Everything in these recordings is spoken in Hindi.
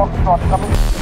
box shortcomings.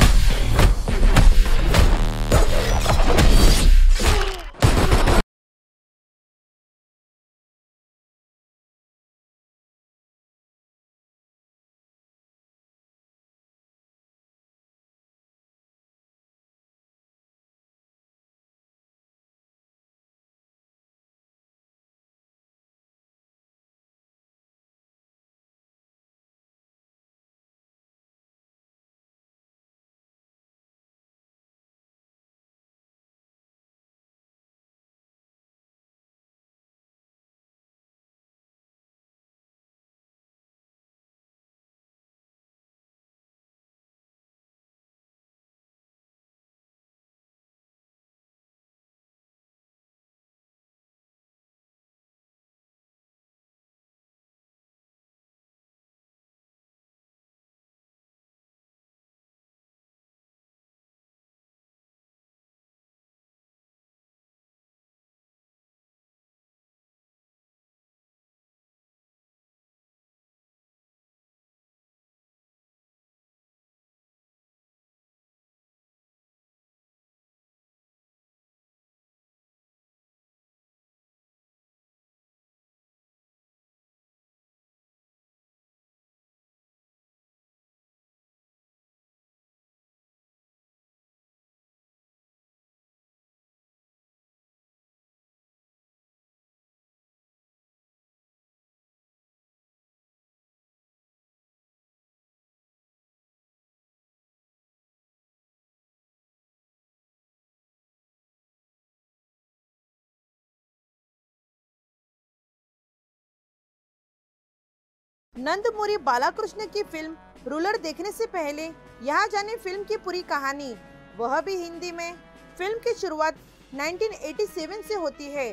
नंदमुरी बालाकृष्ण की फ़िल्म रूलर देखने से पहले यहाँ जाने फ़िल्म की पूरी कहानी। वह भी हिंदी में। फ़िल्म की शुरुआत 1987 से होती है,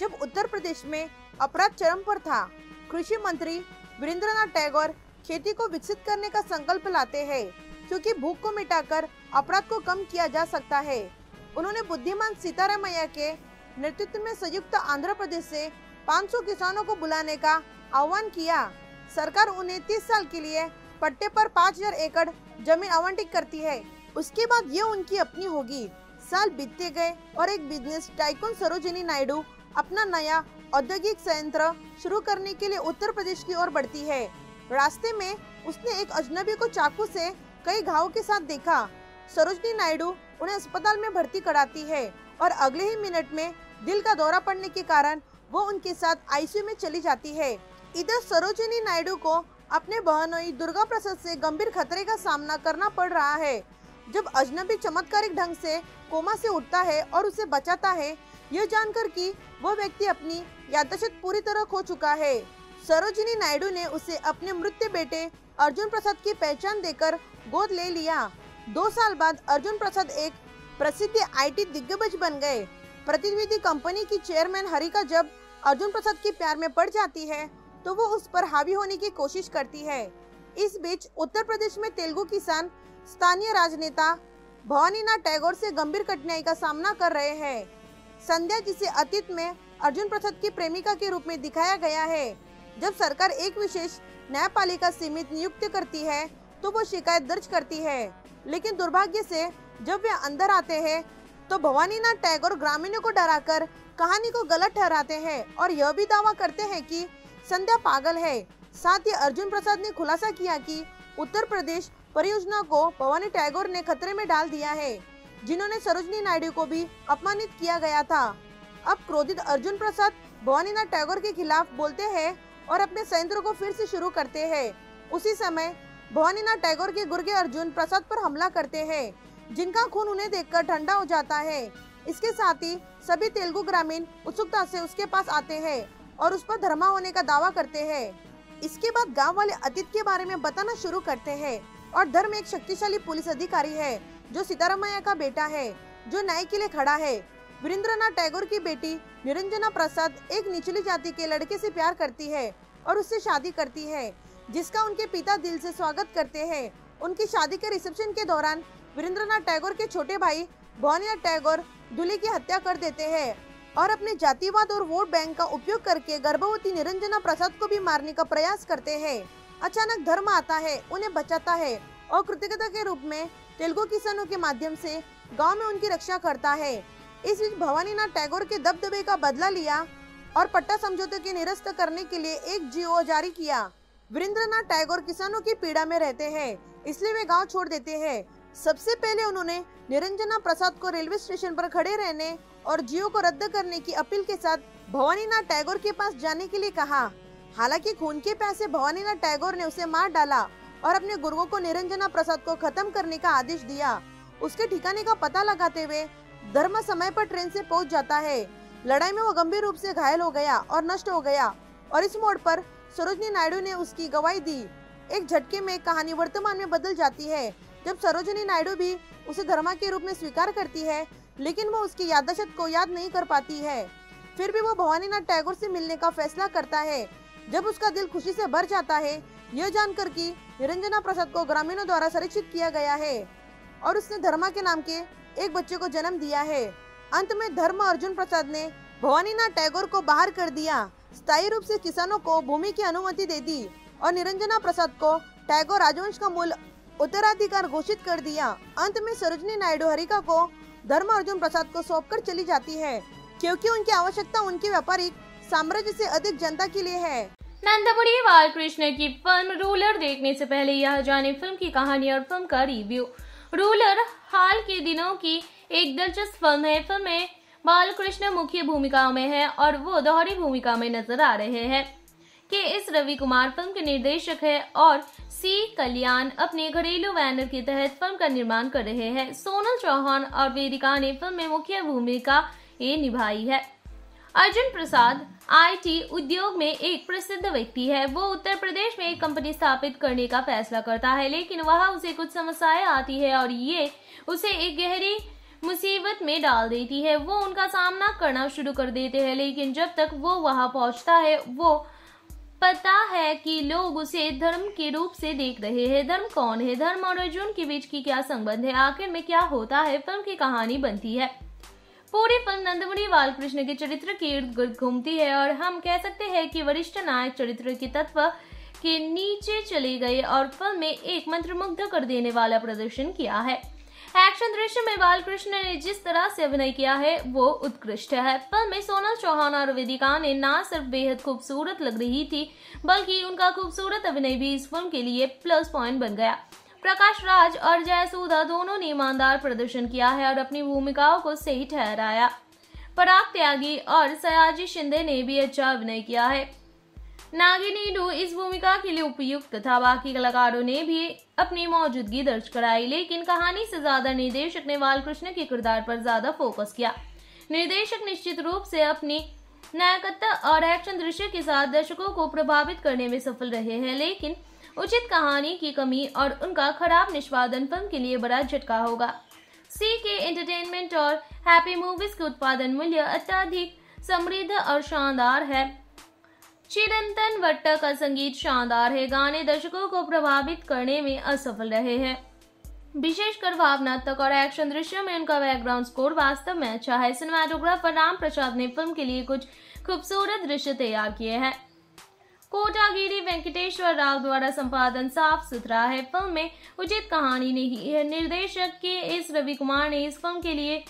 जब उत्तर प्रदेश में अपराध चरम पर था। कृषि मंत्री वीरेंद्रनाथ टैगोर खेती को विकसित करने का संकल्प लाते हैं, क्योंकि भूख को मिटाकर अपराध को कम किया जा सकता है। उन्होंने बुद्धिमान सीतारामैया के नेतृत्व में संयुक्त आंध्र प्रदेश से 500 किसानों को बुलाने का आह्वान किया। सरकार उन्हें 30 साल के लिए पट्टे पर 5000 एकड़ ज़मीन आवंटित करती है। उसके बाद ये उनकी अपनी होगी। साल बीतते गए और एक बिज़नेस टाइकून सरोजिनी नायडू अपना नया औद्योगिक संयंत्र शुरू करने के लिए उत्तर प्रदेश की ओर बढ़ती है। रास्ते में उसने एक अजनबी को चाकू से कई घावों के साथ देखा। सरोजनी नायडू उन्हें अस्पताल में भर्ती कराती है और अगले ही मिनट में दिल का दौरा पड़ने के कारण वो उनके साथ आईसीयू में चली जाती है। इधर सरोजिनी नायडू को अपने बहनोई दुर्गा प्रसाद से गंभीर खतरे का सामना करना पड़ रहा है। जब अजनबी चमत्कारिक ढंग से कोमा से उठता है और उसे बचाता है, यह जानकर कि वह व्यक्ति अपनी याददाश्त पूरी तरह खो चुका है। सरोजिनी नायडू ने उसे अपने मृत्यु बेटे अर्जुन प्रसाद की पहचान देकर गोद ले लिया। दो साल बाद अर्जुन प्रसाद एक प्रसिद्ध आईटी दिग्गज बन गए। प्रतिनिधि कंपनी की चेयरमैन हरिका जब अर्जुन प्रसाद की प्यार में पड़ जाती है तो वो उस पर हावी होने की कोशिश करती है। इस बीच उत्तर प्रदेश में तेलुगु किसान स्थानीय राजनेता भवानीनाथ टैगोर से गंभीर कठिनाई का सामना कर रहे हैं। संध्या जिसे अतीत में अर्जुन प्रसाद की प्रेमिका के रूप में दिखाया गया है। जब सरकार एक विशेष न्यायपालिका सीमित नियुक्त करती है तो वो शिकायत दर्ज करती है। लेकिन दुर्भाग्य से जब वे अंदर आते हैं तो भवानीनाथ टैगोर ग्रामीणों को डराकर कहानी को गलत ठहराते हैं और यह भी दावा करते हैं कि संध्या पागल है। साथ ही अर्जुन प्रसाद ने खुलासा किया कि उत्तर प्रदेश परियोजना को भवानी टैगोर ने खतरे में डाल दिया है, जिन्होंने सरोजनी नायडू को भी अपमानित किया गया था। अब क्रोधित अर्जुन प्रसाद भवानीनाथ टैगोर के खिलाफ बोलते हैं और अपने संयंत्र को फिर से शुरू करते हैं। उसी समय भवानीनाथ टैगोर के गुर्गे अर्जुन प्रसाद पर हमला करते हैं, जिनका खून उन्हें देखकर ठंडा हो जाता है। इसके साथ ही सभी तेलुगु ग्रामीण उत्सुकता से उसके पास आते हैं। और उस पर धर्मा होने का दावा करते हैं। इसके बाद गाँव वाले अतीत के बारे में बताना शुरू करते हैं और धर्म एक शक्तिशाली पुलिस अधिकारी है, जो सीतारामैया का बेटा है, जो न्याय के लिए खड़ा है। वीरेंद्रनाथ टैगोर की बेटी निरंजना प्रसाद एक निचली जाति के लड़के से प्यार करती है और उससे शादी करती है, जिसका उनके पिता दिल से स्वागत करते हैं। उनकी शादी के रिसेप्शन के दौरान वीरेंद्रनाथ टैगोर के छोटे भाई भवानीनाथ टैगोर दूल्हे की हत्या कर देते हैं और अपने जातिवाद और वोट बैंक का उपयोग करके गर्भवती निरंजना प्रसाद को भी मारने का प्रयास करते हैं। अचानक धर्म आता है, उन्हें बचाता है और कृतज्ञता के रूप में तेलुगु किसानों के माध्यम से गाँव में उनकी रक्षा करता है। इस बीच भवानीनाथ टैगोर के दबदबे का बदला लिया और पट्टा समझौते के निरस्त करने के लिए एक जीओ जारी किया। वीरेंद्रनाथ टैगोर किसानों की पीड़ा में रहते हैं, इसलिए वे गाँव छोड़ देते हैं। सबसे पहले उन्होंने निरंजना प्रसाद को रेलवे स्टेशन पर खड़े रहने और जियो को रद्द करने की अपील के साथ भवानीनाथ टैगोर के पास जाने के लिए कहा। हालाँकि खून के प्यासे भवानीनाथ टैगोर ने उसे मार डाला और अपने गुरुओं को निरंजना प्रसाद को खत्म करने का आदेश दिया। उसके ठिकाने का पता लगाते हुए धर्म समय पर ट्रेन से पहुँच जाता है। लड़ाई में वो गंभीर रूप से घायल हो गया और नष्ट हो गया और इस मोड़ पर सरोजनी नायडू ने उसकी गवाही दी। एक झटके में कहानी वर्तमान में बदल जाती है। जब सरोजनी नायडू भी उसे धर्मा के रूप में स्वीकार करती है, लेकिन वो उसकी याददाश्त को याद नहीं कर पाती है। फिर भी वो भवानीनाथ टैगोर से मिलने का फैसला करता है। जब उसका दिल खुशी से भर जाता है, यह जानकर कि निरंजना प्रसाद को ग्रामीणों द्वारा संरक्षित किया गया है और उसने धर्मा के नाम के एक बच्चे को जन्म दिया है। अंत में धर्म अर्जुन प्रसाद ने भवानीनाथ टैगोर को बाहर कर दिया। स्थायी रूप से किसानों को भूमि की अनुमति दे दी और निरंजना प्रसाद को टैगोर राजवंश का मूल उत्तराधिकार घोषित कर दिया। अंत में सरोजनी नायडू हरिका को धर्म अर्जुन प्रसाद को सौंपकर चली जाती है, क्योंकि उनकी आवश्यकता उनके व्यापारिक साम्राज्य से अधिक जनता के लिए है। नंदपुरी बालकृष्ण की फ़िल्म रूलर देखने से पहले यह जाने फ़िल्म की कहानी और फ़िल्म का रिव्यू। रूलर हाल के दिनों की एक दिलचस्प फ़िल्म है। फ़िल्म में बालकृष्ण मुख्य भूमिका में है और वो दोहरी भूमिका में नज़र आ रहे हैं। के एस रवि कुमार फ़िल्म के निर्देशक है और सी कल्याण अपने घरेलू बैनर के तहत फ़िल्म का निर्माण कर रहे हैं। सोनल चौहान और वेदिका ने फ़िल्म में मुख्य भूमिका ये निभाई है। अर्जुन प्रसाद, आईटी उद्योग में एक प्रसिद्ध व्यक्ति है। वो उत्तर प्रदेश में एक कंपनी स्थापित करने का फैसला करता है, लेकिन वहाँ उसे कुछ समस्याएँ आती है और ये उसे एक गहरी मुसीबत में डाल देती है। वो उनका सामना करना शुरू कर देते हैं, लेकिन जब तक वो वहाँ पहुँचता है, वो पता है कि लोग उसे धर्म के रूप से देख रहे हैं। धर्म कौन है? धर्म और अर्जुन के बीच की क्या संबंध है? आखिर में क्या होता है? फ़िल्म की कहानी बनती है। पूरी फ़िल्म नंदमुरी बालकृष्ण के चरित्र के इर्द गिर्द घूमती है और हम कह सकते हैं कि वरिष्ठ नायक चरित्र के तत्व के नीचे चले गए और फ़िल्म में एक मंत्रमुग्ध कर देने वाला प्रदर्शन किया है। एक्शन दृश्य में बालकृष्ण ने जिस तरह से अभिनय किया है, वो उत्कृष्ट है। फ़िल्म में सोनल चौहान और वेदिका ने न सिर्फ़ बेहद खूबसूरत लग रही थी, बल्कि उनका खूबसूरत अभिनय भी इस फ़िल्म के लिए प्लस पॉइंट बन गया। प्रकाश राज और जयसूधा दोनों ने ईमानदार प्रदर्शन किया है और अपनी भूमिकाओं को सही ठहराया। पराग त्यागी और सयाजी शिंदे ने भी अच्छा अभिनय किया है। नागिनी डू इस भूमिका के लिए उपयुक्त तथा बाकी कलाकारों ने भी अपनी मौजूदगी दर्ज कराई, लेकिन कहानी से ज़्यादा निर्देशक ने बालकृष्ण के किरदार पर ज़्यादा फोकस किया। निर्देशक निश्चित रूप से अपनी नायकत्ता और एक्शन दृश्य के साथ दर्शकों को प्रभावित करने में सफल रहे हैं, लेकिन उचित कहानी की कमी और उनका खराब निष्पादन फ़िल्म के लिए बड़ा झटका होगा। सी के एंटरटेनमेंट और हैप्पी मूवीज़ के उत्पादन मूल्य अत्यधिक समृद्ध और शानदार है। चिरंतन वट्ट का संगीत शानदार है। गाने दर्शकों को प्रभावित करने में असफल रहे हैं। विशेषकर भावनात्मक और एक्शन दृश्यों में उनका बैकग्राउंड स्कोर वास्तव में अच्छा है। सिनेमाटोग्राफर राम प्रसाद ने फ़िल्म के लिए कुछ खूबसूरत दृश्य तैयार किए हैं। कोटागिरी वेंकटेश्वर राव द्वारा संपादन साफ़ सुथरा है। फ़िल्म में उचित कहानी नहीं है। निर्देशक के एस रवि कुमार ने इस फ़िल्म के लिए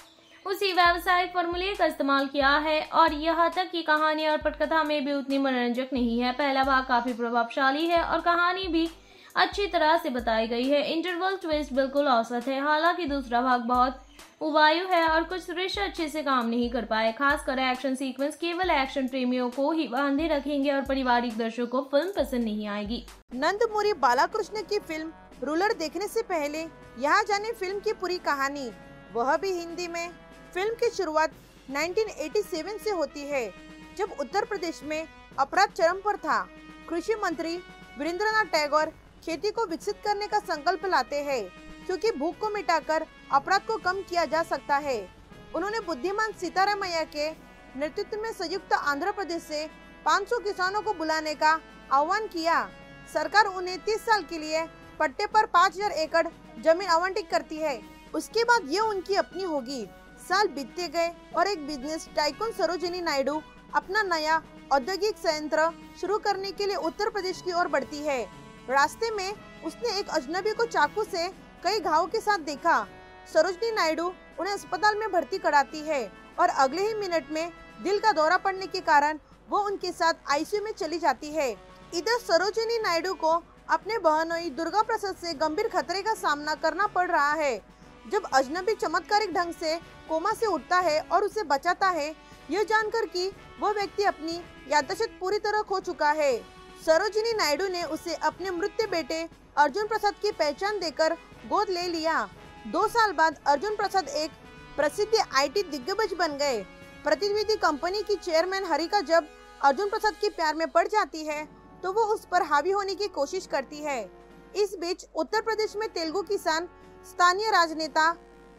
उसी व्यावसायिक फॉर्मूले का इस्तेमाल किया है और यहाँ तक कि कहानी और पटकथा में भी उतनी मनोरंजक नहीं है। पहला भाग काफ़ी प्रभावशाली है और कहानी भी अच्छी तरह से बताई गई है। इंटरवल ट्विस्ट बिल्कुल औसत है। हालाँकि दूसरा भाग बहुत उबायु है और कुछ दृश्य अच्छे से काम नहीं कर पाए। खासकर एक्शन सीक्वेंस केवल एक्शन प्रेमियों को ही बांधे रखेंगे और पारिवारिक दर्शकों को फ़िल्म पसंद नहीं आएगी। नंदमुरी बालाकृष्ण की फ़िल्म रूलर देखने से पहले यहाँ जाने फ़िल्म की पूरी कहानी। वह भी हिंदी में। फ़िल्म की शुरुआत 1987 से होती है, जब उत्तर प्रदेश में अपराध चरम पर था। कृषि मंत्री वीरेंद्रनाथ टैगोर खेती को विकसित करने का संकल्प लाते हैं, क्योंकि भूख को मिटाकर अपराध को कम किया जा सकता है। उन्होंने बुद्धिमान सीतारामैया के नेतृत्व में संयुक्त आंध्र प्रदेश से 500 किसानों को बुलाने का आह्वान किया। सरकार उन्हें 30 साल के लिए पट्टे पर 5000 एकड़ ज़मीन आवंटित करती है। उसके बाद ये उनकी अपनी होगी। साल बीतते गए और एक बिज़नेस टाइकोन सरोजिनी नायडू अपना नया औद्योगिक संयंत्र शुरू करने के लिए उत्तर प्रदेश की ओर बढ़ती है। रास्ते में उसने एक अजनबी को चाकू से कई घावों के साथ देखा। सरोजनी नायडू उन्हें अस्पताल में भर्ती कराती है और अगले ही मिनट में दिल का दौरा पड़ने के कारण वो उनके साथ आईसीयू में चली जाती है। इधर सरोजिनी नायडू को अपने बहनोई दुर्गा प्रसाद से गंभीर खतरे का सामना करना पड़ रहा है। जब अजनबी चमत्कारिक ढंग से कोमा से उठता है और उसे बचाता है, यह जानकर कि वो व्यक्ति अपनी याददाश्त पूरी तरह खो चुका है। सरोजिनी नायडू ने उसे अपने मृत्यु बेटे अर्जुन प्रसाद की पहचान देकर गोद ले लिया। दो साल बाद अर्जुन प्रसाद एक प्रसिद्ध आईटी दिग्गज बन गए। प्रतिनिधि कंपनी की चेयरमैन हरिका जब अर्जुन प्रसाद के प्यार में पड़ जाती है तो वो उस पर हावी होने की कोशिश करती है। इस बीच उत्तर प्रदेश में तेलुगु किसान स्थानीय राजनेता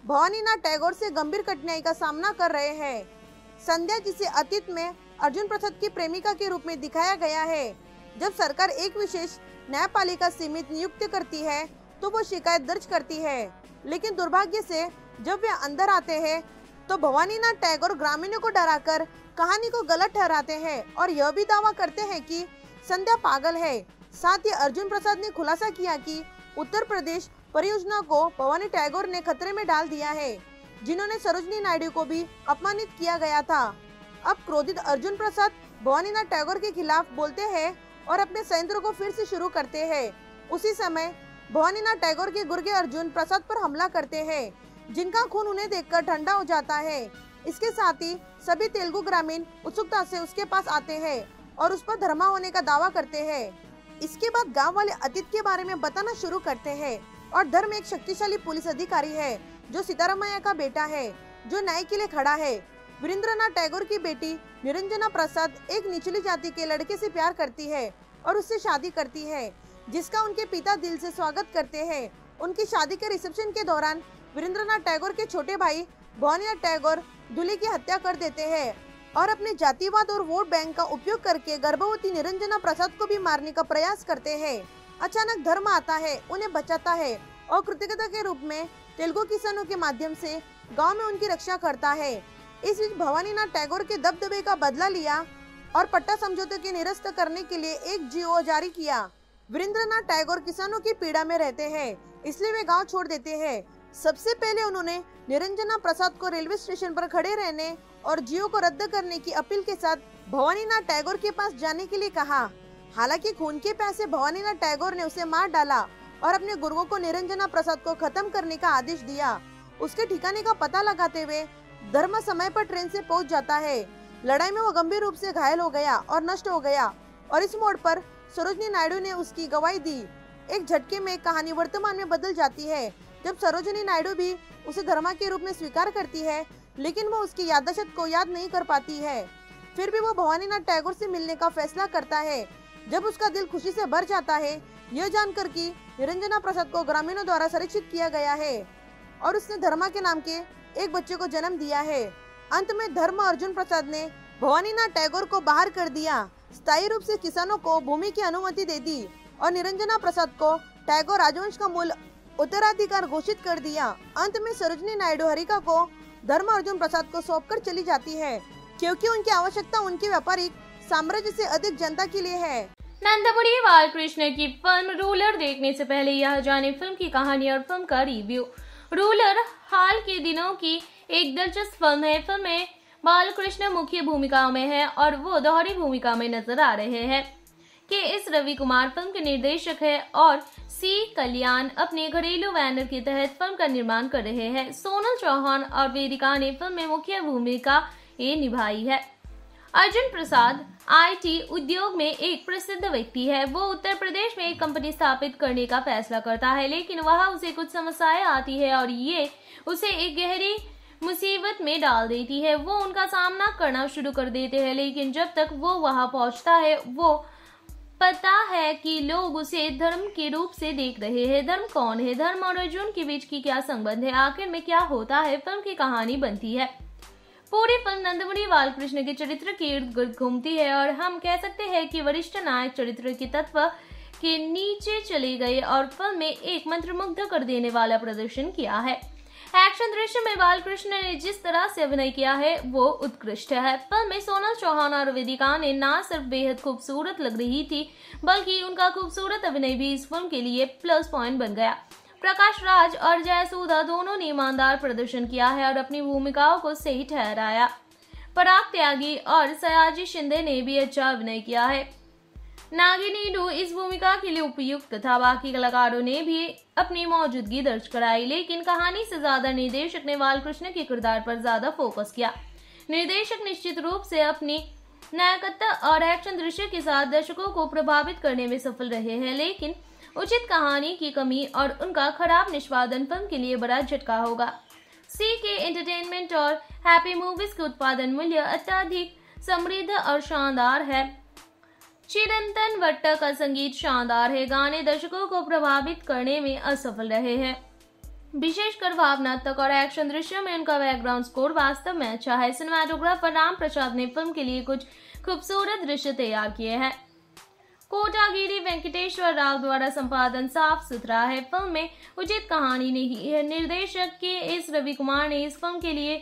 भवानीनाथ टैगोर से गंभीर कठिनाई का सामना कर रहे हैं। संध्या जिसे अतीत में अर्जुन प्रसाद की प्रेमिका के रूप में दिखाया गया है। जब सरकार एक विशेष न्यायपालिका सीमित नियुक्त करती है तो वो शिकायत दर्ज करती है। लेकिन दुर्भाग्य से जब वे अंदर आते हैं तो भवानीनाथ टैगोर ग्रामीणों को डराकर कहानी को गलत ठहराते हैं और यह भी दावा करते हैं कि संध्या पागल है। साथ ही अर्जुन प्रसाद ने खुलासा किया कि उत्तर प्रदेश परियोजना को भवानी टैगोर ने खतरे में डाल दिया है, जिन्होंने सरोजनी नायडू को भी अपमानित किया गया था। अब क्रोधित अर्जुन प्रसाद भवानीनाथ टैगोर के खिलाफ बोलते हैं और अपने संयंत्र को फिर से शुरू करते हैं। उसी समय भवानीनाथ टैगोर के गुर्गे अर्जुन प्रसाद पर हमला करते हैं, जिनका खून उन्हें देखकर ठंडा हो जाता है। इसके साथ ही सभी तेलुगु ग्रामीण उत्सुकता से उसके पास आते हैं और उस पर धर्मा होने का दावा करते हैं। इसके बाद गाँव वाले अतीत के बारे में बताना शुरू करते हैं। और धर्म एक शक्तिशाली पुलिस अधिकारी है, जो सीतारामैया का बेटा है, जो न्याय के लिए खड़ा है। वीरेंद्रनाथ टैगोर की बेटी निरंजना प्रसाद एक निचली जाति के लड़के से प्यार करती है और उससे शादी करती है, जिसका उनके पिता दिल से स्वागत करते हैं। उनकी शादी के रिसेप्शन के दौरान वीरेंद्रनाथ टैगोर के छोटे भाई भवानीनाथ टैगोर दूल्हे की हत्या कर देते हैं और अपने जातिवाद और वोट बैंक का उपयोग करके गर्भवती निरंजना प्रसाद को भी मारने का प्रयास करते हैं। अचानक धर्म आता है, उन्हें बचाता है और कृतज्ञता के रूप में तेलुगु किसानों के माध्यम से गाँव में उनकी रक्षा करता है। इस बीच भवानीनाथ टैगोर के दबदबे का बदला लिया और पट्टा समझौते के निरस्त करने के लिए एक जीओ जारी किया। वीरेंद्रनाथ टैगोर किसानों की पीड़ा में रहते हैं, इसलिए वे गाँव छोड़ देते हैं। सबसे पहले उन्होंने निरंजना प्रसाद को रेलवे स्टेशन पर खड़े रहने और जियो को रद्द करने की अपील के साथ भवानीनाथ टैगोर के पास जाने के लिए कहा। हालाँकि खून के पैसे भवानीनाथ टैगोर ने उसे मार डाला और अपने गुरुओं को निरंजना प्रसाद को खत्म करने का आदेश दिया। उसके ठिकाने का पता लगाते हुए धर्म समय पर ट्रेन से पहुँच जाता है। लड़ाई में वो गंभीर रूप से घायल हो गया और नष्ट हो गया और इस मोड़ पर सरोजनी नायडू ने उसकी गवाही दी। एक झटके में कहानी वर्तमान में बदल जाती है। जब सरोजनी नायडू भी उसे धर्मा के रूप में स्वीकार करती है, लेकिन वो उसकी याददाश्त को याद नहीं कर पाती है, फिर भी वो भवानीनाथ टैगोर से मिलने का फैसला करता है। जब उसका दिल खुशी से भर जाता है, यह जानकर कि निरंजना प्रसाद को ग्रामीणों द्वारा संरक्षित किया गया है और उसने धर्मा के नाम के एक बच्चे को जन्म दिया है। अंत में धर्म अर्जुन प्रसाद ने भवानीनाथ टैगोर को बाहर कर दिया। स्थायी रूप से किसानों को भूमि की अनुमति दे दी और निरंजना प्रसाद को टैगोर राजवंश का मूल उत्तराधिकार घोषित कर दिया। अंत में सरोजनी नायडू हरिका को धर्म अर्जुन प्रसाद को सौंपकर चली जाती है, क्योंकि उनकी आवश्यकता उनके व्यापारिक साम्राज्य से अधिक जनता के लिए है। नंदपुरी बालकृष्ण की फ़िल्म रूलर देखने से पहले यह जाने फ़िल्म की कहानी और फ़िल्म का रिव्यू रूलर हाल के दिनों की एक दिलचस्प फ़िल्म है। फ़िल्म में बालकृष्ण मुख्य भूमिका में है और वो दोहरी भूमिका में नज़र आ रहे हैं। के एस रवि कुमार फ़िल्म के निर्देशक है और सी कल्याण अपने घरेलू बैनर के तहत फ़िल्म का निर्माण कर रहे हैं। सोनल चौहान और वेदिका ने फ़िल्म में मुख्य भूमिका ये निभाई है। अर्जुन प्रसाद आईटी उद्योग में एक प्रसिद्ध व्यक्ति है। वो उत्तर प्रदेश में एक कंपनी स्थापित करने का फैसला करता है, लेकिन वहाँ उसे कुछ समस्याएँ आती है और ये उसे एक गहरी मुसीबत में डाल देती है। वो उनका सामना करना शुरू कर देते हैं, लेकिन जब तक वो वहाँ पहुँचता है, वो पता है कि लोग उसे धर्म के रूप से देख रहे हैं। धर्म कौन है? धर्म और अर्जुन के बीच की क्या संबंध है? आखिर में क्या होता है? फ़िल्म की कहानी बनती है। पूरी फ़िल्म नंदमुरी बालकृष्ण के चरित्र के इर्द गिर्द घूमती है और हम कह सकते हैं कि वरिष्ठ नायक चरित्र के तत्व के नीचे चले गए और फ़िल्म में एक मंत्रमुग्ध कर देने वाला प्रदर्शन किया है। एक्शन दृश्य में बालकृष्ण ने जिस तरह से अभिनय किया है, वो उत्कृष्ट है। फ़िल्म में सोनल चौहान और वेदिका ने न सिर्फ़ बेहद खूबसूरत लग रही थी, बल्कि उनका खूबसूरत अभिनय भी इस फ़िल्म के लिए प्लस पॉइंट बन गया। प्रकाश राज और जयसूदा दोनों ने ईमानदार प्रदर्शन किया है और अपनी भूमिकाओं को सही ठहराया। पराग त्यागी और सयाजी शिंदे ने भी अच्छा अभिनय किया है। नागिनी डू इस भूमिका के लिए उपयुक्त तथा बाकी कलाकारों ने भी अपनी मौजूदगी दर्ज कराई, लेकिन कहानी से ज़्यादा निर्देशक ने बालकृष्ण के किरदार पर ज़्यादा फोकस किया। निर्देशक निश्चित रूप से अपनी नायकत्ता और एक्शन दृश्य के साथ दर्शकों को प्रभावित करने में सफल रहे हैं, लेकिन उचित कहानी की कमी और उनका खराब निष्पादन फ़िल्म के लिए बड़ा झटका होगा। सी के एंटरटेनमेंट और हैप्पी मूवीज़ के उत्पादन मूल्य अत्यधिक समृद्ध और शानदार है। चिरंतन वट्ट का संगीत शानदार है। गाने दर्शकों को प्रभावित करने में असफल रहे हैं। विशेषकर भावनात्मक और एक्शन दृश्यों में उनका बैकग्राउंड स्कोर वास्तव में अच्छा है। सिनेमाटोग्राफर राम प्रसाद ने फ़िल्म के लिए कुछ खूबसूरत दृश्य तैयार किए हैं। कोटागिरी वेंकटेश्वर राव द्वारा संपादन साफ़ सुथरा है। फ़िल्म में उचित कहानी नहीं है। निर्देशक के एस रवि कुमार ने इस फ़िल्म के लिए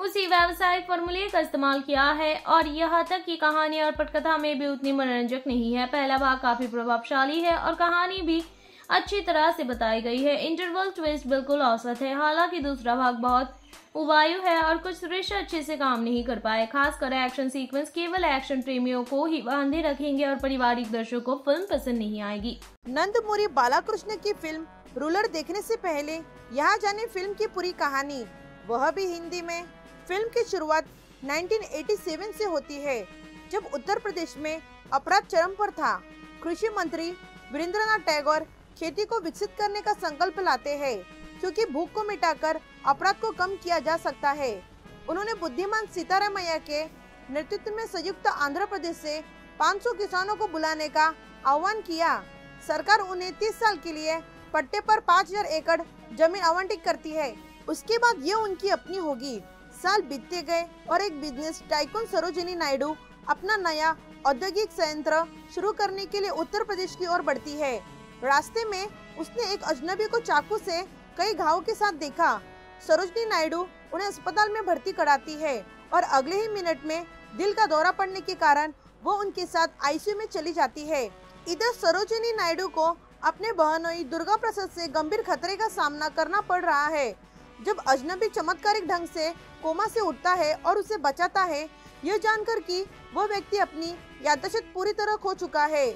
उसी व्यावसायिक फॉर्मूले का इस्तेमाल किया है और यहाँ तक कि कहानी और पटकथा में भी उतनी मनोरंजक नहीं है। पहला भाग काफ़ी प्रभावशाली है और कहानी भी अच्छी तरह से बताई गई है। इंटरवल ट्विस्ट बिल्कुल औसत है। हालाँकि दूसरा भाग बहुत उबायु है और कुछ दृश्य अच्छे से काम नहीं कर पाए। खासकर एक्शन सीक्वेंस केवल एक्शन प्रेमियों को ही बांधे रखेंगे और पारिवारिक दर्शकों को फ़िल्म पसंद नहीं आएगी। नंदमुरी बालाकृष्ण की फ़िल्म रूलर देखने से पहले यहाँ जाने फ़िल्म की पूरी कहानी। वह भी हिंदी में। फ़िल्म की शुरुआत 1987 से होती है, जब उत्तर प्रदेश में अपराध चरम पर था। कृषि मंत्री वीरेंद्रनाथ टैगोर खेती को विकसित करने का संकल्प लाते हैं। क्योंकि भूख को मिटाकर अपराध को कम किया जा सकता है। उन्होंने बुद्धिमान सीतारामैया के नेतृत्व में संयुक्त आंध्र प्रदेश से 500 किसानों को बुलाने का आह्वान किया। सरकार उन्हें 30 साल के लिए पट्टे पर 5000 एकड़ ज़मीन आवंटित करती है। उसके बाद ये उनकी अपनी होगी। साल बीतते गए और एक बिज़नेस टाइकून सरोजिनी नायडू अपना नया औद्योगिक संयंत्र शुरू करने के लिए उत्तर प्रदेश की ओर बढ़ती है। रास्ते में उसने एक अजनबी को चाकू से कई घाव के साथ देखा। सरोजनी नायडू उन्हें अस्पताल में भर्ती कराती है और अगले ही मिनट में दिल का दौरा पड़ने के कारण वो उनके साथ आईसीयू में चली जाती है। इधर सरोजिनी नायडू को अपने बहनोई दुर्गा प्रसाद से गंभीर खतरे का सामना करना पड़ रहा है। जब अजनबी चमत्कारिक ढंग से कोमा से उठता है और उसे बचाता है, यह जानकर कि वो व्यक्ति अपनी याददाश्त पूरी तरह खो चुका है।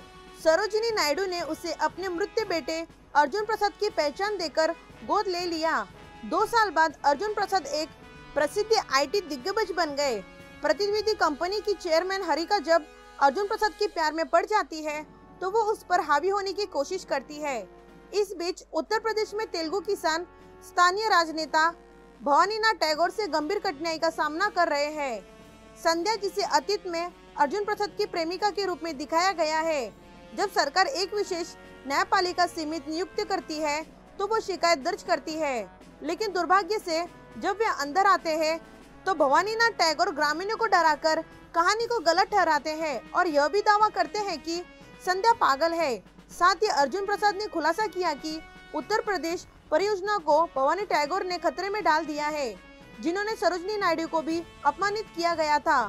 सरोजिनी नायडू ने उसे अपने मृत्यु बेटे अर्जुन प्रसाद की पहचान देकर गोद ले लिया। दो साल बाद अर्जुन प्रसाद एक प्रसिद्ध आईटी दिग्गज बन गए। प्रतिनिधि कंपनी की चेयरमैन हरिका जब अर्जुन प्रसाद के प्यार में पड़ जाती है तो वो उस पर हावी होने की कोशिश करती है। इस बीच उत्तर प्रदेश में तेलुगु किसान स्थानीय राजनेता भवानीनाथ टैगोर से गंभीर कठिनाई का सामना कर रहे हैं। संध्या जिसे अतीत में अर्जुन प्रसाद की प्रेमिका के रूप में दिखाया गया है, जब सरकार एक विशेष न्यायपालिका सीमित नियुक्त करती है तो वो शिकायत दर्ज करती है। लेकिन दुर्भाग्य से, जब वे अंदर आते हैं तो भवानीनाथ टैगोर ग्रामीणों को डराकर कहानी को गलत ठहराते हैं और यह भी दावा करते हैं कि संध्या पागल है। साथ ही अर्जुन प्रसाद ने खुलासा किया कि उत्तर प्रदेश परियोजना को भवानी टैगोर ने खतरे में डाल दिया है, जिन्होंने सरोजनी नायडू को भी अपमानित किया गया था।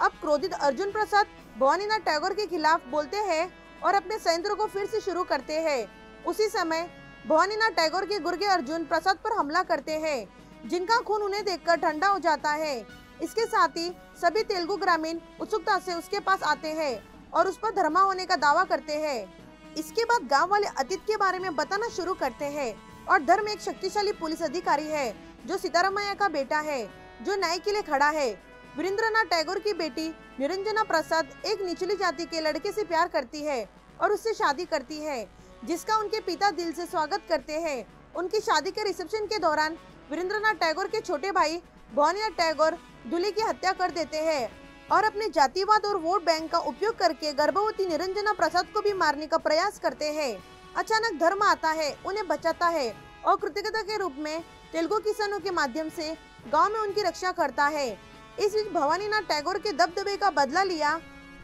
अब क्रोधित अर्जुन प्रसाद भवानीनाथ टैगोर के खिलाफ बोलते हैं और अपने संयंत्र को फिर से शुरू करते हैं। उसी समय भवानीनाथ टैगोर के गुर्गे अर्जुन प्रसाद पर हमला करते हैं। जिनका खून उन्हें देखकर ठंडा हो जाता है। इसके साथ ही सभी तेलुगु ग्रामीण उत्सुकता से उसके पास आते हैं और उस पर धर्मा होने का दावा करते हैं। इसके बाद गाँव वाले अतीत के बारे में बताना शुरू करते हैं और धर्म एक शक्तिशाली पुलिस अधिकारी है, जो सीतारामैया का बेटा है, जो न्याय के लिए खड़ा है। वीरेंद्रनाथ टैगोर की बेटी निरंजना प्रसाद एक निचली जाति के लड़के से प्यार करती है और उससे शादी करती है। जिसका उनके पिता दिल से स्वागत करते हैं। उनकी शादी के रिसेप्शन के दौरान वीरेंद्रनाथ टैगोर के छोटे भाई भवानिया टैगोर दूल्हे की हत्या कर देते हैं और अपने जातिवाद और वोट बैंक का उपयोग करके गर्भवती निरंजना प्रसाद को भी मारने का प्रयास करते हैं। अचानक धर्म आता है, उन्हें बचाता है और कृतज्ञता के रूप में तेलुगु किसानों के माध्यम से गाँव में उनकी रक्षा करता है। इस बीच भवानीनाथ टैगोर के दबदबे का बदला लिया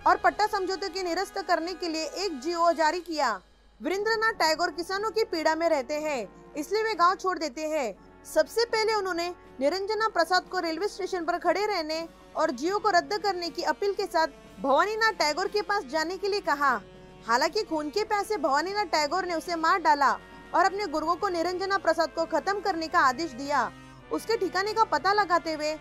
और पट्टा समझौते के निरस्त करने के लिए एक जीओ जारी किया। वीरेंद्रनाथ टैगोर किसानों की पीड़ा में रहते हैं, इसलिए वे गाँव छोड़ देते हैं। सबसे पहले उन्होंने निरंजना प्रसाद को रेलवे स्टेशन पर खड़े रहने और जियो को रद्द करने की अपील के साथ भवानीनाथ टैगोर के पास जाने के लिए कहा। हालाँकि खून के प्यासे भवानीनाथ टैगोर ने उसे मार डाला और अपने गुरुओं को निरंजना प्रसाद को खत्म करने का आदेश दिया। उसके ठिकाने का पता लगाते हुए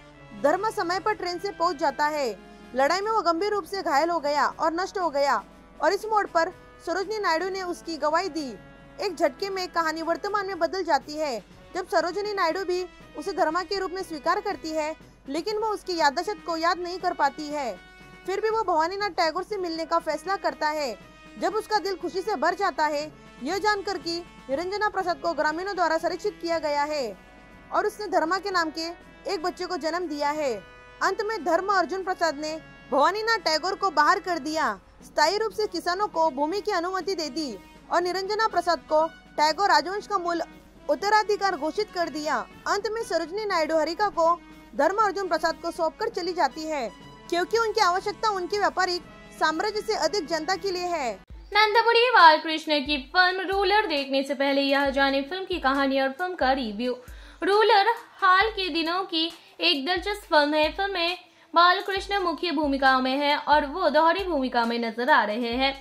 धर्म समय पर ट्रेन से पहुँच जाता है। लड़ाई में वो गंभीर रूप से घायल हो गया और नष्ट हो गया और इस मोड़ पर सरोजनी नायडू ने उसकी गवाही दी। एक झटके में कहानी वर्तमान में बदल जाती है। जब सरोजनी नायडू भी उसे धर्मा के रूप में स्वीकार करती है, लेकिन वो उसकी याददाश्त को याद नहीं कर पाती है। फिर भी वो भवानीनाथ टैगोर से मिलने का फैसला करता है। जब उसका दिल खुशी से भर जाता है, यह जानकर कि निरंजना प्रसाद को ग्रामीणों द्वारा संरक्षित किया गया है और उसने धर्मा के नाम के एक बच्चे को जन्म दिया है। अंत में धर्म अर्जुन प्रसाद ने भवानीनाथ टैगोर को बाहर कर दिया। स्थायी रूप से किसानों को भूमि की अनुमति दे दी और निरंजना प्रसाद को टैगोर राजवंश का मूल उत्तराधिकार घोषित कर दिया। अंत में सरोजनी नायडू हरिका को धर्म अर्जुन प्रसाद को सौंपकर चली जाती है, क्योंकि उनकी आवश्यकता उनके व्यापारिक साम्राज्य से अधिक जनता के लिए है। नंदपुरी बालकृष्ण की फ़िल्म रूलर देखने से पहले यह जाने फ़िल्म की कहानी और फ़िल्म का रिव्यू रूलर हाल के दिनों की एक दिलचस्प फ़िल्म है। फ़िल्म में बालकृष्ण मुख्य भूमिका में है और वो दोहरी भूमिका में नज़र आ रहे हैं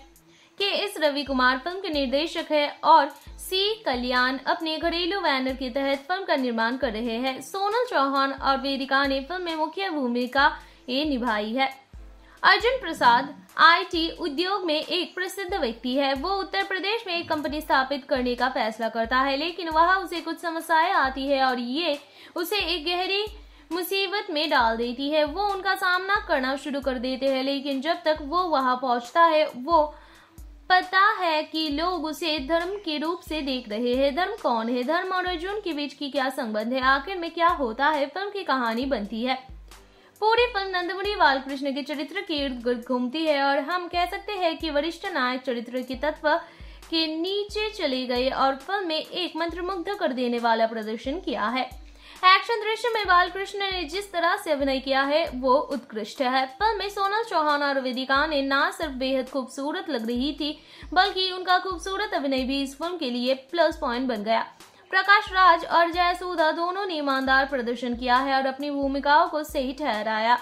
के एस रवि कुमार फ़िल्म के निर्देशक है और सी कल्याण अपने घरेलू बैनर के तहत फ़िल्म का निर्माण कर रहे हैं। सोनल चौहान और वेदिका ने फ़िल्म में मुख्य भूमिका ये निभाई है। अर्जुन प्रसाद, आईटी उद्योग में एक प्रसिद्ध व्यक्ति है। वो उत्तर प्रदेश में एक कंपनी स्थापित करने का फैसला करता है, लेकिन वहाँ उसे कुछ समस्याएँ आती है और ये, उसे एक गहरी मुसीबत में डाल देती है। वो उनका सामना करना शुरू कर देते हैं, लेकिन जब तक वो वहाँ पहुँचता है, वो पता है कि लोग उसे धर्म के रूप से देख रहे हैं। धर्म कौन है? धर्म और अर्जुन के बीच की क्या संबंध है? आखिर में क्या होता है? फ़िल्म की कहानी बनती है। पूरी फ़िल्म नंदमुरी बालकृष्ण के चरित्र के इर्द गिर्द घूमती है और हम कह सकते हैं कि वरिष्ठ नायक चरित्र के तत्व के नीचे चले गए और फ़िल्म में एक मंत्रमुग्ध कर देने वाला प्रदर्शन किया है। एक्शन दृश्य में बालकृष्ण ने जिस तरह से अभिनय किया है, वो उत्कृष्ट है। फ़िल्म में सोनल चौहान और वेदिका ने न सिर्फ़ बेहद खूबसूरत लग रही थी, बल्कि उनका खूबसूरत अभिनय भी इस फ़िल्म के लिए प्लस पॉइंट बन गया। प्रकाश राज और जयसूदा दोनों ने ईमानदार प्रदर्शन किया है और अपनी भूमिकाओं को सही ठहराया।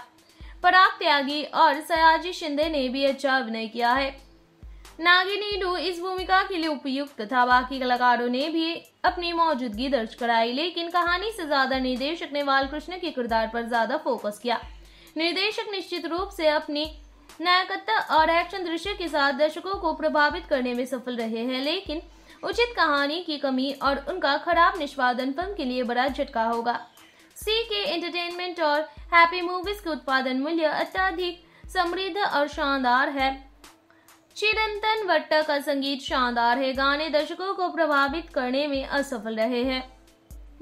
पराग त्यागी और सयाजी शिंदे ने भी अच्छा अभिनय किया है। नागिनी डू इस भूमिका के लिए उपयुक्त था। बाकी कलाकारों ने भी अपनी मौजूदगी दर्ज कराई, लेकिन कहानी से ज़्यादा निर्देशक ने बालकृष्ण के किरदार पर ज़्यादा फोकस किया। निर्देशक निश्चित रूप से अपनी नायकत्व और एक्शन दृश्य के साथ दर्शकों को प्रभावित करने में सफल रहे हैं, लेकिन उचित कहानी की कमी और उनका खराब निष्पादन फ़िल्म के लिए बड़ा झटका होगा। सी के एंटरटेनमेंट और हैप्पी मूवीज़ के उत्पादन मूल्य अत्यधिक समृद्ध और शानदार है। चिरंतन भट्ट का संगीत शानदार है। गाने दर्शकों को प्रभावित करने में असफल रहे हैं।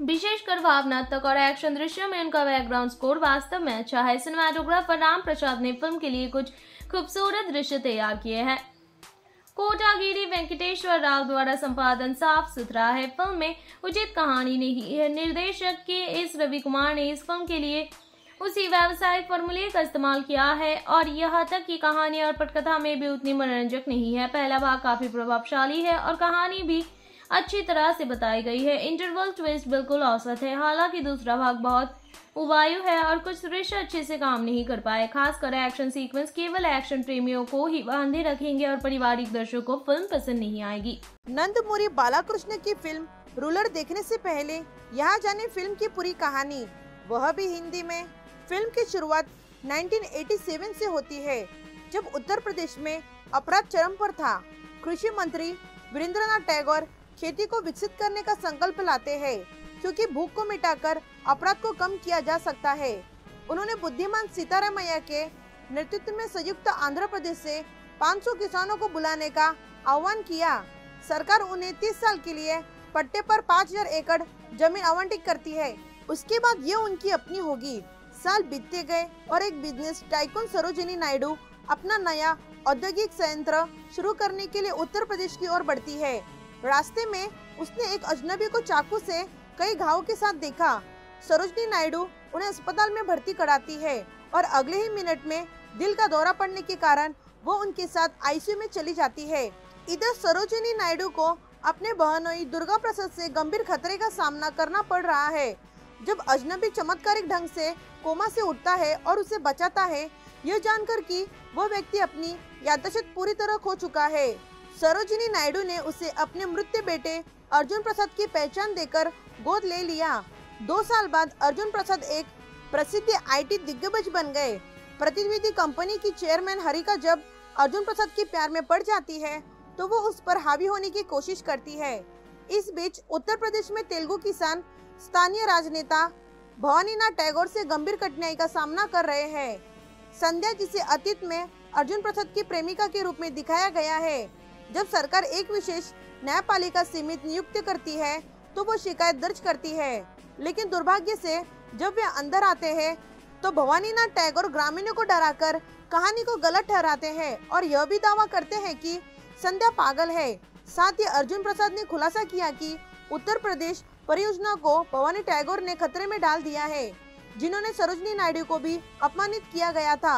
विशेषकर भावनात्मक और एक्शन दृश्य में उनका बैकग्राउंड स्कोर वास्तव में अच्छा है। सिनेमाटोग्राफर राम प्रसाद ने फ़िल्म के लिए कुछ खूबसूरत दृश्य तैयार किए हैं। कोटागिरी वेंकटेश्वर राव द्वारा संपादन साफ़ सुथरा है। फ़िल्म में उचित कहानी नहीं है। निर्देशक के एस रवि कुमार ने इस फ़िल्म के लिए उसी व्यावसायिक फॉर्मूले का इस्तेमाल किया है और यहाँ तक की कहानी और पटकथा में भी उतनी मनोरंजक नहीं है। पहला भाग काफ़ी प्रभावशाली है और कहानी भी अच्छी तरह से बताई गई है। इंटरवल ट्विस्ट बिल्कुल औसत है, हालाँकि दूसरा भाग बहुत उवायु है और कुछ दृश्य अच्छे से काम नहीं कर पाए। खासकर एक्शन सीक्वेंस केवल एक्शन प्रेमियों को ही बांधे रखेंगे और पारिवारिक दर्शकों को फ़िल्म पसंद नहीं आएगी। नंदमुरी बालाकृष्ण की फ़िल्म रूलर देखने से पहले यहाँ जाने फ़िल्म की पूरी कहानी। वह भी हिंदी में। फ़िल्म की शुरुआत 1987 से होती है, जब उत्तर प्रदेश में अपराध चरम पर था। कृषि मंत्री वीरेंद्रनाथ टैगोर खेती को विकसित करने का संकल्प लाते हैं, क्योंकि भूख को मिटाकर अपराध को कम किया जा सकता है। उन्होंने बुद्धिमान सीतारामैया के नेतृत्व में संयुक्त आंध्र प्रदेश से 500 किसानों को बुलाने का आह्वान किया। सरकार उन्हें 30 साल के लिए पट्टे पर 5000 एकड़ ज़मीन आवंटित करती है। उसके बाद ये उनकी अपनी होगी। साल बीतते गए और एक बिज़नेस टाइकून सरोजिनी नायडू अपना नया औद्योगिक संयंत्र शुरू करने के लिए उत्तर प्रदेश की ओर बढ़ती है। रास्ते में उसने एक अजनबी को चाकू से कई घावों के साथ देखा। सरोजनी नायडू उन्हें अस्पताल में भर्ती कराती है और अगले ही मिनट में दिल का दौरा पड़ने के कारण वो उनके साथ आईसीयू में चली जाती है। इधर सरोजिनी नायडू को अपने बहनोई दुर्गा प्रसाद से गंभीर खतरे का सामना करना पड़ रहा है। जब अजनबी चमत्कारिक ढंग से कोमा से उठता है और उसे बचाता है, यह जानकर कि वह व्यक्ति अपनी याददाश्त पूरी तरह खो चुका है। सरोजिनी नायडू ने उसे अपने मृत्यु बेटे अर्जुन प्रसाद की पहचान देकर गोद ले लिया। दो साल बाद अर्जुन प्रसाद एक प्रसिद्ध आईटी दिग्गज बन गए। प्रतिनिधि कंपनी की चेयरमैन हरिका जब अर्जुन प्रसाद के प्यार में पड़ जाती है तो वो उस पर हावी होने की कोशिश करती है। इस बीच उत्तर प्रदेश में तेलुगु किसान स्थानीय राजनेता भवानीनाथ टैगोर से गंभीर कठिनाई का सामना कर रहे हैं। संध्या जिसे अतीत में अर्जुन प्रसाद की प्रेमिका के रूप में दिखाया गया है। जब सरकार एक विशेष न्यायपालिका सीमित नियुक्त करती है तो वो शिकायत दर्ज करती है। लेकिन दुर्भाग्य से जब वे अंदर आते हैं तो भवानीनाथ टैगोर ग्रामीणों को डराकर कहानी को गलत ठहराते हैं और यह भी दावा करते हैं कि संध्या पागल है। साथ ही अर्जुन प्रसाद ने खुलासा किया कि उत्तर प्रदेश परियोजना को भवानी टैगोर ने खतरे में डाल दिया है, जिन्होंने सरोजनी नायडू को भी अपमानित किया गया था।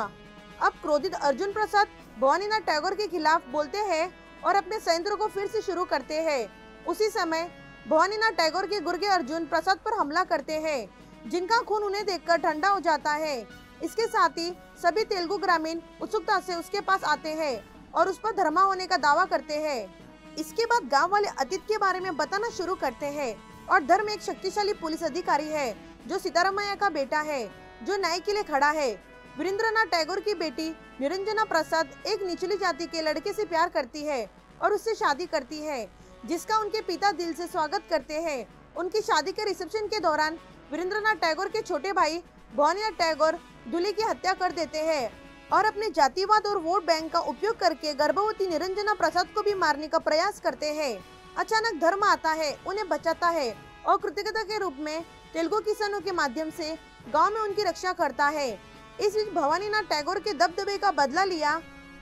अब क्रोधित अर्जुन प्रसाद भवानीनाथ टैगोर के खिलाफ बोलते हैं और अपने संयंत्र को फिर से शुरू करते हैं। उसी समय भवानीनाथ टैगोर के गुर्गे अर्जुन प्रसाद पर हमला करते हैं, जिनका खून उन्हें देखकर ठंडा हो जाता है। इसके साथ ही सभी तेलुगु ग्रामीण उत्सुकता से उसके पास आते हैं और उस पर धर्मा होने का दावा करते हैं। इसके बाद गाँव वाले अतीत के बारे में बताना शुरू करते हैं। और धर्म एक शक्तिशाली पुलिस अधिकारी है, जो सीतारामैया का बेटा है, जो न्याय के लिए खड़ा है। वीरेंद्रनाथ टैगोर की बेटी निरंजना प्रसाद एक निचली जाति के लड़के से प्यार करती है और उससे शादी करती है, जिसका उनके पिता दिल से स्वागत करते हैं। उनकी शादी के रिसेप्शन के दौरान वीरेंद्रनाथ टैगोर के छोटे भाई भवानीनाथ टैगोर दूल्हे की हत्या कर देते हैं और अपने जातिवाद और वोट बैंक का उपयोग करके गर्भवती निरंजना प्रसाद को भी मारने का प्रयास करते हैं। अचानक धर्म आता है, उन्हें बचाता है और कृतज्ञता के रूप में तेलुगु किसानों के माध्यम से गाँव में उनकी रक्षा करता है। इस बीच भवानी भवानीनाथ टैगोर के दबदबे का बदला लिया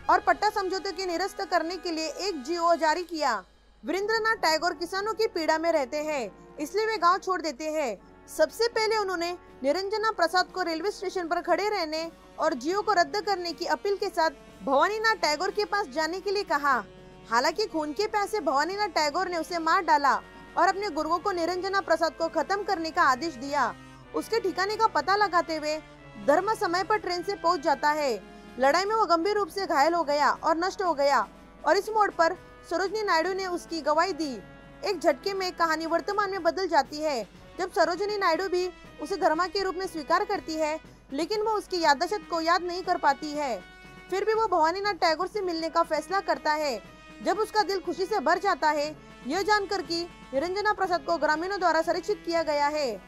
और पट्टा समझौते के निरस्त करने के लिए एक जीओ जारी किया। वीरेंद्रनाथ टैगोर किसानों की पीड़ा में रहते हैं, इसलिए वे गाँव छोड़ देते हैं। सबसे पहले उन्होंने निरंजना प्रसाद को रेलवे स्टेशन पर खड़े रहने और जियो को रद्द करने की अपील के साथ भवानीनाथ टैगोर के पास जाने के लिए कहा। हालाँकि खून के प्यासे भवानीनाथ टैगोर ने उसे मार डाला और अपने गुरुओं को निरंजना प्रसाद को खत्म करने का आदेश दिया। उसके ठिकाने का पता लगाते हुए धर्म समय पर ट्रेन से पहुँच जाता है। लड़ाई में वो गंभीर रूप से घायल हो गया और नष्ट हो गया और इस मोड़ पर सरोजनी नायडू ने उसकी गवाही दी। एक झटके में कहानी वर्तमान में बदल जाती है। जब सरोजनी नायडू भी उसे धर्मा के रूप में स्वीकार करती है, लेकिन वो उसकी यादाशत को याद नहीं कर पाती है। फिर भी वो भवानीनाथ टैगोर से मिलने का फैसला करता है। जब उसका दिल खुशी से भर जाता है, यह जानकर कि निरंजना प्रसाद को ग्रामीणों द्वारा संरक्षित किया गया है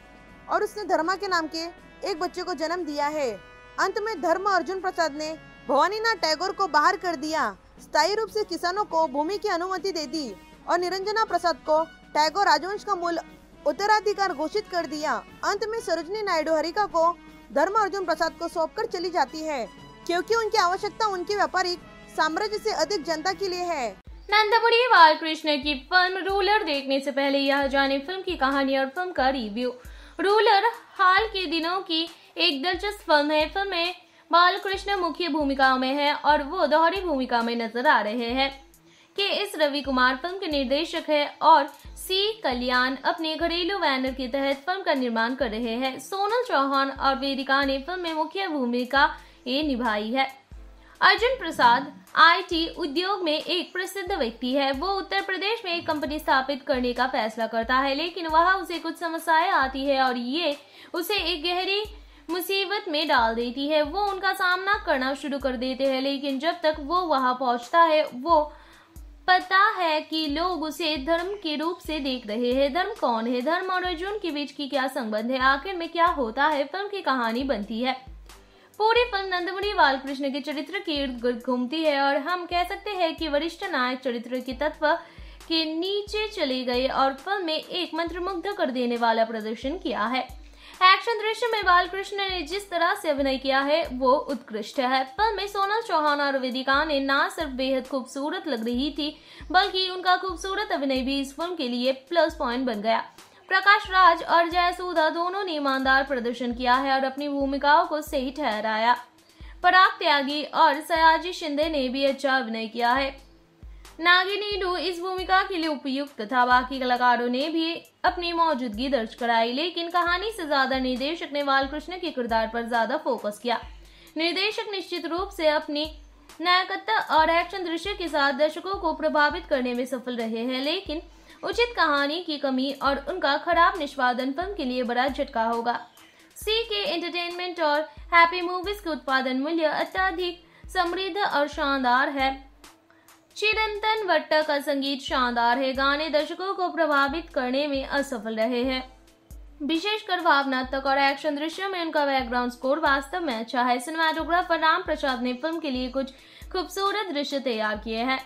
और उसने धर्मा के नाम के एक बच्चे को जन्म दिया है। अंत में धर्म अर्जुन प्रसाद ने भवानीनाथ टैगोर को बाहर कर दिया। स्थायी रूप से किसानों को भूमि की अनुमति दे दी और निरंजना प्रसाद को टैगोर राजवंश का मूल उत्तराधिकार घोषित कर दिया। अंत में सरोजनी नायडू हरिका को धर्म अर्जुन प्रसाद को सौंप चली जाती है, क्योंकि उनकी आवश्यकता उनके व्यापारिक साम्राज्य से अधिक जनता के लिए है। नंदपुरी बालकृष्ण की फ़िल्म रूलर देखने से पहले यह जाने फ़िल्म की कहानी और फ़िल्म का रिव्यू। रूलर हाल के दिनों की एक दिलचस्प फ़िल्म है। फ़िल्म में बालकृष्ण मुख्य भूमिका में है और वो दोहरी भूमिका में नज़र आ रहे हैं। के एस रवि कुमार फ़िल्म के निर्देशक है और सी कल्याण अपने घरेलू बैनर के तहत फ़िल्म का निर्माण कर रहे हैं। सोनल चौहान और वेदिका ने फ़िल्म में मुख्य भूमिका ये निभाई है। अर्जुन प्रसाद आईटी उद्योग में एक प्रसिद्ध व्यक्ति है। वो उत्तर प्रदेश में एक कंपनी स्थापित करने का फैसला करता है, लेकिन वहाँ उसे कुछ समस्याएँ आती है और ये उसे एक गहरी मुसीबत में डाल देती है। वो उनका सामना करना शुरू कर देते हैं, लेकिन जब तक वो वहाँ पहुँचता है, वो पता है कि लोग उसे धर्म के रूप से देख रहे हैं। धर्म कौन है? धर्म और अर्जुन के बीच की क्या संबंध है? आखिर में क्या होता है? फ़िल्म की कहानी बनती है। पूरी फ़िल्म नंदमुरी बालकृष्ण के चरित्र की इर्द गिर्द घूमती है और हम कह सकते हैं कि वरिष्ठ नायक चरित्र के तत्व के नीचे चले गए और फ़िल्म में एक मंत्रमुग्ध कर देने वाला प्रदर्शन किया है। एक्शन दृश्य में बालकृष्ण ने जिस तरह से अभिनय किया है, वो उत्कृष्ट है। फ़िल्म में सोनल चौहान और वेदिका ने न सिर्फ़ बेहद खूबसूरत लग रही थी, बल्कि उनका खूबसूरत अभिनय भी इस फ़िल्म के लिए प्लस पॉइंट बन गया। प्रकाश राज और जयसूधा दोनों ने ईमानदार प्रदर्शन किया है और अपनी भूमिकाओं को सही ठहराया। पराग त्यागी और सयाजी शिंदे ने भी अच्छा अभिनय किया है। नागिनीडू इस भूमिका के लिए उपयुक्त तथा बाकी कलाकारों ने भी अपनी मौजूदगी दर्ज कराई, लेकिन कहानी से ज़्यादा निर्देशक ने बालकृष्ण के किरदार पर ज़्यादा फोकस किया। निर्देशक निश्चित रूप से अपनी नायकत्ता और एक्शन दृश्य के साथ दर्शकों को प्रभावित करने में सफल रहे हैं, लेकिन उचित कहानी की कमी और उनका खराब निष्पादन फ़िल्म के लिए बड़ा झटका होगा। सी के एंटरटेनमेंट और हैप्पी मूवीज़ के उत्पादन मूल्य अत्यधिक समृद्ध और शानदार है। चिरंतन वट्ट का संगीत शानदार है। गाने दर्शकों को प्रभावित करने में असफल रहे हैं। विशेषकर भावनात्मक और एक्शन दृश्य में उनका बैकग्राउंड स्कोर वास्तव में अच्छा है। सिनेमाटोग्राफर राम प्रसाद ने फ़िल्म के लिए कुछ खूबसूरत दृश्य तैयार किए हैं।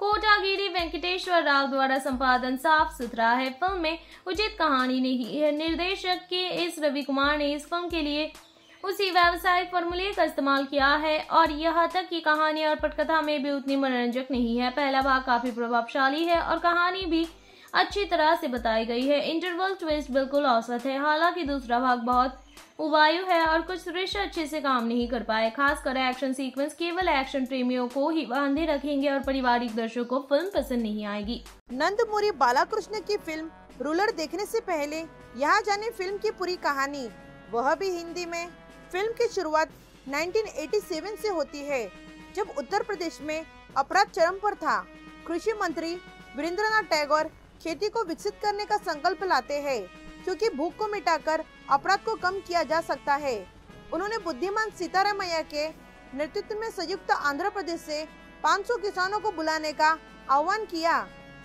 कोटागिरी वेंकटेश्वर राव द्वारा संपादन साफ़ सुथरा है। फ़िल्म में उचित कहानी नहीं है। निर्देशक के एस रवि कुमार ने इस फ़िल्म के लिए उसी व्यावसायिक फॉर्मूले का इस्तेमाल किया है और यहाँ तक कि कहानी और पटकथा में भी उतनी मनोरंजक नहीं है। पहला भाग काफ़ी प्रभावशाली है और कहानी भी अच्छी तरह से बताई गई है। इंटरवल ट्विस्ट बिल्कुल औसत है। हालाँकि दूसरा भाग बहुत उबायु है और कुछ दृश्य अच्छे से काम नहीं कर पाए। खासकर एक्शन सीक्वेंस केवल एक्शन प्रेमियों को ही बांधे रखेंगे और पारिवारिक दर्शकों को फ़िल्म पसंद नहीं आएगी। नंदमुरी बालाकृष्ण की फ़िल्म रूलर देखने से पहले यहाँ जाने फ़िल्म की पूरी कहानी। वह भी हिंदी में। फ़िल्म की शुरुआत 1987 से होती है, जब उत्तर प्रदेश में अपराध चरम पर था। कृषि मंत्री वीरेंद्रनाथ टैगोर खेती को विकसित करने का संकल्प लाते हैं। क्योंकि भूख को मिटाकर अपराध को कम किया जा सकता है। उन्होंने बुद्धिमान सीतारामैया के नेतृत्व में संयुक्त आंध्र प्रदेश से 500 किसानों को बुलाने का आह्वान किया।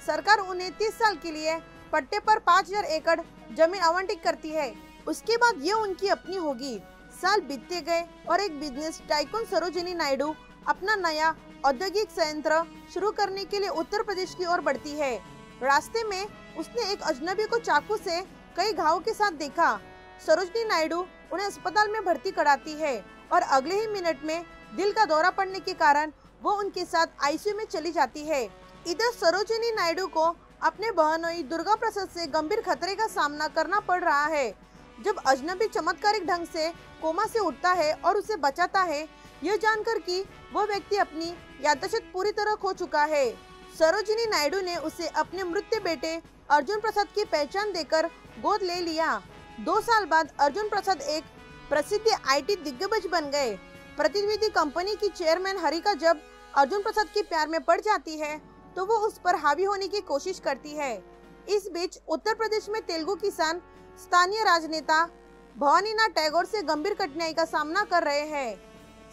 सरकार उन्हें 30 साल के लिए पट्टे पर 5000 एकड़ ज़मीन आवंटित करती है। उसके बाद ये उनकी अपनी होगी। साल बीतते गए और एक बिज़नेस टाइकून सरोजिनी नायडू अपना नया औद्योगिक संयंत्र शुरू करने के लिए उत्तर प्रदेश की ओर बढ़ती है। रास्ते में उसने एक अजनबी को चाकू से कई घावों के साथ देखा। सरोजनी नायडू उन्हें अस्पताल में भर्ती कराती है और अगले ही मिनट में दिल का दौरा पड़ने के कारण वो उनके साथ आईसीयू में चली जाती है। इधर सरोजनी नायडू को अपने बहनोई दुर्गा प्रसाद से गंभीर खतरे का सामना करना पड़ रहा है। जब अजनबी चमत्कारिक ढंग से कोमा से उठता है और उसे बचाता है, यह जानकर कि वो व्यक्ति अपनी यादाशत पूरी तरह खो चुका है। सरोजिनी नायडू ने उसे अपने मृत्यु बेटे अर्जुन प्रसाद की पहचान देकर गोद ले लिया। दो साल बाद अर्जुन प्रसाद एक प्रसिद्ध आईटी दिग्गज बन गए। प्रतिनिधि कंपनी की चेयरमैन हरिका जब अर्जुन प्रसाद के प्यार में पड़ जाती है तो वो उस पर हावी होने की कोशिश करती है। इस बीच उत्तर प्रदेश में तेलुगु किसान स्थानीय राजनेता भवानीनाथ टैगोर से गंभीर कठिनाई का सामना कर रहे हैं।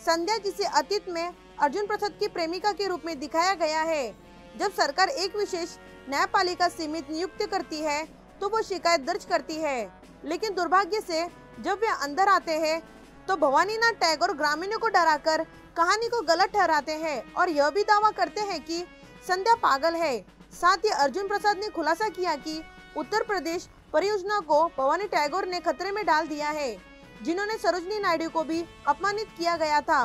संध्या जिसे अतीत में अर्जुन प्रसाद की प्रेमिका के रूप में दिखाया गया है, जब सरकार एक विशेष न्यायपालिका सीमित नियुक्त करती है तो वो शिकायत दर्ज करती है। लेकिन दुर्भाग्य से, जब वे अंदर आते हैं तो भवानीनाथ टैगोर ग्रामीणों को डराकर कहानी को गलत ठहराते हैं और यह भी दावा करते हैं कि संध्या पागल है। साथ ही अर्जुन प्रसाद ने खुलासा किया कि उत्तर प्रदेश परियोजना को भवानी टैगोर ने खतरे में डाल दिया है, जिन्होंने सरोजनी नायडू को भी अपमानित किया गया था।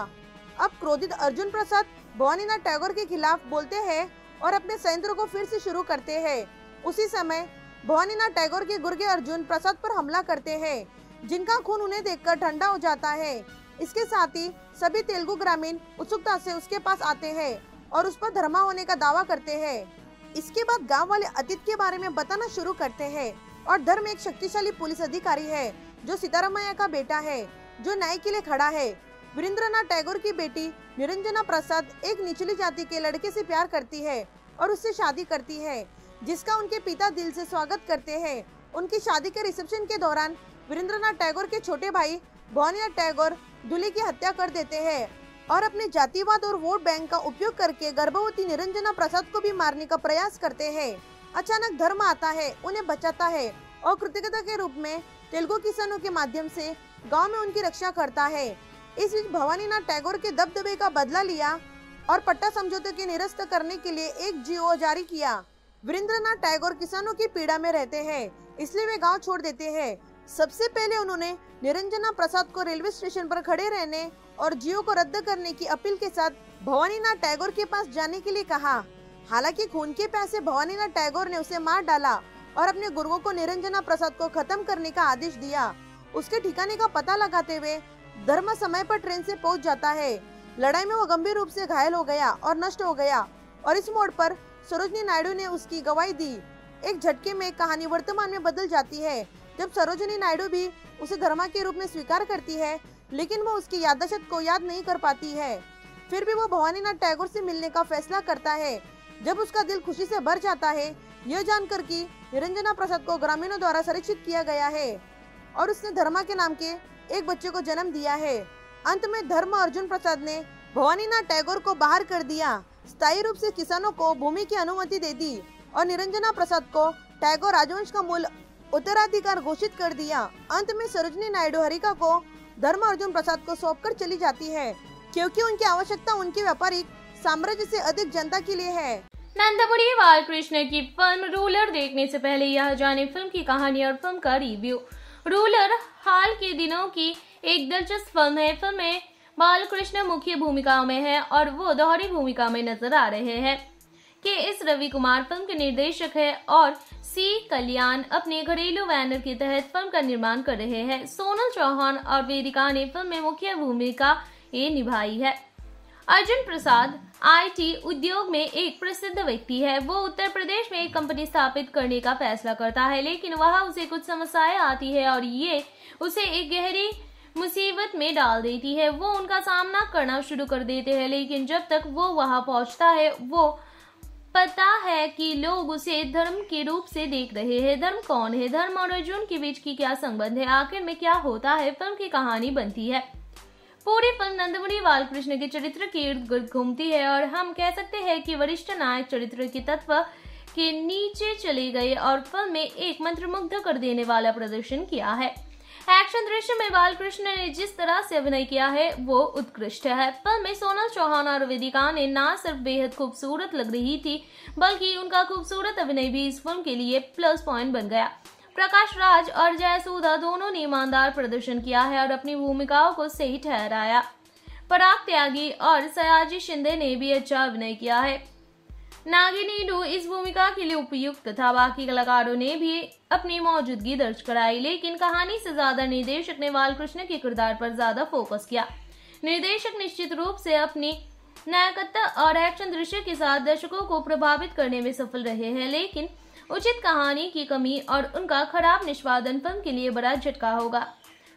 अब क्रोधित अर्जुन प्रसाद भवानीनाथ टैगोर के खिलाफ बोलते हैं और अपने संयंत्र को फिर से शुरू करते हैं। उसी समय भवानीनाथ टैगोर के गुर्गे अर्जुन प्रसाद पर हमला करते हैं, जिनका खून उन्हें देखकर ठंडा हो जाता है। इसके साथ ही सभी तेलुगु ग्रामीण उत्सुकता से उसके पास आते हैं और उस पर धर्मा होने का दावा करते हैं। इसके बाद गाँव वाले अतीत के बारे में बताना शुरू करते हैं और धर्म एक शक्तिशाली पुलिस अधिकारी है, जो सीतारामैया का बेटा है, जो न्याय के लिए खड़ा है। वीरेंद्रनाथ टैगोर की बेटी निरंजना प्रसाद एक निचली जाति के लड़के से प्यार करती है और उससे शादी करती है। जिसका उनके पिता दिल से स्वागत करते हैं। उनकी शादी के रिसेप्शन के दौरान वीरेंद्रनाथ टैगोर के छोटे भाई भवानीनाथ टैगोर दूल्हे की हत्या कर देते हैं और अपने जातिवाद और वोट बैंक का उपयोग करके गर्भवती निरंजना प्रसाद को भी मारने का प्रयास करते हैं। अचानक धर्म आता है, उन्हें बचाता है और कृतज्ञता के रूप में तेलुगु किसानों के माध्यम से गाँव में उनकी रक्षा करता है। इस बीच भवानीनाथ टैगोर के दबदबे का बदला लिया और पट्टा समझौते के निरस्त करने के लिए एक जीओ जारी किया। वीरेंद्रनाथ टैगोर किसानों की पीड़ा में रहते हैं, इसलिए वे गाँव छोड़ देते हैं। सबसे पहले उन्होंने निरंजना प्रसाद को रेलवे स्टेशन पर खड़े रहने और जियो को रद्द करने की अपील के साथ भवानीनाथ टैगोर के पास जाने के लिए कहा। हालाँकि खून के पैसे भवानीनाथ टैगोर ने उसे मार डाला और अपने गुरुओं को निरंजना प्रसाद को खत्म करने का आदेश दिया। उसके ठिकाने का पता लगाते हुए धर्म समय पर ट्रेन से पहुँच जाता है। लड़ाई में वो गंभीर रूप से घायल हो गया और नष्ट हो गया और इस मोड़ पर सरोजनी नायडू ने उसकी गवाही दी। एक झटके में कहानी वर्तमान में बदल जाती है। जब सरोजनी नायडू भी उसे धर्मा के रूप में स्वीकार करती है, लेकिन वो उसकी याददाश्त को याद नहीं कर पाती है। फिर भी वो भवानीनाथ टैगोर से मिलने का फैसला करता है। जब उसका दिल खुशी से भर जाता है, यह जानकर कि निरंजना प्रसाद को ग्रामीणों द्वारा संरक्षित किया गया है और उसने धर्मा के नाम के एक बच्चे को जन्म दिया है। अंत में धर्म अर्जुन प्रसाद ने भवानीनाथ टैगोर को बाहर कर दिया। स्थायी रूप से किसानों को भूमि की अनुमति दे दी और निरंजना प्रसाद को टैगोर राजवंश का मूल उत्तराधिकार घोषित कर दिया। अंत में सरोजनी नायडू हरिका को धर्म अर्जुन प्रसाद को सौंप चली जाती है, क्योंकि उनकी आवश्यकता उनके व्यापारिक साम्राज्य से अधिक जनता के लिए है। नंदपुरी बालकृष्ण की फ़िल्म रूलर देखने से पहले यह जाने फ़िल्म की कहानी और फ़िल्म का रिव्यू रूलर हाल के दिनों की एक दिलचस्प फ़िल्म है, फ़िल्म में बालकृष्ण मुख्य भूमिका में है और वो दोहरी भूमिका में नज़र आ रहे हैं के इस रवि कुमार फ़िल्म के निर्देशक है और सी कल्याण अपने घरेलू बैनर के तहत फ़िल्म का निर्माण कर रहे हैं। सोनल चौहान और वेदिका ने फ़िल्म में मुख्य भूमिका निभाई है। अर्जुन प्रसाद, आईटी उद्योग में एक प्रसिद्ध व्यक्ति है। वो उत्तर प्रदेश में एक कंपनी स्थापित करने का फैसला करता है, लेकिन वहाँ उसे कुछ समस्याएँ आती है और ये उसे एक गहरी मुसीबत में डाल देती है। वो उनका सामना करना शुरू कर देते हैं, लेकिन जब तक वो वहाँ पहुँचता है, वो पता है कि लोग उसे धर्म के रूप से देख रहे हैं। धर्म कौन है? धर्म और अर्जुन के बीच की क्या संबंध है? आखिर में क्या होता है? फ़िल्म की कहानी बनती है। पूरी फ़िल्म नंदमुरी बालकृष्ण के चरित्र के इर्द गिर्द घूमती है, और हम कह सकते हैं कि वरिष्ठ नायक चरित्र के तत्व के नीचे चले गए, और फ़िल्म में एक मंत्रमुग्ध कर देने वाला प्रदर्शन किया है। एक्शन दृश्य में बालकृष्ण ने जिस तरह से अभिनय किया है, वो उत्कृष्ट है। फ़िल्म में सोनल चौहान और वेदिका ने न सिर्फ़ बेहद खूबसूरत लग रही थी, बल्कि उनका खूबसूरत अभिनय भी इस फ़िल्म के लिए प्लस पॉइंट बन गया। प्रकाश राज और जयसूधा दोनों ने ईमानदार प्रदर्शन किया है और अपनी भूमिकाओं को सही ठहराया। पराग त्यागी और सयाजी शिंदे ने भी अच्छा अभिनय किया है। नागिनी डू इस भूमिका के लिए उपयुक्त था बाकी कलाकारों ने भी अपनी मौजूदगी दर्ज कराई, लेकिन कहानी से ज़्यादा निर्देशक ने बालकृष्ण के किरदार पर ज़्यादा फोकस किया। निर्देशक निश्चित रूप से अपनी नायकत्ता और एक्शन दृश्य के साथ दर्शकों को प्रभावित करने में सफल रहे हैं, लेकिन उचित कहानी की कमी और उनका खराब निष्पादन फ़िल्म के लिए बड़ा झटका होगा।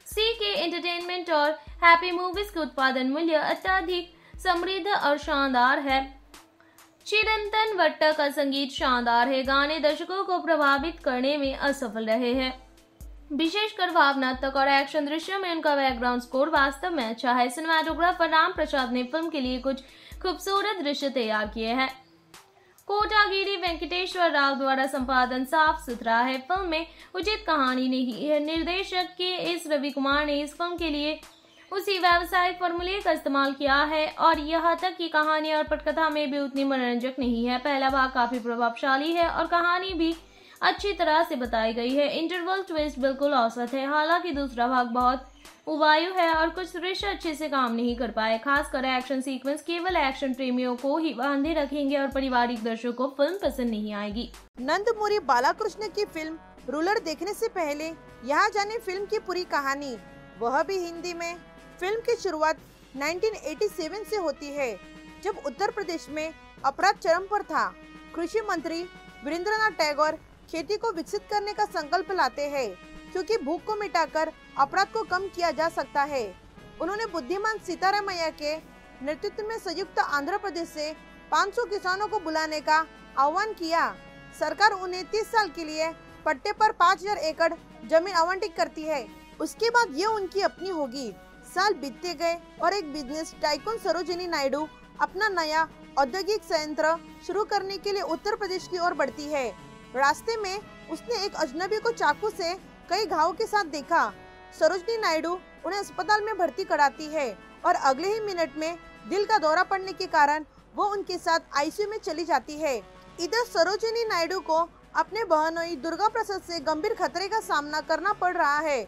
सी के एंटरटेनमेंट और हैप्पी मूवीज़ के उत्पादन मूल्य अत्यधिक समृद्ध और शानदार है। चिरंतन वट्ट का संगीत शानदार है। गाने दर्शकों को प्रभावित करने में असफल रहे हैं। विशेषकर भावनात्मक और एक्शन दृश्य में उनका बैकग्राउंड स्कोर वास्तव में अच्छा है। सिनेमाटोग्राफर राम प्रसाद ने फ़िल्म के लिए कुछ खूबसूरत दृश्य तैयार किए हैं। कोटागिरी वेंकटेश्वर राव द्वारा संपादन साफ़ सुथरा है। फ़िल्म में उचित कहानी नहीं है। निर्देशक के एस रवि कुमार ने इस फ़िल्म के लिए उसी व्यावसायिक फॉर्मूले का इस्तेमाल किया है और यहाँ तक की कहानी और पटकथा में भी उतनी मनोरंजक नहीं है। पहला भाग काफ़ी प्रभावशाली है और कहानी भी अच्छी तरह से बताई गई है। इंटरवल ट्विस्ट बिल्कुल औसत है। हालाँकि दूसरा भाग बहुत उबायु है और कुछ दृश्य अच्छे से काम नहीं कर पाए। खासकर एक्शन सीक्वेंस केवल एक्शन प्रेमियों को ही बांधे रखेंगे और पारिवारिक दर्शकों को फ़िल्म पसंद नहीं आएगी। नंदमुरी बालाकृष्ण की फ़िल्म रूलर देखने से पहले यहाँ जाने फ़िल्म की पूरी कहानी। वह भी हिंदी में। फ़िल्म की शुरुआत 1987 से होती है, जब उत्तर प्रदेश में अपराध चरम पर था। कृषि मंत्री वीरेंद्रनाथ टैगोर खेती को विकसित करने का संकल्प लाते हैं, क्योंकि भूख को मिटाकर अपराध को कम किया जा सकता है। उन्होंने बुद्धिमान सीतारामैया के नेतृत्व में संयुक्त आंध्र प्रदेश से 500 किसानों को बुलाने का आह्वान किया। सरकार उन्हें 30 साल के लिए पट्टे पर 5000 एकड़ ज़मीन आवंटित करती है। उसके बाद ये उनकी अपनी होगी। साल बीतते गए और एक बिज़नेस टाइकोन सरोजिनी नायडू अपना नया औद्योगिक संयंत्र शुरू करने के लिए उत्तर प्रदेश की ओर बढ़ती है। रास्ते में उसने एक अजनबी को चाकू से कई घावों के साथ देखा। सरोजनी नायडू उन्हें अस्पताल में भर्ती कराती है और अगले ही मिनट में दिल का दौरा पड़ने के कारण वो उनके साथ आईसीयू में चली जाती है। इधर सरोजिनी नायडू को अपने बहनोई दुर्गा प्रसाद से गंभीर खतरे का सामना करना पड़ रहा है।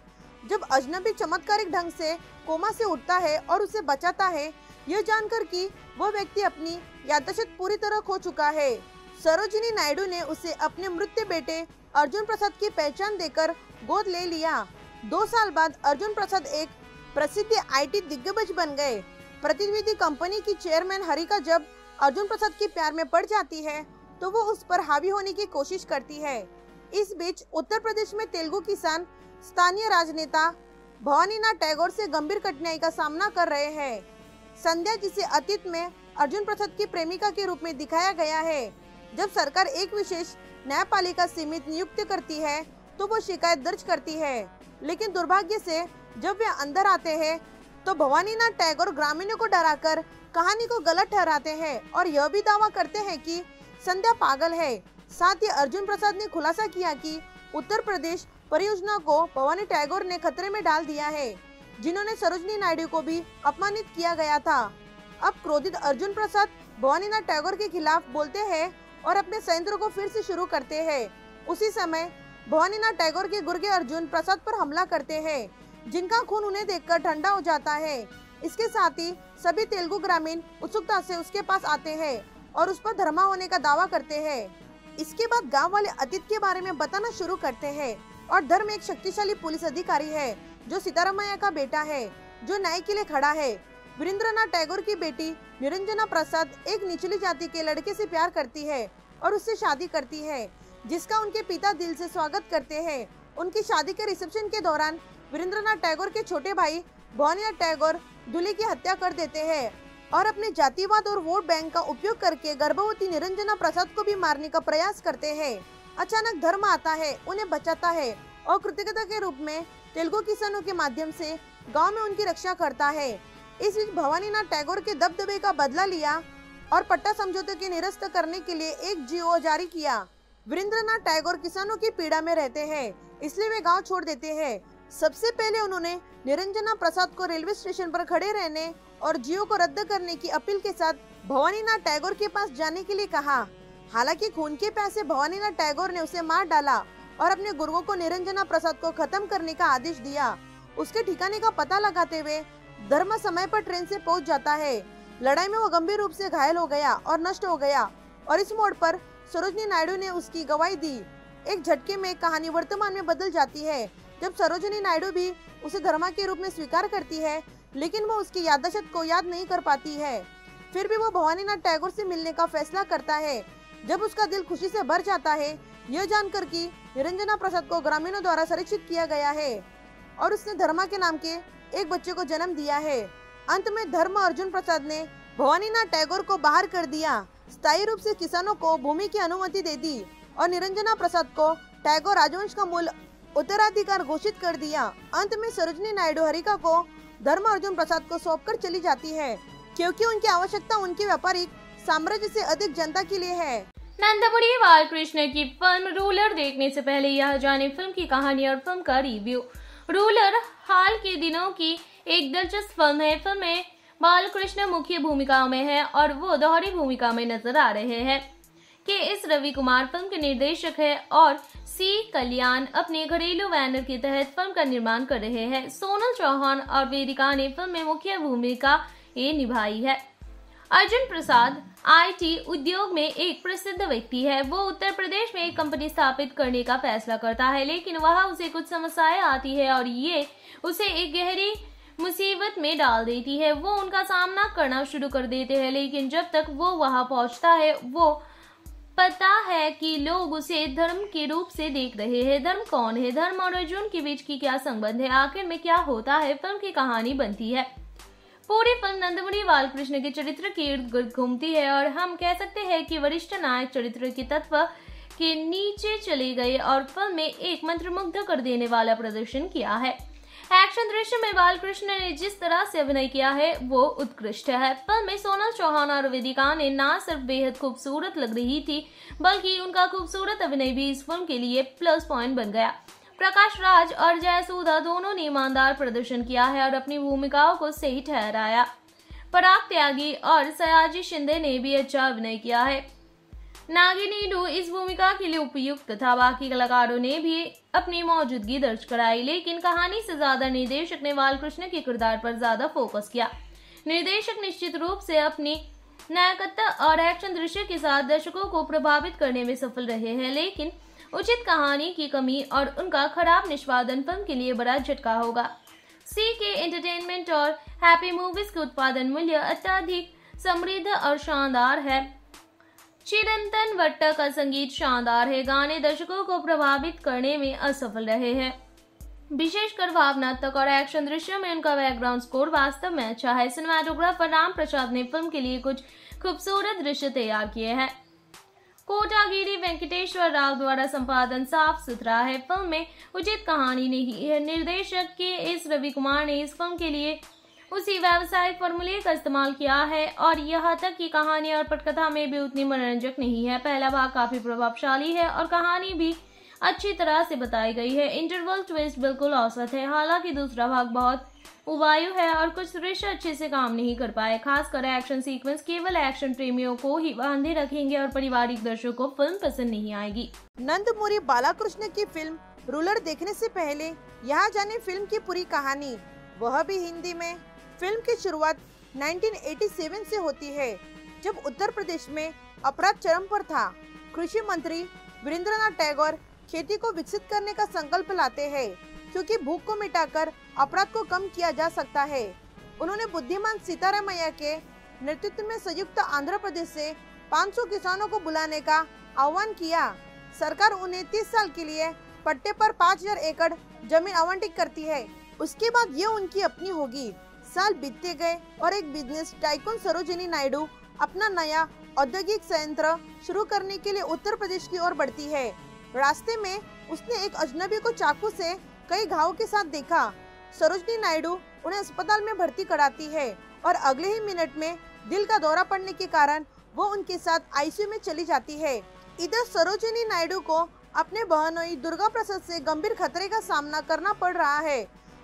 जब अजनबी चमत्कारिक ढंग से कोमा से उठता है और उसे बचाता है, यह जानकर कि वह व्यक्ति अपनी याददाश्त पूरी तरह खो चुका है। सरोजिनी नायडू ने उसे अपने मृत्यु बेटे अर्जुन प्रसाद की पहचान देकर गोद ले लिया। दो साल बाद अर्जुन प्रसाद एक प्रसिद्ध आईटी दिग्गज बन गए। प्रतिनिधि कंपनी की चेयरमैन हरिका जब अर्जुन प्रसाद के प्यार में पड़ जाती है तो वो उस पर हावी होने की कोशिश करती है। इस बीच उत्तर प्रदेश में तेलुगु किसान स्थानीय राजनेता भवानीनाथ टैगोर से गंभीर कठिनाई का सामना कर रहे हैं। संध्या जिसे अतीत में अर्जुन प्रसाद की प्रेमिका के रूप में दिखाया गया है। जब सरकार एक विशेष न्यायपालिका सीमित नियुक्त करती है तो वो शिकायत दर्ज करती है। लेकिन दुर्भाग्य से जब वे अंदर आते हैं तो भवानीनाथ टैगोर ग्रामीणों को डराकर कहानी को गलत ठहराते हैं और यह भी दावा करते हैं कि संध्या पागल है। साथ ही अर्जुन प्रसाद ने खुलासा किया कि उत्तर प्रदेश परियोजना को भवानी टैगोर ने खतरे में डाल दिया है, जिन्होंने सरोजनी नायडू को भी अपमानित किया गया था। अब क्रोधित अर्जुन प्रसाद भवानीनाथ टैगोर के खिलाफ बोलते हैं और अपने संयंत्र को फिर से शुरू करते हैं। उसी समय भवानीनाथ टैगोर के गुर्गे अर्जुन प्रसाद पर हमला करते हैं, जिनका खून उन्हें देखकर ठंडा हो जाता है। इसके साथ ही सभी तेलुगु ग्रामीण उत्सुकता से उसके पास आते हैं और उस पर धर्मा होने का दावा करते हैं। इसके बाद गाँव वाले अतीत के बारे में बताना शुरू करते हैं। और धर्म एक शक्तिशाली पुलिस अधिकारी है, जो सीतारामैया का बेटा है, जो न्याय के लिए खड़ा है। वीरेंद्रनाथ टैगोर की बेटी निरंजना प्रसाद एक निचली जाति के लड़के से प्यार करती है और उससे शादी करती है, जिसका उनके पिता दिल से स्वागत करते हैं। उनकी शादी के रिसेप्शन के दौरान वीरेंद्रनाथ टैगोर के छोटे भाई भवानीनाथ टैगोर दूल्हे की हत्या कर देते हैं और अपने जातिवाद और वोट बैंक का उपयोग करके गर्भवती निरंजना प्रसाद को भी मारने का प्रयास करते हैं। अचानक धर्म आता है, उन्हें बचाता है और कृतज्ञता के रूप में तेलुगु किसानों के माध्यम से गाँव में उनकी रक्षा करता है। इस बीच भवानीनाथ टैगोर के दबदबे का बदला लिया और पट्टा समझौते के निरस्त करने के लिए एक जीओ जारी किया। वीरेंद्रनाथ टैगोर किसानों की पीड़ा में रहते हैं, इसलिए वे गाँव छोड़ देते हैं। सबसे पहले उन्होंने निरंजना प्रसाद को रेलवे स्टेशन पर खड़े रहने और जियो को रद्द करने की अपील के साथ भवानीनाथ टैगोर के पास जाने के लिए कहा। हालाँकि खून के पैसे भवानीनाथ टैगोर ने उसे मार डाला और अपने गुरुओं को निरंजना प्रसाद को खत्म करने का आदेश दिया। उसके ठिकाने का पता लगाते हुए धर्म समय पर ट्रेन से पहुँच जाता है। लड़ाई में वो गंभीर रूप से घायल हो गया और नष्ट हो गया और इस मोड़ पर सरोजनी नायडू ने उसकी गवाही दी। एक झटके में कहानी वर्तमान में बदल जाती है। जब सरोजनी नायडू भी उसे धर्मा के रूप में स्वीकार करती है, लेकिन वो उसकी याददाश्त को याद नहीं कर पाती है। फिर भी वो भवानीनाथ टैगोर से मिलने का फैसला करता है। जब उसका दिल खुशी से भर जाता है, यह जानकर कि निरंजना प्रसाद को ग्रामीणों द्वारा संरक्षित किया गया है और उसने धर्मा के नाम के एक बच्चे को जन्म दिया है। अंत में धर्म अर्जुन प्रसाद ने भवानीनाथ टैगोर को बाहर कर दिया। स्थायी रूप से किसानों को भूमि की अनुमति दे दी और निरंजना प्रसाद को टैगोर राजवंश का मूल उत्तराधिकार घोषित कर दिया। अंत में सरोजनी नायडू हरिका को धर्म अर्जुन प्रसाद को सौंपकर चली जाती है, क्योंकि उनकी आवश्यकता उनके व्यापारिक साम्राज्य से अधिक जनता के लिए है। नंदपुरी बालकृष्ण की फ़िल्म रूलर देखने से पहले यह जाने फ़िल्म की कहानी और फ़िल्म का रिव्यू रूलर हाल के दिनों की एक दिलचस्प फ़िल्म है। फ़िल्म में बालकृष्ण मुख्य भूमिका में है और वो दोहरी भूमिका में नज़र आ रहे हैं के एस रवि कुमार फ़िल्म के निर्देशक है और सी कल्याण अपने घरेलू बैनर के तहत फ़िल्म का निर्माण कर रहे हैं। सोनल चौहान और वेदिका ने फ़िल्म में मुख्य भूमिका ये निभाई है। अर्जुन प्रसाद, आईटी उद्योग में एक प्रसिद्ध व्यक्ति है। वो उत्तर प्रदेश में एक कंपनी स्थापित करने का फैसला करता है, लेकिन वहाँ उसे कुछ समस्याएँ आती है और ये उसे एक गहरी मुसीबत में डाल देती है। वो उनका सामना करना शुरू कर देते हैं, लेकिन जब तक वो वहाँ पहुँचता है, वो पता है कि लोग उसे धर्म के रूप से देख रहे हैं। धर्म कौन है? धर्म और अर्जुन के बीच की क्या संबंध है? आखिर में क्या होता है? फ़िल्म की कहानी बनती है। पूरी फ़िल्म नंदमुनि बालकृष्ण के चरित्र के इर्द गिर्द घूमती है और हम कह सकते हैं कि वरिष्ठ नायक चरित्र के तत्व के नीचे चले गए और फ़िल्म में एक मंत्रमुग्ध कर देने वाला प्रदर्शन किया है। एक्शन दृश्य में बालकृष्ण ने जिस तरह से अभिनय किया है, वो उत्कृष्ट है। फ़िल्म में सोनल चौहान और वेदिका ने न सिर्फ़ बेहद खूबसूरत लग रही थी, बल्कि उनका खूबसूरत अभिनय भी इस फ़िल्म के लिए प्लस पॉइंट बन गया। प्रकाश राज और जयसूधा दोनों ने ईमानदार प्रदर्शन किया है और अपनी भूमिकाओं को सही ठहराया। पराग त्यागी और सयाजी शिंदे ने भी अच्छा अभिनय किया है। नागिनी डू इस भूमिका के लिए उपयुक्त था। बाकी कलाकारों ने भी अपनी मौजूदगी दर्ज कराई, लेकिन कहानी से ज़्यादा निर्देशक ने बालकृष्ण के किरदार पर ज़्यादा फोकस किया। निर्देशक निश्चित रूप से अपनी नायकत्ता और एक्शन दृश्य के साथ दर्शकों को प्रभावित करने में सफल रहे हैं, लेकिन उचित कहानी की कमी और उनका खराब निष्पादन फ़िल्म के लिए बड़ा झटका होगा। सी के एंटरटेनमेंट और हैप्पी मूवीज़ के उत्पादन मूल्य अत्याधिक, समृद्ध और शानदार है। चिरंतन वट्टा का संगीत शानदार है। गाने दर्शकों को प्रभावित करने में असफल रहे हैं। विशेषकर भावनात्मक और एक्शन दृश्यों में उनका बैकग्राउंड स्कोर वास्तव में अच्छा है। सिनेमाटोग्राफर राम प्रसाद ने फ़िल्म के लिए कुछ खूबसूरत दृश्य तैयार किए हैं। कोटागिरी वेंकटेश्वर राव द्वारा संपादन साफ़ सुथरा है। फ़िल्म में उचित कहानी नहीं है। निर्देशक के एस रवि कुमार ने इस फ़िल्म के लिए उसी व्यावसायिक फॉर्मूले का इस्तेमाल किया है और यहाँ तक कि कहानी और पटकथा में भी उतनी मनोरंजक नहीं है। पहला भाग काफ़ी प्रभावशाली है और कहानी भी अच्छी तरह से बताई गई है। इंटरवल ट्विस्ट बिल्कुल औसत है। हालाँकि दूसरा भाग बहुत उवायु है और कुछ दृश्य अच्छे से काम नहीं कर पाए। खासकर एक्शन सीक्वेंस केवल एक्शन प्रेमियों को ही बांधे रखेंगे और पारिवारिक दर्शकों को फ़िल्म पसंद नहीं आएगी। नंदमुरी बालाकृष्ण की फ़िल्म रूलर देखने से पहले यहाँ जाने फ़िल्म की पूरी कहानी। वह भी हिंदी में। फ़िल्म की शुरुआत 1987 से होती है, जब उत्तर प्रदेश में अपराध चरम पर था। कृषि मंत्री वीरेंद्रनाथ टैगोर खेती को विकसित करने का संकल्प लाते हैं। क्योंकि भूख को मिटाकर अपराध को कम किया जा सकता है। उन्होंने बुद्धिमान सीतारामैया के नेतृत्व में संयुक्त आंध्र प्रदेश से 500 किसानों को बुलाने का आह्वान किया। सरकार उन्हें 30 साल के लिए पट्टे पर 5000 एकड़ ज़मीन आवंटित करती है। उसके बाद ये उनकी अपनी होगी। साल बीतते गए और एक बिज़नेस टाइकोन सरोजिनी नायडू अपना नया औद्योगिक संयंत्र शुरू करने के लिए उत्तर प्रदेश की ओर बढ़ती है। रास्ते में उसने एक अजनबी को चाकू से कई घाव के साथ देखा। सरोजनी नायडू उन्हें अस्पताल में भर्ती कराती है और अगले ही मिनट में दिल का दौरा पड़ने के कारण वो उनके साथ आईसीयू में चली जाती है। इधर सरोजनी नायडू को अपने बहनोई दुर्गा प्रसाद से गंभीर खतरे का सामना करना पड़ रहा है।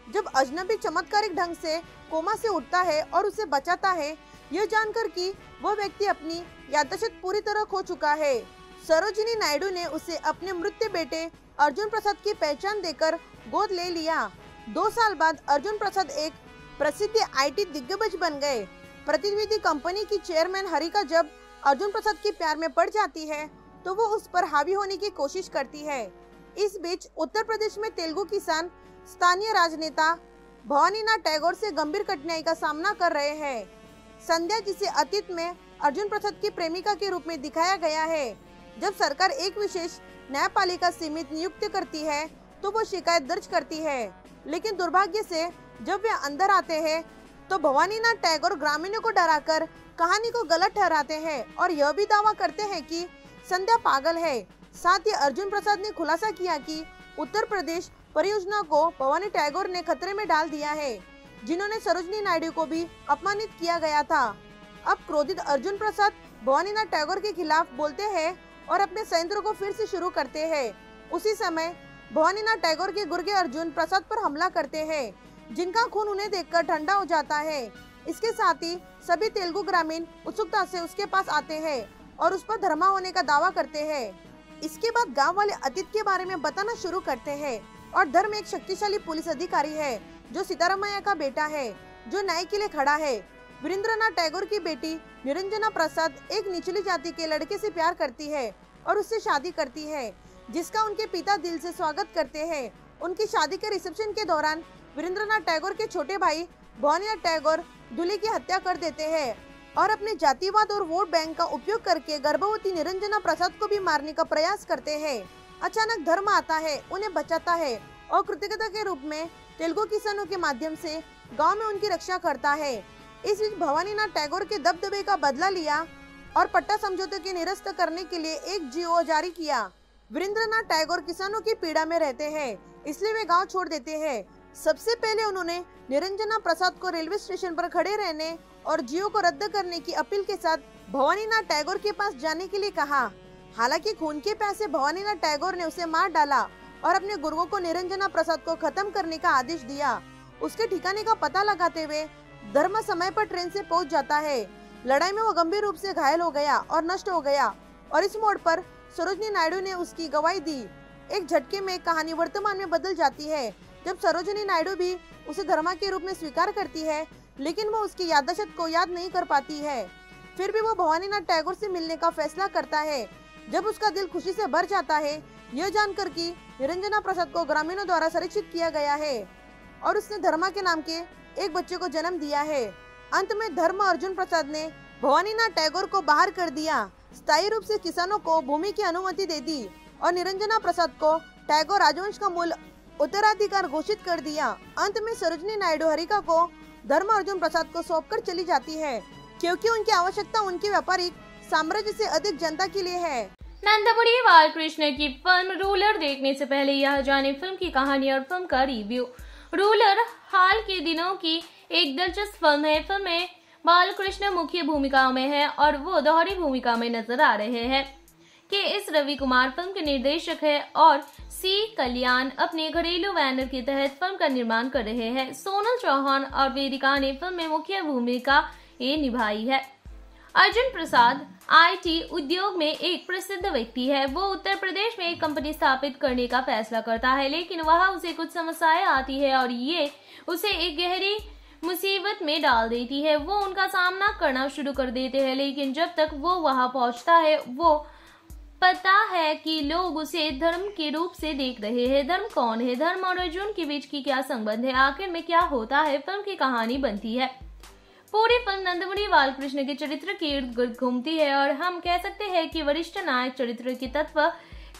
जब अजनबी चमत्कारिक ढंग से कोमा से उठता है और उसे बचाता है, यह जानकर कि वह व्यक्ति अपनी याददाश्त पूरी तरह खो चुका है। सरोजिनी नायडू ने उसे अपने मृत्यु बेटे अर्जुन प्रसाद की पहचान देकर गोद ले लिया। दो साल बाद अर्जुन प्रसाद एक प्रसिद्ध आईटी दिग्गज बन गए। प्रतिनिधि कंपनी की चेयरमैन हरिका जब अर्जुन प्रसाद के प्यार में पड़ जाती है तो वो उस पर हावी होने की कोशिश करती है। इस बीच उत्तर प्रदेश में तेलुगु किसान स्थानीय राजनेता भवानीनाथ टैगोर से गंभीर कठिनाई का सामना कर रहे हैं। संध्या जिसे अतीत में अर्जुन प्रसाद की प्रेमिका के रूप में दिखाया गया है, जब सरकार एक विशेष न्यायपालिका सीमित नियुक्त करती है तो वो शिकायत दर्ज करती है। लेकिन दुर्भाग्य से जब वे अंदर आते हैं तो भवानीनाथ टैगोर ग्रामीणों को डराकर कहानी को गलत ठहराते हैं और यह भी दावा करते हैं कि संध्या पागल है। साथ ही अर्जुन प्रसाद ने खुलासा किया कि उत्तर प्रदेश परियोजना को भवानी टैगोर ने खतरे में डाल दिया है, जिन्होंने सरोजनी नायडू को भी अपमानित किया गया था। अब क्रोधित अर्जुन प्रसाद भवानीनाथ टैगोर के खिलाफ बोलते हैं और अपने संयंत्र को फिर से शुरू करते हैं। उसी समय भवानीनाथ टैगोर के गुर्गे अर्जुन प्रसाद पर हमला करते हैं। जिनका खून उन्हें देखकर ठंडा हो जाता है। इसके साथ ही सभी तेलुगु ग्रामीण उत्सुकता से उसके पास आते हैं और उस पर धर्मा होने का दावा करते हैं। इसके बाद गाँव वाले अतीत के बारे में बताना शुरू करते हैं और धर्म एक शक्तिशाली पुलिस अधिकारी है, जो सीतारामैया का बेटा है, जो न्याय के लिए खड़ा है। वीरेंद्रनाथ टैगोर की बेटी निरंजना प्रसाद एक निचली जाति के लड़के से प्यार करती है और उससे शादी करती है। जिसका उनके पिता दिल से स्वागत करते हैं। उनकी शादी के रिसेप्शन के दौरान वीरेंद्रनाथ टैगोर के छोटे भाई भवानीनाथ टैगोर दूल्हे की हत्या कर देते हैं और अपने जातिवाद और वोट बैंक का उपयोग करके गर्भवती निरंजना प्रसाद को भी मारने का प्रयास करते हैं। अचानक धर्म आता है, उन्हें बचाता है और कृतज्ञता के रूप में तेलुगु किसानों के माध्यम से गाँव में उनकी रक्षा करता है। इस बीच भवानी भवानीनाथ टैगोर के दबदबे का बदला लिया और पट्टा समझौते के निरस्त करने के लिए एक जीओ जारी किया। वीरेंद्रनाथ टैगोर किसानों की पीड़ा में रहते हैं, इसलिए वे गाँव छोड़ देते हैं। सबसे पहले उन्होंने निरंजना प्रसाद को रेलवे स्टेशन पर खड़े रहने और जियो को रद्द करने की अपील के साथ भवानीनाथ टैगोर के पास जाने के लिए कहा। हालाँकि खून के पैसे भवानीनाथ टैगोर ने उसे मार डाला और अपने गुरुओं को निरंजना प्रसाद को खत्म करने का आदेश दिया। उसके ठिकाने का पता लगाते हुए धर्म समय पर ट्रेन से पहुँच जाता है। लड़ाई में वो गंभीर रूप से घायल हो गया और नष्ट हो गया और इस मोड़ पर सरोजनी नायडू ने उसकी गवाही दी। एक झटके में कहानी वर्तमान में बदल जाती है, जब सरोजनी नायडू भी उसे धर्मा के रूप में स्वीकार करती है, लेकिन वो उसकी याददाश्त को याद नहीं कर पाती है। फिर भी वो भवानीनाथ टैगोर से मिलने का फैसला करता है। जब उसका दिल खुशी से भर जाता है, यह जानकर कि निरंजना प्रसाद को ग्रामीणों द्वारा संरक्षित किया गया है और उसने धर्मा के नाम के एक बच्चे को जन्म दिया है। अंत में धर्म अर्जुन प्रसाद ने भवानीनाथ टैगोर को बाहर कर दिया। स्थायी रूप से किसानों को भूमि की अनुमति दे दी और निरंजना प्रसाद को टैगोर राजवंश का मूल उत्तराधिकार घोषित कर दिया। अंत में सरोजनी नायडू हरिका को धर्म अर्जुन प्रसाद को सौंपकर चली जाती है, क्योंकि उनकी आवश्यकता उनके व्यापारिक साम्राज्य से अधिक जनता के लिए है। नंदमुरी बालकृष्ण की फ़िल्म रूलर देखने से पहले यह जाने फ़िल्म की कहानी और फ़िल्म का रिव्यू रूलर हाल के दिनों की एक दिलचस्प फ़िल्म है। फ़िल्म में बालकृष्ण मुख्य भूमिका में है और वो दोहरी भूमिका में नज़र आ रहे हैं। के एस रवि कुमार फ़िल्म के निर्देशक है और सी कल्याण अपने घरेलू बैनर के तहत फ़िल्म का निर्माण कर रहे हैं। सोनल चौहान और वेदिका ने फ़िल्म में मुख्य भूमिका ये निभाई है। अर्जुन प्रसाद, आईटी उद्योग में एक प्रसिद्ध व्यक्ति है। वो उत्तर प्रदेश में एक कंपनी स्थापित करने का फैसला करता है, लेकिन वहाँ उसे कुछ समस्याएँ आती है और ये, उसे एक गहरी मुसीबत में डाल देती है। वो उनका सामना करना शुरू कर देते हैं, लेकिन जब तक वो वहाँ पहुँचता है, वो पता है कि लोग उसे धर्म के रूप से देख रहे हैं। धर्म कौन है? धर्म और अर्जुन के बीच की क्या संबंध है? आखिर में क्या होता है? फ़िल्म की कहानी बनती है। पूरी फ़िल्म नंदमुनि बालकृष्ण के चरित्र के इर्द गिर्द घूमती है और हम कह सकते हैं कि वरिष्ठ नायक चरित्र के तत्व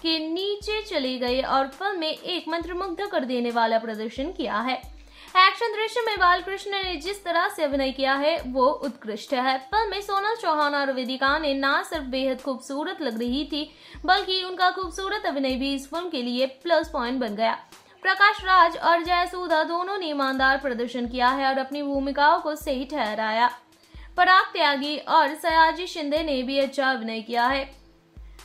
के नीचे चले गए और फ़िल्म में एक मंत्रमुग्ध कर देने वाला प्रदर्शन किया है। एक्शन दृश्य में बालकृष्ण ने जिस तरह से अभिनय किया है, वो उत्कृष्ट है। फ़िल्म में सोनल चौहान और वेदिका ने न सिर्फ़ बेहद खूबसूरत लग रही थी, बल्कि उनका खूबसूरत अभिनय भी इस फ़िल्म के लिए प्लस पॉइंट बन गया। प्रकाश राज और जयसूधा दोनों ने ईमानदार प्रदर्शन किया है और अपनी भूमिकाओं को सही ठहराया। पराग त्यागी और सयाजी शिंदे ने भी अच्छा अभिनय किया है।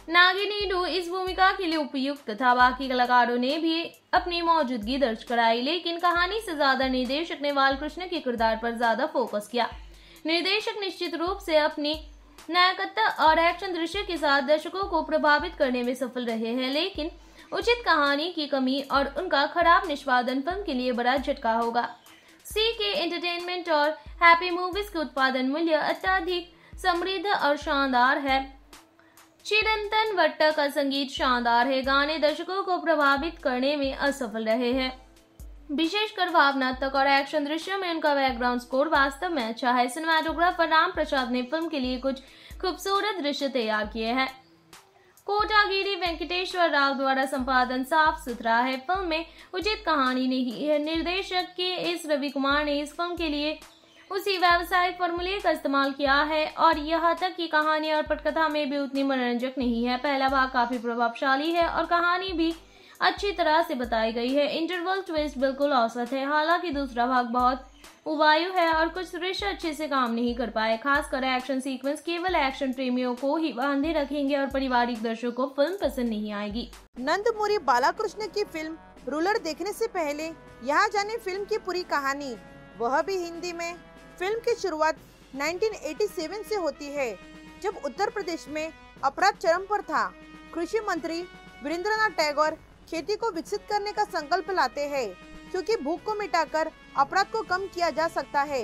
नागिनी डू इस भूमिका के लिए उपयुक्त था। बाकी कलाकारों ने भी अपनी मौजूदगी दर्ज कराई, लेकिन कहानी से ज़्यादा निर्देशक ने बालकृष्ण के किरदार पर ज़्यादा फोकस किया। निर्देशक निश्चित रूप से अपनी नायकत्ता और एक्शन दृश्य के साथ दर्शकों को प्रभावित करने में सफल रहे हैं, लेकिन उचित कहानी की कमी और उनका खराब निष्पादन फ़िल्म के लिए बड़ा झटका होगा। सी के एंटरटेनमेंट और हैप्पी मूवीज़ के उत्पादन मूल्य अत्यधिक समृद्ध और शानदार है। चिरंतन वट्ट का संगीत शानदार है। गाने दर्शकों को प्रभावित करने में असफल रहे हैं। विशेषकर भावनात्मक और एक्शन दृश्यों में उनका बैकग्राउंड स्कोर वास्तव में अच्छा है। सिनेमाटोग्राफर राम प्रसाद ने फ़िल्म के लिए कुछ खूबसूरत दृश्य तैयार किए हैं। कोटागिरी वेंकटेश्वर राव द्वारा संपादन साफ़ सुथरा है। फ़िल्म में उचित कहानी नहीं है। निर्देशक के एस रवि कुमार ने इस फ़िल्म के लिए उसी व्यावसायिक फॉर्मूले का इस्तेमाल किया है और यहाँ तक कि कहानी और पटकथा में भी उतनी मनोरंजक नहीं है। पहला भाग काफ़ी प्रभावशाली है और कहानी भी अच्छी तरह से बताई गई है। इंटरवल ट्विस्ट बिल्कुल औसत है, हालाँकि दूसरा भाग बहुत उबायु है और कुछ दृश्य अच्छे से काम नहीं कर पाए। खासकर एक्शन सीक्वेंस केवल एक्शन प्रेमियों को ही बांधे रखेंगे और पारिवारिक दर्शकों को फ़िल्म पसंद नहीं आएगी। नंदमुरी बालाकृष्ण की फ़िल्म रूलर देखने से पहले यहाँ जाने फ़िल्म की पूरी कहानी। वह भी हिंदी में। फ़िल्म की शुरुआत 1987 से होती है, जब उत्तर प्रदेश में अपराध चरम पर था। कृषि मंत्री वीरेंद्रनाथ टैगोर खेती को विकसित करने का संकल्प लाते हैं, क्योंकि भूख को मिटाकर अपराध को कम किया जा सकता है।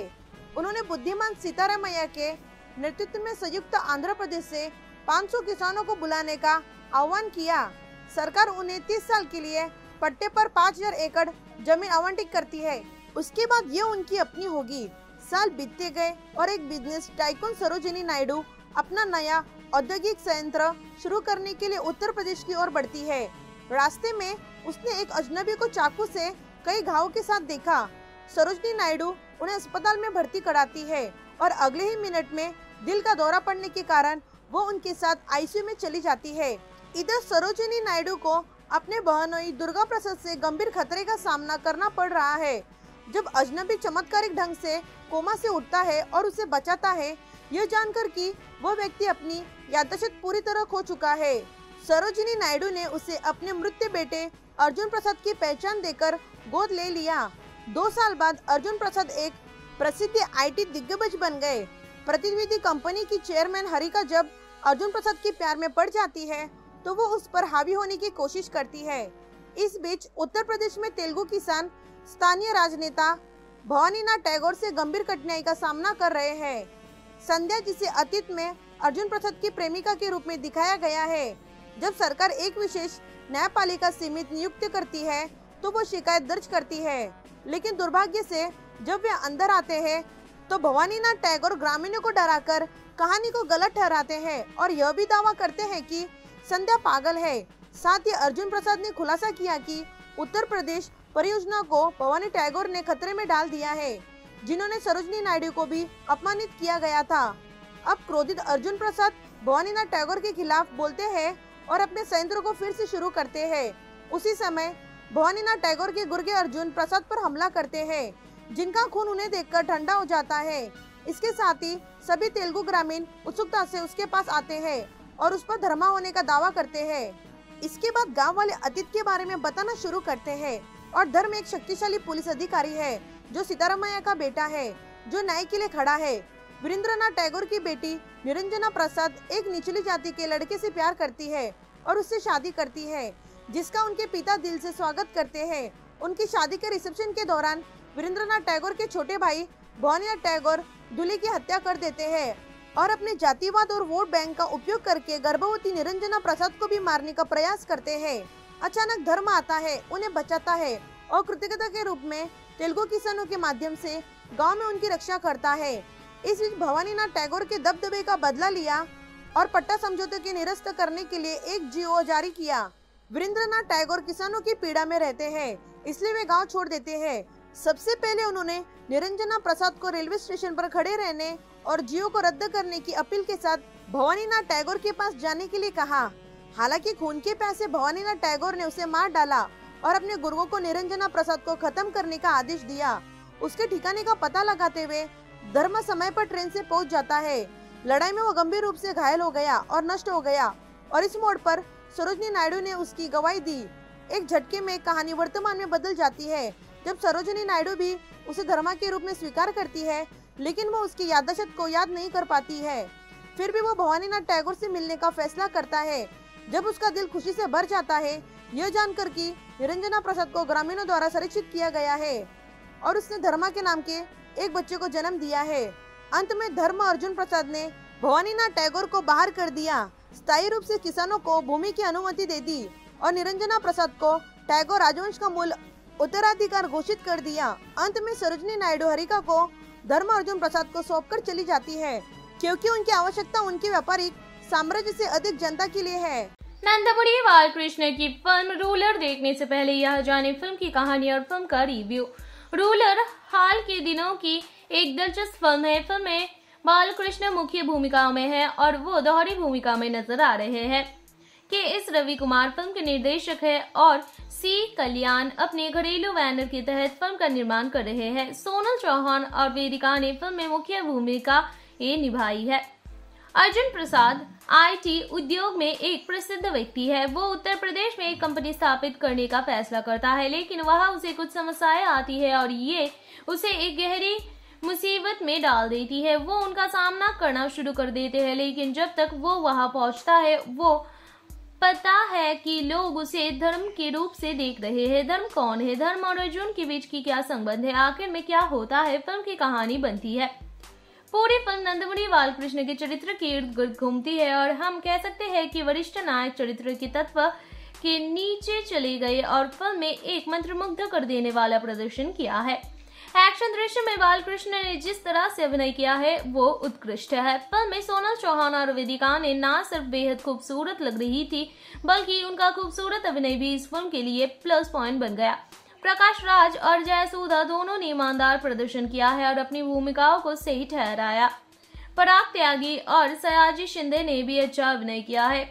उन्होंने बुद्धिमान सीतारामैया के नेतृत्व में संयुक्त आंध्र प्रदेश से 500 किसानों को बुलाने का आह्वान किया। सरकार उन्हें 30 साल के लिए पट्टे पर 5000 एकड़ ज़मीन आवंटित करती है। उसके बाद ये उनकी अपनी होगी। साल बीतते गए और एक बिज़नेस टाइकून सरोजिनी नायडू अपना नया औद्योगिक संयंत्र शुरू करने के लिए उत्तर प्रदेश की ओर बढ़ती है। रास्ते में उसने एक अजनबी को चाकू से कई घाव के साथ देखा। सरोजनी नायडू उन्हें अस्पताल में भर्ती कराती है और अगले ही मिनट में दिल का दौरा पड़ने के कारण वो उनके साथ आईसीयू में चली जाती है। इधर सरोजिनी नायडू को अपने बहनोई दुर्गा प्रसाद से गंभीर खतरे का सामना करना पड़ रहा है। जब अजनबी चमत्कारिक ढंग से कोमा से उठता है और उसे बचाता है, यह जानकर कि वो व्यक्ति अपनी याददाश्त पूरी तरह खो चुका है। सरोजिनी नायडू ने उसे अपने मृत्यु बेटे अर्जुन प्रसाद की पहचान देकर गोद ले लिया। दो साल बाद अर्जुन प्रसाद एक प्रसिद्ध आईटी दिग्गज बन गए। प्रतिनिधि कंपनी की चेयरमैन हरिका जब अर्जुन प्रसाद के प्यार में पड़ जाती है तो वो उस पर हावी होने की कोशिश करती है। इस बीच उत्तर प्रदेश में तेलुगु किसान स्थानीय राजनेता भवानीनाथ टैगोर से गंभीर कठिनाई का सामना कर रहे हैं। संध्या जिसे अतीत में अर्जुन प्रसाद की प्रेमिका के रूप में दिखाया गया है। जब सरकार एक विशेष न्यायपालिका सीमित नियुक्त करती है तो वो शिकायत दर्ज करती है। लेकिन दुर्भाग्य से जब वे अंदर आते हैं तो भवानीनाथ टैगोर ग्रामीणों को डराकर कहानी को गलत ठहराते हैं और यह भी दावा करते हैं कि संध्या पागल है। साथ ही अर्जुन प्रसाद ने खुलासा किया कि उत्तर प्रदेश परियोजना को भवानी टैगोर ने खतरे में डाल दिया है, जिन्होंने सरोजनी नायडू को भी अपमानित किया गया था। अब क्रोधित अर्जुन प्रसाद भवानीनाथ टैगोर के खिलाफ बोलते हैं और अपने संयंत्र को फिर से शुरू करते हैं। उसी समय भवानीनाथ टैगोर के गुर्गे अर्जुन प्रसाद पर हमला करते हैं, जिनका खून उन्हें देखकर ठंडा हो जाता है। इसके साथ ही सभी तेलुगु ग्रामीण उत्सुकता से उसके पास आते हैं और उस पर धर्मा होने का दावा करते हैं। इसके बाद गाँव वाले अतीत के बारे में बताना शुरू करते हैं। और धर्म एक शक्तिशाली पुलिस अधिकारी है, जो सीतारामैया का बेटा है, जो न्याय के लिए खड़ा है। वीरेंद्रनाथ टैगोर की बेटी निरंजना प्रसाद एक निचली जाति के लड़के से प्यार करती है और उससे शादी करती है, जिसका उनके पिता दिल से स्वागत करते हैं। उनकी शादी के रिसेप्शन के दौरान वीरेंद्रनाथ टैगोर के छोटे भाई भवानिया टैगोर दूल्हे की हत्या कर देते हैं और अपने जातिवाद और वोट बैंक का उपयोग करके गर्भवती निरंजना प्रसाद को भी मारने का प्रयास करते हैं। अचानक धर्म आता है, उन्हें बचाता है और कृतज्ञता के रूप में तेलुगु किसानों के माध्यम से गाँव में उनकी रक्षा करता है। इस बीच भवानी भवानीनाथ टैगोर के दबदबे का बदला लिया और पट्टा समझौते के निरस्त करने के लिए एक जीओ जारी किया। वीरेंद्रनाथ टैगोर किसानों की पीड़ा में रहते हैं, इसलिए वे गाँव छोड़ देते हैं। सबसे पहले उन्होंने निरंजना प्रसाद को रेलवे स्टेशन पर खड़े रहने और जियो को रद्द करने की अपील के साथ भवानीनाथ टैगोर के पास जाने के लिए कहा। हालाँकि खून के पैसे भवानीनाथ टैगोर ने उसे मार डाला और अपने गुरुओं को निरंजना प्रसाद को खत्म करने का आदेश दिया। उसके ठिकाने का पता लगाते हुए धर्म समय पर ट्रेन से पहुँच जाता है। लड़ाई में वो गंभीर रूप से घायल हो गया और नष्ट हो गया और इस मोड़ पर सरोजनी नायडू ने उसकी गवाही दी। एक झटके में कहानी वर्तमान में बदल जाती है। जब सरोजनी नायडू भी उसे धर्मा के रूप में स्वीकार करती है, लेकिन वो उसकी यादाशत को याद नहीं कर पाती है। फिर भी वो भवानीनाथ टैगोर से मिलने का फैसला करता है। जब उसका दिल खुशी से भर जाता है, यह जानकर कि निरंजना प्रसाद को ग्रामीणों द्वारा संरक्षित किया गया है और उसने धर्मा के नाम के एक बच्चे को जन्म दिया है। अंत में धर्म अर्जुन प्रसाद ने भवानीनाथ टैगोर को बाहर कर दिया। स्थायी रूप से किसानों को भूमि की अनुमति दे दी और निरंजना प्रसाद को टैगोर राजवंश का मूल उत्तराधिकार घोषित कर दिया। अंत में सरोजनी नायडू हरिका को धर्म अर्जुन प्रसाद को सौंपकर चली जाती है, क्योंकि उनकी आवश्यकता उनके व्यापारिक साम्राज्य से अधिक जनता के लिए है। नंदपुरी बालकृष्ण की फ़िल्म रूलर देखने से पहले यह जाने फ़िल्म की कहानी और फ़िल्म का रिव्यू। रूलर हाल के दिनों की एक दिलचस्प फ़िल्म है। फ़िल्म में बालकृष्ण मुख्य भूमिका में है और वो दोहरी भूमिका में नज़र आ रहे हैं के एस रवि कुमार फ़िल्म के निर्देशक है और सी कल्याण अपने घरेलू बैनर के तहत फ़िल्म का निर्माण कर रहे हैं। सोनल चौहान और वेदिका ने फ़िल्म में मुख्य भूमिका ये निभाई है। अर्जुन प्रसाद आईटी उद्योग में एक प्रसिद्ध व्यक्ति है। वो उत्तर प्रदेश में एक कंपनी स्थापित करने का फैसला करता है, लेकिन वहाँ उसे कुछ समस्याएँ आती है और ये उसे एक गहरी मुसीबत में डाल देती है। वो उनका सामना करना शुरू कर देते हैं, लेकिन जब तक वो वहाँ पहुँचता है, वो पता है कि लोग उसे धर्म के रूप से देख रहे हैं। धर्म कौन है? धर्म और अर्जुन के बीच की क्या संबंध है? आखिर में क्या होता है? फ़िल्म की कहानी बनती है। पूरी फ़िल्म नंदमुरी बालकृष्ण के चरित्र के इर्द गिर्द घूमती है और हम कह सकते हैं कि वरिष्ठ नायक चरित्र के तत्व के नीचे चले गए और फ़िल्म में एक मंत्रमुग्ध कर देने वाला प्रदर्शन किया है। एक्शन दृश्य में बालकृष्ण ने जिस तरह से अभिनय किया है, वो उत्कृष्ट है। फ़िल्म में सोनल चौहान और वेदिका ने न सिर्फ़ बेहद खूबसूरत लग रही थी, बल्कि उनका खूबसूरत अभिनय भी इस फ़िल्म के लिए प्लस पॉइंट बन गया। प्रकाश राज और जयसूधा दोनों ने ईमानदार प्रदर्शन किया है और अपनी भूमिकाओं को सही ठहराया। पराग त्यागी और सयाजी शिंदे ने भी अच्छा अभिनय किया है।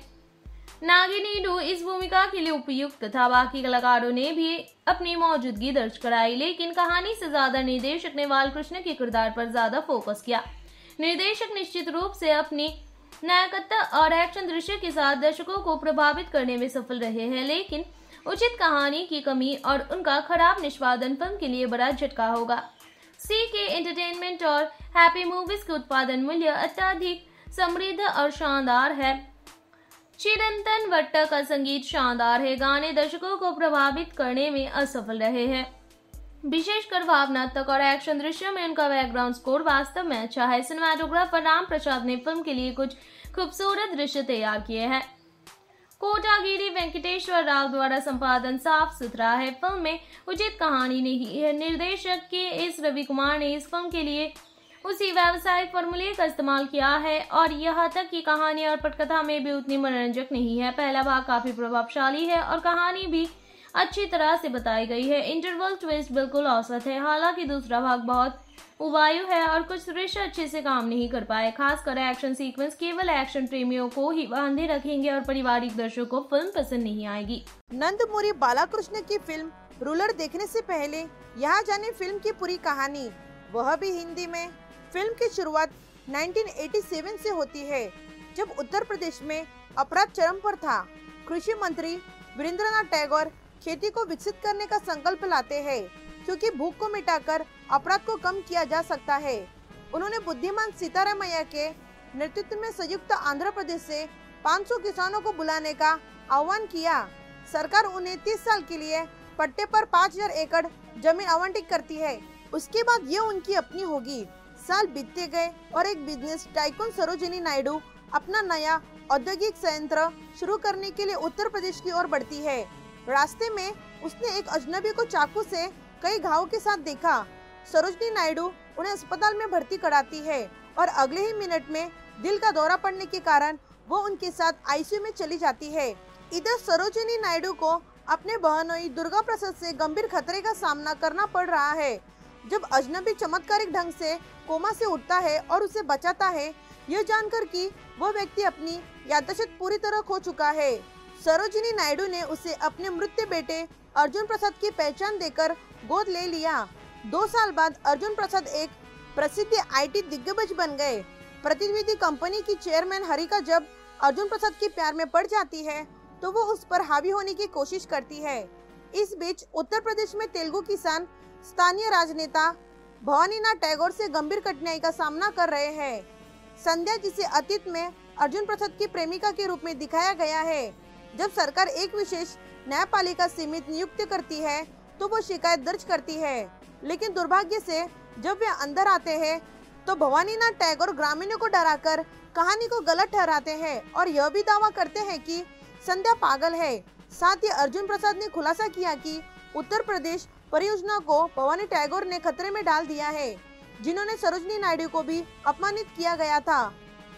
नागिनी डू इस भूमिका के लिए उपयुक्त था। बाकी कलाकारों ने भी अपनी मौजूदगी दर्ज कराई, लेकिन कहानी से ज़्यादा निर्देशक ने बालकृष्ण के किरदार पर ज़्यादा फोकस किया। निर्देशक निश्चित रूप से अपनी नायकत्व और एक्शन दृश्य के साथ दर्शकों को प्रभावित करने में सफल रहे हैं, लेकिन उचित कहानी की कमी और उनका खराब निष्पादन फ़िल्म के लिए बड़ा झटका होगा। सी के एंटरटेनमेंट और हैप्पी मूवीज़ के उत्पादन मूल्य अत्यधिक समृद्ध और शानदार है। चिरंतन वट्ट का संगीत शानदार है। गाने दर्शकों को प्रभावित करने में असफल रहे हैं। विशेषकर भावनात्मक और एक्शन दृश्य में उनका बैकग्राउंड स्कोर वास्तव में अच्छा है। सिनेमाटोग्राफर राम प्रसाद ने फ़िल्म के लिए कुछ खूबसूरत दृश्य तैयार किए हैं। कोटागिरी वेंकटेश्वर राव द्वारा संपादन साफ़ सुथरा है। फ़िल्म में उचित कहानी नहीं है। निर्देशक के एस रवि कुमार ने इस फ़िल्म के लिए उसी व्यावसायिक फॉर्मूले का इस्तेमाल किया है और यहाँ तक कि कहानी और पटकथा में भी उतनी मनोरंजक नहीं है। पहला भाग काफ़ी प्रभावशाली है और कहानी भी अच्छी तरह से बताई गई है। इंटरवल ट्विस्ट बिल्कुल औसत है। हालाँकि दूसरा भाग बहुत उवायु है और कुछ दृश्य अच्छे से काम नहीं कर पाए। खासकर एक्शन सीक्वेंस केवल एक्शन प्रेमियों को ही बांधे रखेंगे और पारिवारिक दर्शकों को फ़िल्म पसंद नहीं आएगी। नंदमुरी बालाकृष्ण की फ़िल्म रूलर देखने से पहले यहाँ जाने फ़िल्म की पूरी कहानी। वह भी हिंदी में। फ़िल्म की शुरुआत 1987 से होती है, जब उत्तर प्रदेश में अपराध चरम पर था। कृषि मंत्री वीरेंद्रनाथ टैगोर खेती को विकसित करने का संकल्प लाते हैं। क्योंकि भूख को मिटाकर अपराध को कम किया जा सकता है। उन्होंने बुद्धिमान सीतारामैया के नेतृत्व में संयुक्त आंध्र प्रदेश से 500 किसानों को बुलाने का आह्वान किया। सरकार उन्हें 30 साल के लिए पट्टे पर 5000 एकड़ ज़मीन आवंटित करती है। उसके बाद ये उनकी अपनी होगी। साल बीतते गए और एक बिज़नेस टाइकून सरोजिनी नायडू अपना नया औद्योगिक संयंत्र शुरू करने के लिए उत्तर प्रदेश की ओर बढ़ती है। रास्ते में उसने एक अजनबी को चाकू से कई घाव के साथ देखा। सरोजनी नायडू उन्हें अस्पताल में भर्ती कराती है और अगले ही मिनट में दिल का दौरा पड़ने के कारण वो उनके साथ आईसीयू में चली जाती है। इधर सरोजनी नायडू को अपने बहनोई दुर्गा प्रसाद से गंभीर खतरे का सामना करना पड़ रहा है। जब अजनबी चमत्कारिक ढंग से कोमा से उठता है और उसे बचाता है, यह जानकर कि वो व्यक्ति अपनी याददाश्त पूरी तरह खो चुका है। सरोजिनी नायडू ने उसे अपने मृत्यु बेटे अर्जुन प्रसाद की पहचान देकर गोद ले लिया। दो साल बाद अर्जुन प्रसाद एक प्रसिद्ध आईटी दिग्गज बन गए। प्रतिनिधि कंपनी की चेयरमैन हरिका जब अर्जुन प्रसाद के प्यार में पड़ जाती है तो वो उस पर हावी होने की कोशिश करती है। इस बीच उत्तर प्रदेश में तेलुगु किसान स्थानीय राजनेता भवानीनाथ टैगोर से गंभीर कठिनाई का सामना कर रहे हैं। संध्या जिसे अतीत में अर्जुन प्रसाद की प्रेमिका के रूप में दिखाया गया है, जब सरकार एक विशेष न्यायपालिका सीमित नियुक्त करती है तो वो शिकायत दर्ज करती है। लेकिन दुर्भाग्य से, जब वे अंदर आते हैं तो भवानी भवानीनाथ टैगोर ग्रामीणों को डराकर कहानी को गलत ठहराते हैं और यह भी दावा करते हैं कि संध्या पागल है। साथ ही अर्जुन प्रसाद ने खुलासा किया कि उत्तर प्रदेश परियोजना को भवानी टैगोर ने खतरे में डाल दिया है, जिन्होंने सरोजनी नायडू को भी अपमानित किया गया था।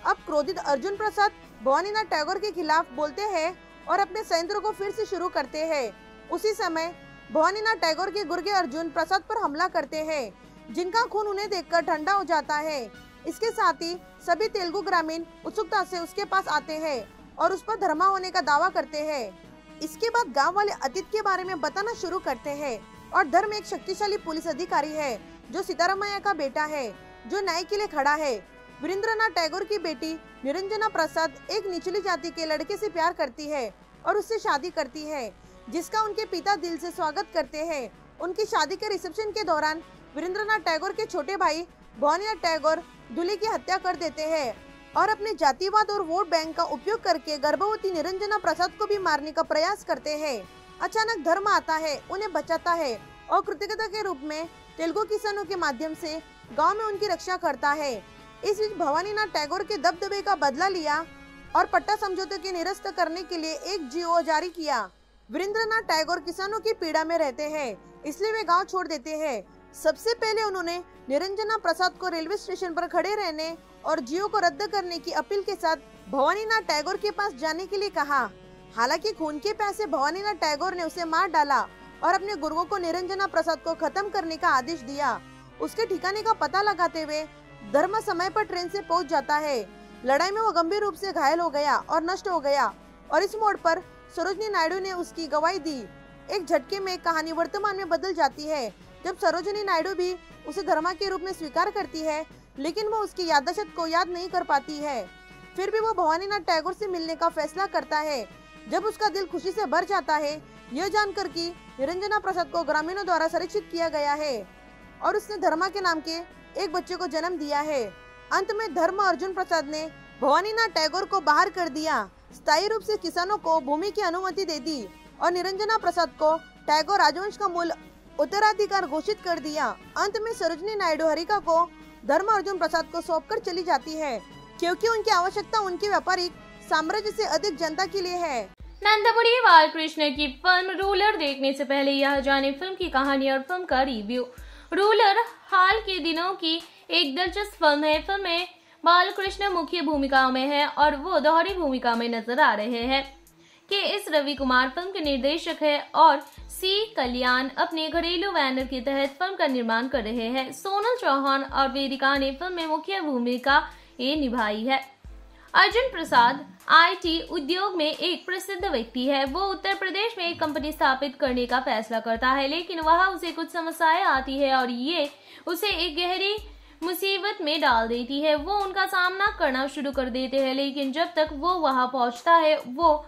अब क्रोधित अर्जुन प्रसाद भवानीनाथ टैगोर के खिलाफ बोलते हैं और अपने संयंत्र को फिर से शुरू करते हैं। उसी समय भवानीनाथ टैगोर के गुर्गे अर्जुन प्रसाद पर हमला करते हैं। जिनका खून उन्हें देखकर ठंडा हो जाता है। इसके साथ ही सभी तेलुगु ग्रामीण उत्सुकता से उसके पास आते हैं और उस पर धर्मा होने का दावा करते हैं। इसके बाद गाँव वाले अतीत के बारे में बताना शुरू करते हैं और धर्म एक शक्तिशाली पुलिस अधिकारी है, जो सीतारामैया का बेटा है, जो न्याय के लिए खड़ा है। वीरेंद्रनाथ टैगोर की बेटी निरंजना प्रसाद एक निचली जाति के लड़के से प्यार करती है और उससे शादी करती है। जिसका उनके पिता दिल से स्वागत करते हैं। उनकी शादी के रिसेप्शन के दौरान वीरेंद्रनाथ टैगोर के छोटे भाई भवानीनाथ टैगोर दूल्हे की हत्या कर देते हैं और अपने जातिवाद और वोट बैंक का उपयोग करके गर्भवती निरंजना प्रसाद को भी मारने का प्रयास करते हैं। अचानक धर्म आता है, उन्हें बचाता है और कृतज्ञता के रूप में तेलुगु किसानों के माध्यम से गाँव में उनकी रक्षा करता है। इस बीच भवानीनाथ टैगोर के दबदबे का बदला लिया और पट्टा समझौते के निरस्त करने के लिए एक जीओ जारी किया। वीरेंद्रनाथ टैगोर किसानों की पीड़ा में रहते हैं, इसलिए वे गाँव छोड़ देते हैं। सबसे पहले उन्होंने निरंजना प्रसाद को रेलवे स्टेशन पर खड़े रहने और जियो को रद्द करने की अपील के साथ भवानीनाथ टैगोर के पास जाने के लिए कहा। हालाँकि खून के पैसे भवानीनाथ टैगोर ने उसे मार डाला और अपने गुरुओं को निरंजना प्रसाद को खत्म करने का आदेश दिया। उसके ठिकाने का पता लगाते हुए धर्म समय पर ट्रेन से पहुँच जाता है। लड़ाई में वो गंभीर रूप से घायल हो गया और नष्ट हो गया और इस मोड़ पर सरोजनी नायडू ने उसकी गवाही दी। एक झटके में कहानी वर्तमान में बदल जाती है। जब सरोजनी नायडू भी उसे धर्मा के रूप में स्वीकार करती है, लेकिन वो उसकी यादाशत को याद नहीं कर पाती है। फिर भी वो भवानीनाथ टैगोर से मिलने का फैसला करता है। जब उसका दिल खुशी से भर जाता है, यह जानकर कि निरंजना प्रसाद को ग्रामीणों द्वारा संरक्षित किया गया है और उसने धर्मा के नाम के एक बच्चे को जन्म दिया है। अंत में धर्म अर्जुन प्रसाद ने भवानीनाथ टैगोर को बाहर कर दिया। स्थायी रूप से किसानों को भूमि की अनुमति दे दी और निरंजना प्रसाद को टैगोर राजवंश का मूल उत्तराधिकार घोषित कर दिया। अंत में सरोजनी नायडू हरिका को धर्म अर्जुन प्रसाद को सौंप कर चली जाती है, क्योंकि उनकी आवश्यकता उनके व्यापारिक साम्राज्य से अधिक जनता के लिए है। नंदपुरी बालकृष्ण की फ़िल्म रूलर देखने से पहले यह जाने फ़िल्म की कहानी और फ़िल्म का रिव्यू। रूलर हाल के दिनों की एक दिलचस्प फ़िल्म है। फ़िल्म में बालकृष्ण मुख्य भूमिकाओं में है और वो दोहरी भूमिका में नज़र आ रहे हैं। के एस रवि कुमार फ़िल्म के निर्देशक है और सी कल्याण अपने घरेलू बैनर के तहत फ़िल्म का निर्माण कर रहे हैं। सोनल चौहान और वेदिका ने फ़िल्म में मुख्य भूमिका ये निभाई है। अर्जुन प्रसाद, आईटी उद्योग में एक प्रसिद्ध व्यक्ति है। वो उत्तर प्रदेश में एक कंपनी स्थापित करने का फैसला करता है, लेकिन वहाँ उसे कुछ समस्याएँ आती है और ये उसे एक गहरी मुसीबत में डाल देती है। वो उनका सामना करना शुरू कर देते हैं, लेकिन जब तक वो वहाँ पहुँचता है, वो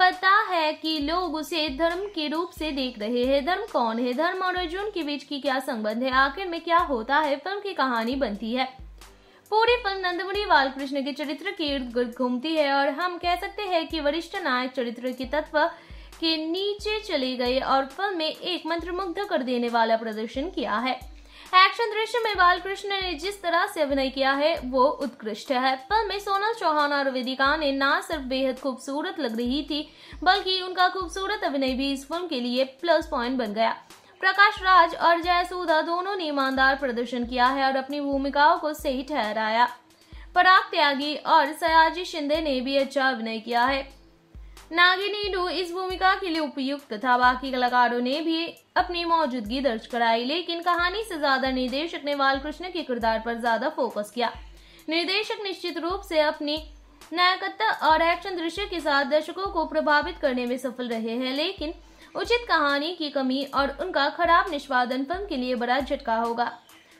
पता है कि लोग उसे धर्म के रूप से देख रहे हैं। धर्म कौन है? धर्म और अर्जुन के बीच की क्या संबंध है? आखिर में क्या होता है? फ़िल्म की कहानी बनती है। पूरी फ़िल्म नंदमुरी बालकृष्ण के चरित्र के इर्द गिर्द घूमती है और हम कह सकते हैं कि वरिष्ठ नायक चरित्र के तत्व के नीचे चले गए और फ़िल्म में एक मंत्रमुग्ध कर देने वाला प्रदर्शन किया है। एक्शन दृश्य में बालकृष्ण ने जिस तरह से अभिनय किया है, वो उत्कृष्ट है। फ़िल्म में सोनल चौहान और वेदिका ने न सिर्फ़ बेहद खूबसूरत लग रही थी, बल्कि उनका खूबसूरत अभिनय भी इस फ़िल्म के लिए प्लस पॉइंट बन गया। प्रकाश राज और जयसूधा दोनों ने ईमानदार प्रदर्शन किया है और अपनी भूमिकाओं को सही ठहराया। पराग त्यागी और सयाजी शिंदे ने भी अच्छा अभिनय किया है। नागिनी डू इस भूमिका के लिए उपयुक्त था बाकी कलाकारों ने भी अपनी मौजूदगी दर्ज कराई, लेकिन कहानी से ज़्यादा निर्देशक ने बालकृष्ण के किरदार पर ज़्यादा फोकस किया। निर्देशक निश्चित रूप से अपनी नायकत्व और एक्शन दृश्य के साथ दर्शकों को प्रभावित करने में सफल रहे हैं, लेकिन उचित कहानी की कमी और उनका खराब निष्पादन फ़िल्म के लिए बड़ा झटका होगा।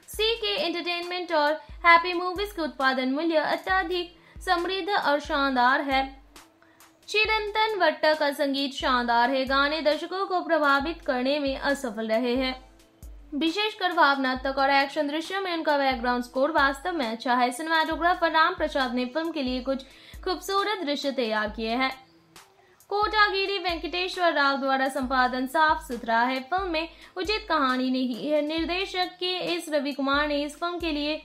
सी के एंटरटेनमेंट और हैप्पी मूवीज़ के उत्पादन मूल्य अत्यधिक समृद्ध और शानदार है। चिरंतन वट्ट का संगीत शानदार है। गाने दर्शकों को प्रभावित करने में असफल रहे हैं। विशेषकर भावनात्मक और एक्शन दृश्य में उनका बैकग्राउंड स्कोर वास्तव में अच्छा है। सिनेमाटोग्राफर राम प्रसाद ने फ़िल्म के लिए कुछ खूबसूरत दृश्य तैयार किए हैं। कोटागिरी वेंकटेश्वर राव द्वारा संपादन साफ़ सुथरा है। फ़िल्म में उचित कहानी नहीं है। निर्देशक के एस रवि कुमार ने इस फ़िल्म के लिए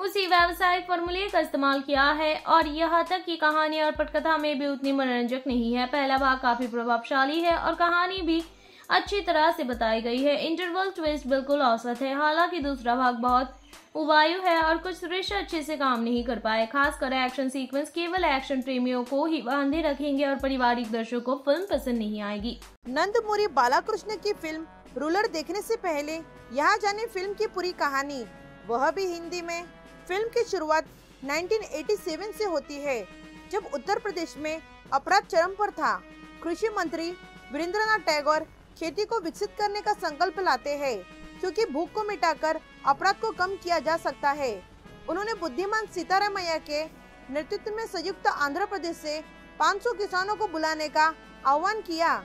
उसी व्यावसायिक फॉर्मूले का इस्तेमाल किया है और यहाँ तक की कहानी और पटकथा में भी उतनी मनोरंजक नहीं है। पहला भाग काफ़ी प्रभावशाली है और कहानी भी अच्छी तरह से बताई गई है। इंटरवल ट्विस्ट बिल्कुल औसत है। हालाँकि दूसरा भाग बहुत उबायु है और कुछ दृश्य अच्छे से काम नहीं कर पाए। खासकर एक्शन सीक्वेंस केवल एक्शन प्रेमियों को ही बांधे रखेंगे और पारिवारिक दर्शकों को फ़िल्म पसंद नहीं आएगी। नंदमुरी बालाकृष्ण की फ़िल्म रूलर देखने से पहले यहाँ जाने फ़िल्म की पूरी कहानी। वह भी हिंदी में। फ़िल्म की शुरुआत 1987 से होती है, जब उत्तर प्रदेश में अपराध चरम पर था। कृषि मंत्री वीरेंद्रनाथ टैगोर खेती को विकसित करने का संकल्प लाते हैं, क्योंकि भूख को मिटाकर अपराध को कम किया जा सकता है। उन्होंने बुद्धिमान सीतारामैया के नेतृत्व में संयुक्त आंध्र प्रदेश से 500 किसानों को बुलाने का आह्वान किया।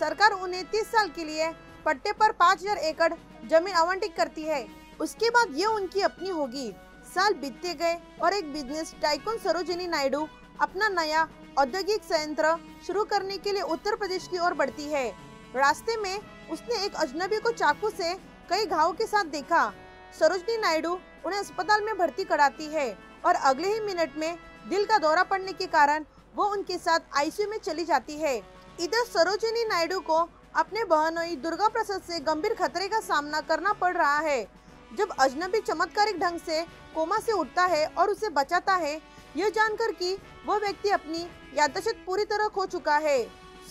सरकार उन्हें 30 साल के लिए पट्टे पर 5000 एकड़ ज़मीन आवंटित करती है। उसके बाद ये उनकी अपनी होगी। साल बीतते गए और एक बिज़नेस टाइकून सरोजिनी नायडू अपना नया औद्योगिक संयंत्र शुरू करने के लिए उत्तर प्रदेश की ओर बढ़ती है। रास्ते में उसने एक अजनबी को चाकू से कई घावों के साथ देखा। सरोजनी नायडू उन्हें अस्पताल में भर्ती कराती है और अगले ही मिनट में दिल का दौरा पड़ने के कारण वो उनके साथ आईसीयू में चली जाती है। इधर सरोजिनी नायडू को अपने बहनोई दुर्गा प्रसाद से गंभीर खतरे का सामना करना पड़ रहा है। जब अजनबी चमत्कारिक ढंग से कोमा से उठता है और उसे बचाता है, यह जानकर कि वह व्यक्ति अपनी याददाश्त पूरी तरह खो चुका है।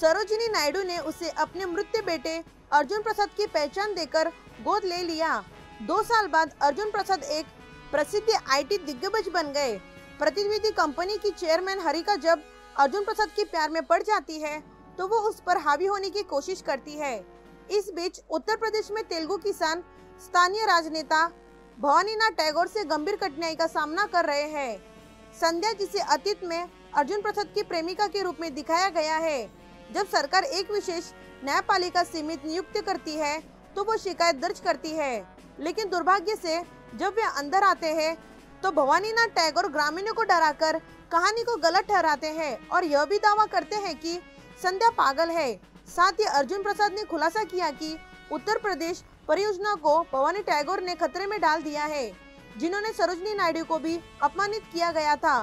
सरोजिनी नायडू ने उसे अपने मृत्यु बेटे अर्जुन प्रसाद की पहचान देकर गोद ले लिया। दो साल बाद अर्जुन प्रसाद एक प्रसिद्ध आईटी दिग्गज बन गए। प्रतिनिधि कंपनी की चेयरमैन हरिका जब अर्जुन प्रसाद के प्यार में पड़ जाती है तो वो उस पर हावी होने की कोशिश करती है। इस बीच उत्तर प्रदेश में तेलुगु किसान स्थानीय राजनेता भवानीनाथ टैगोर से गंभीर कठिनाई का सामना कर रहे हैं। संध्या जिसे अतीत में अर्जुन प्रसाद की प्रेमिका के रूप में दिखाया गया है। जब सरकार एक विशेष न्यायपालिका सीमित नियुक्त करती है तो वो शिकायत दर्ज करती है। लेकिन दुर्भाग्य से जब वे अंदर आते हैं तो भवानीनाथ टैगोर ग्रामीणों को डराकर कहानी को गलत ठहराते हैं और यह भी दावा करते हैं कि संध्या पागल है। साथ ही अर्जुन प्रसाद ने खुलासा किया कि उत्तर प्रदेश परियोजना को भवानी टैगोर ने खतरे में डाल दिया है, जिन्होंने सरोजनी नायडू को भी अपमानित किया गया था।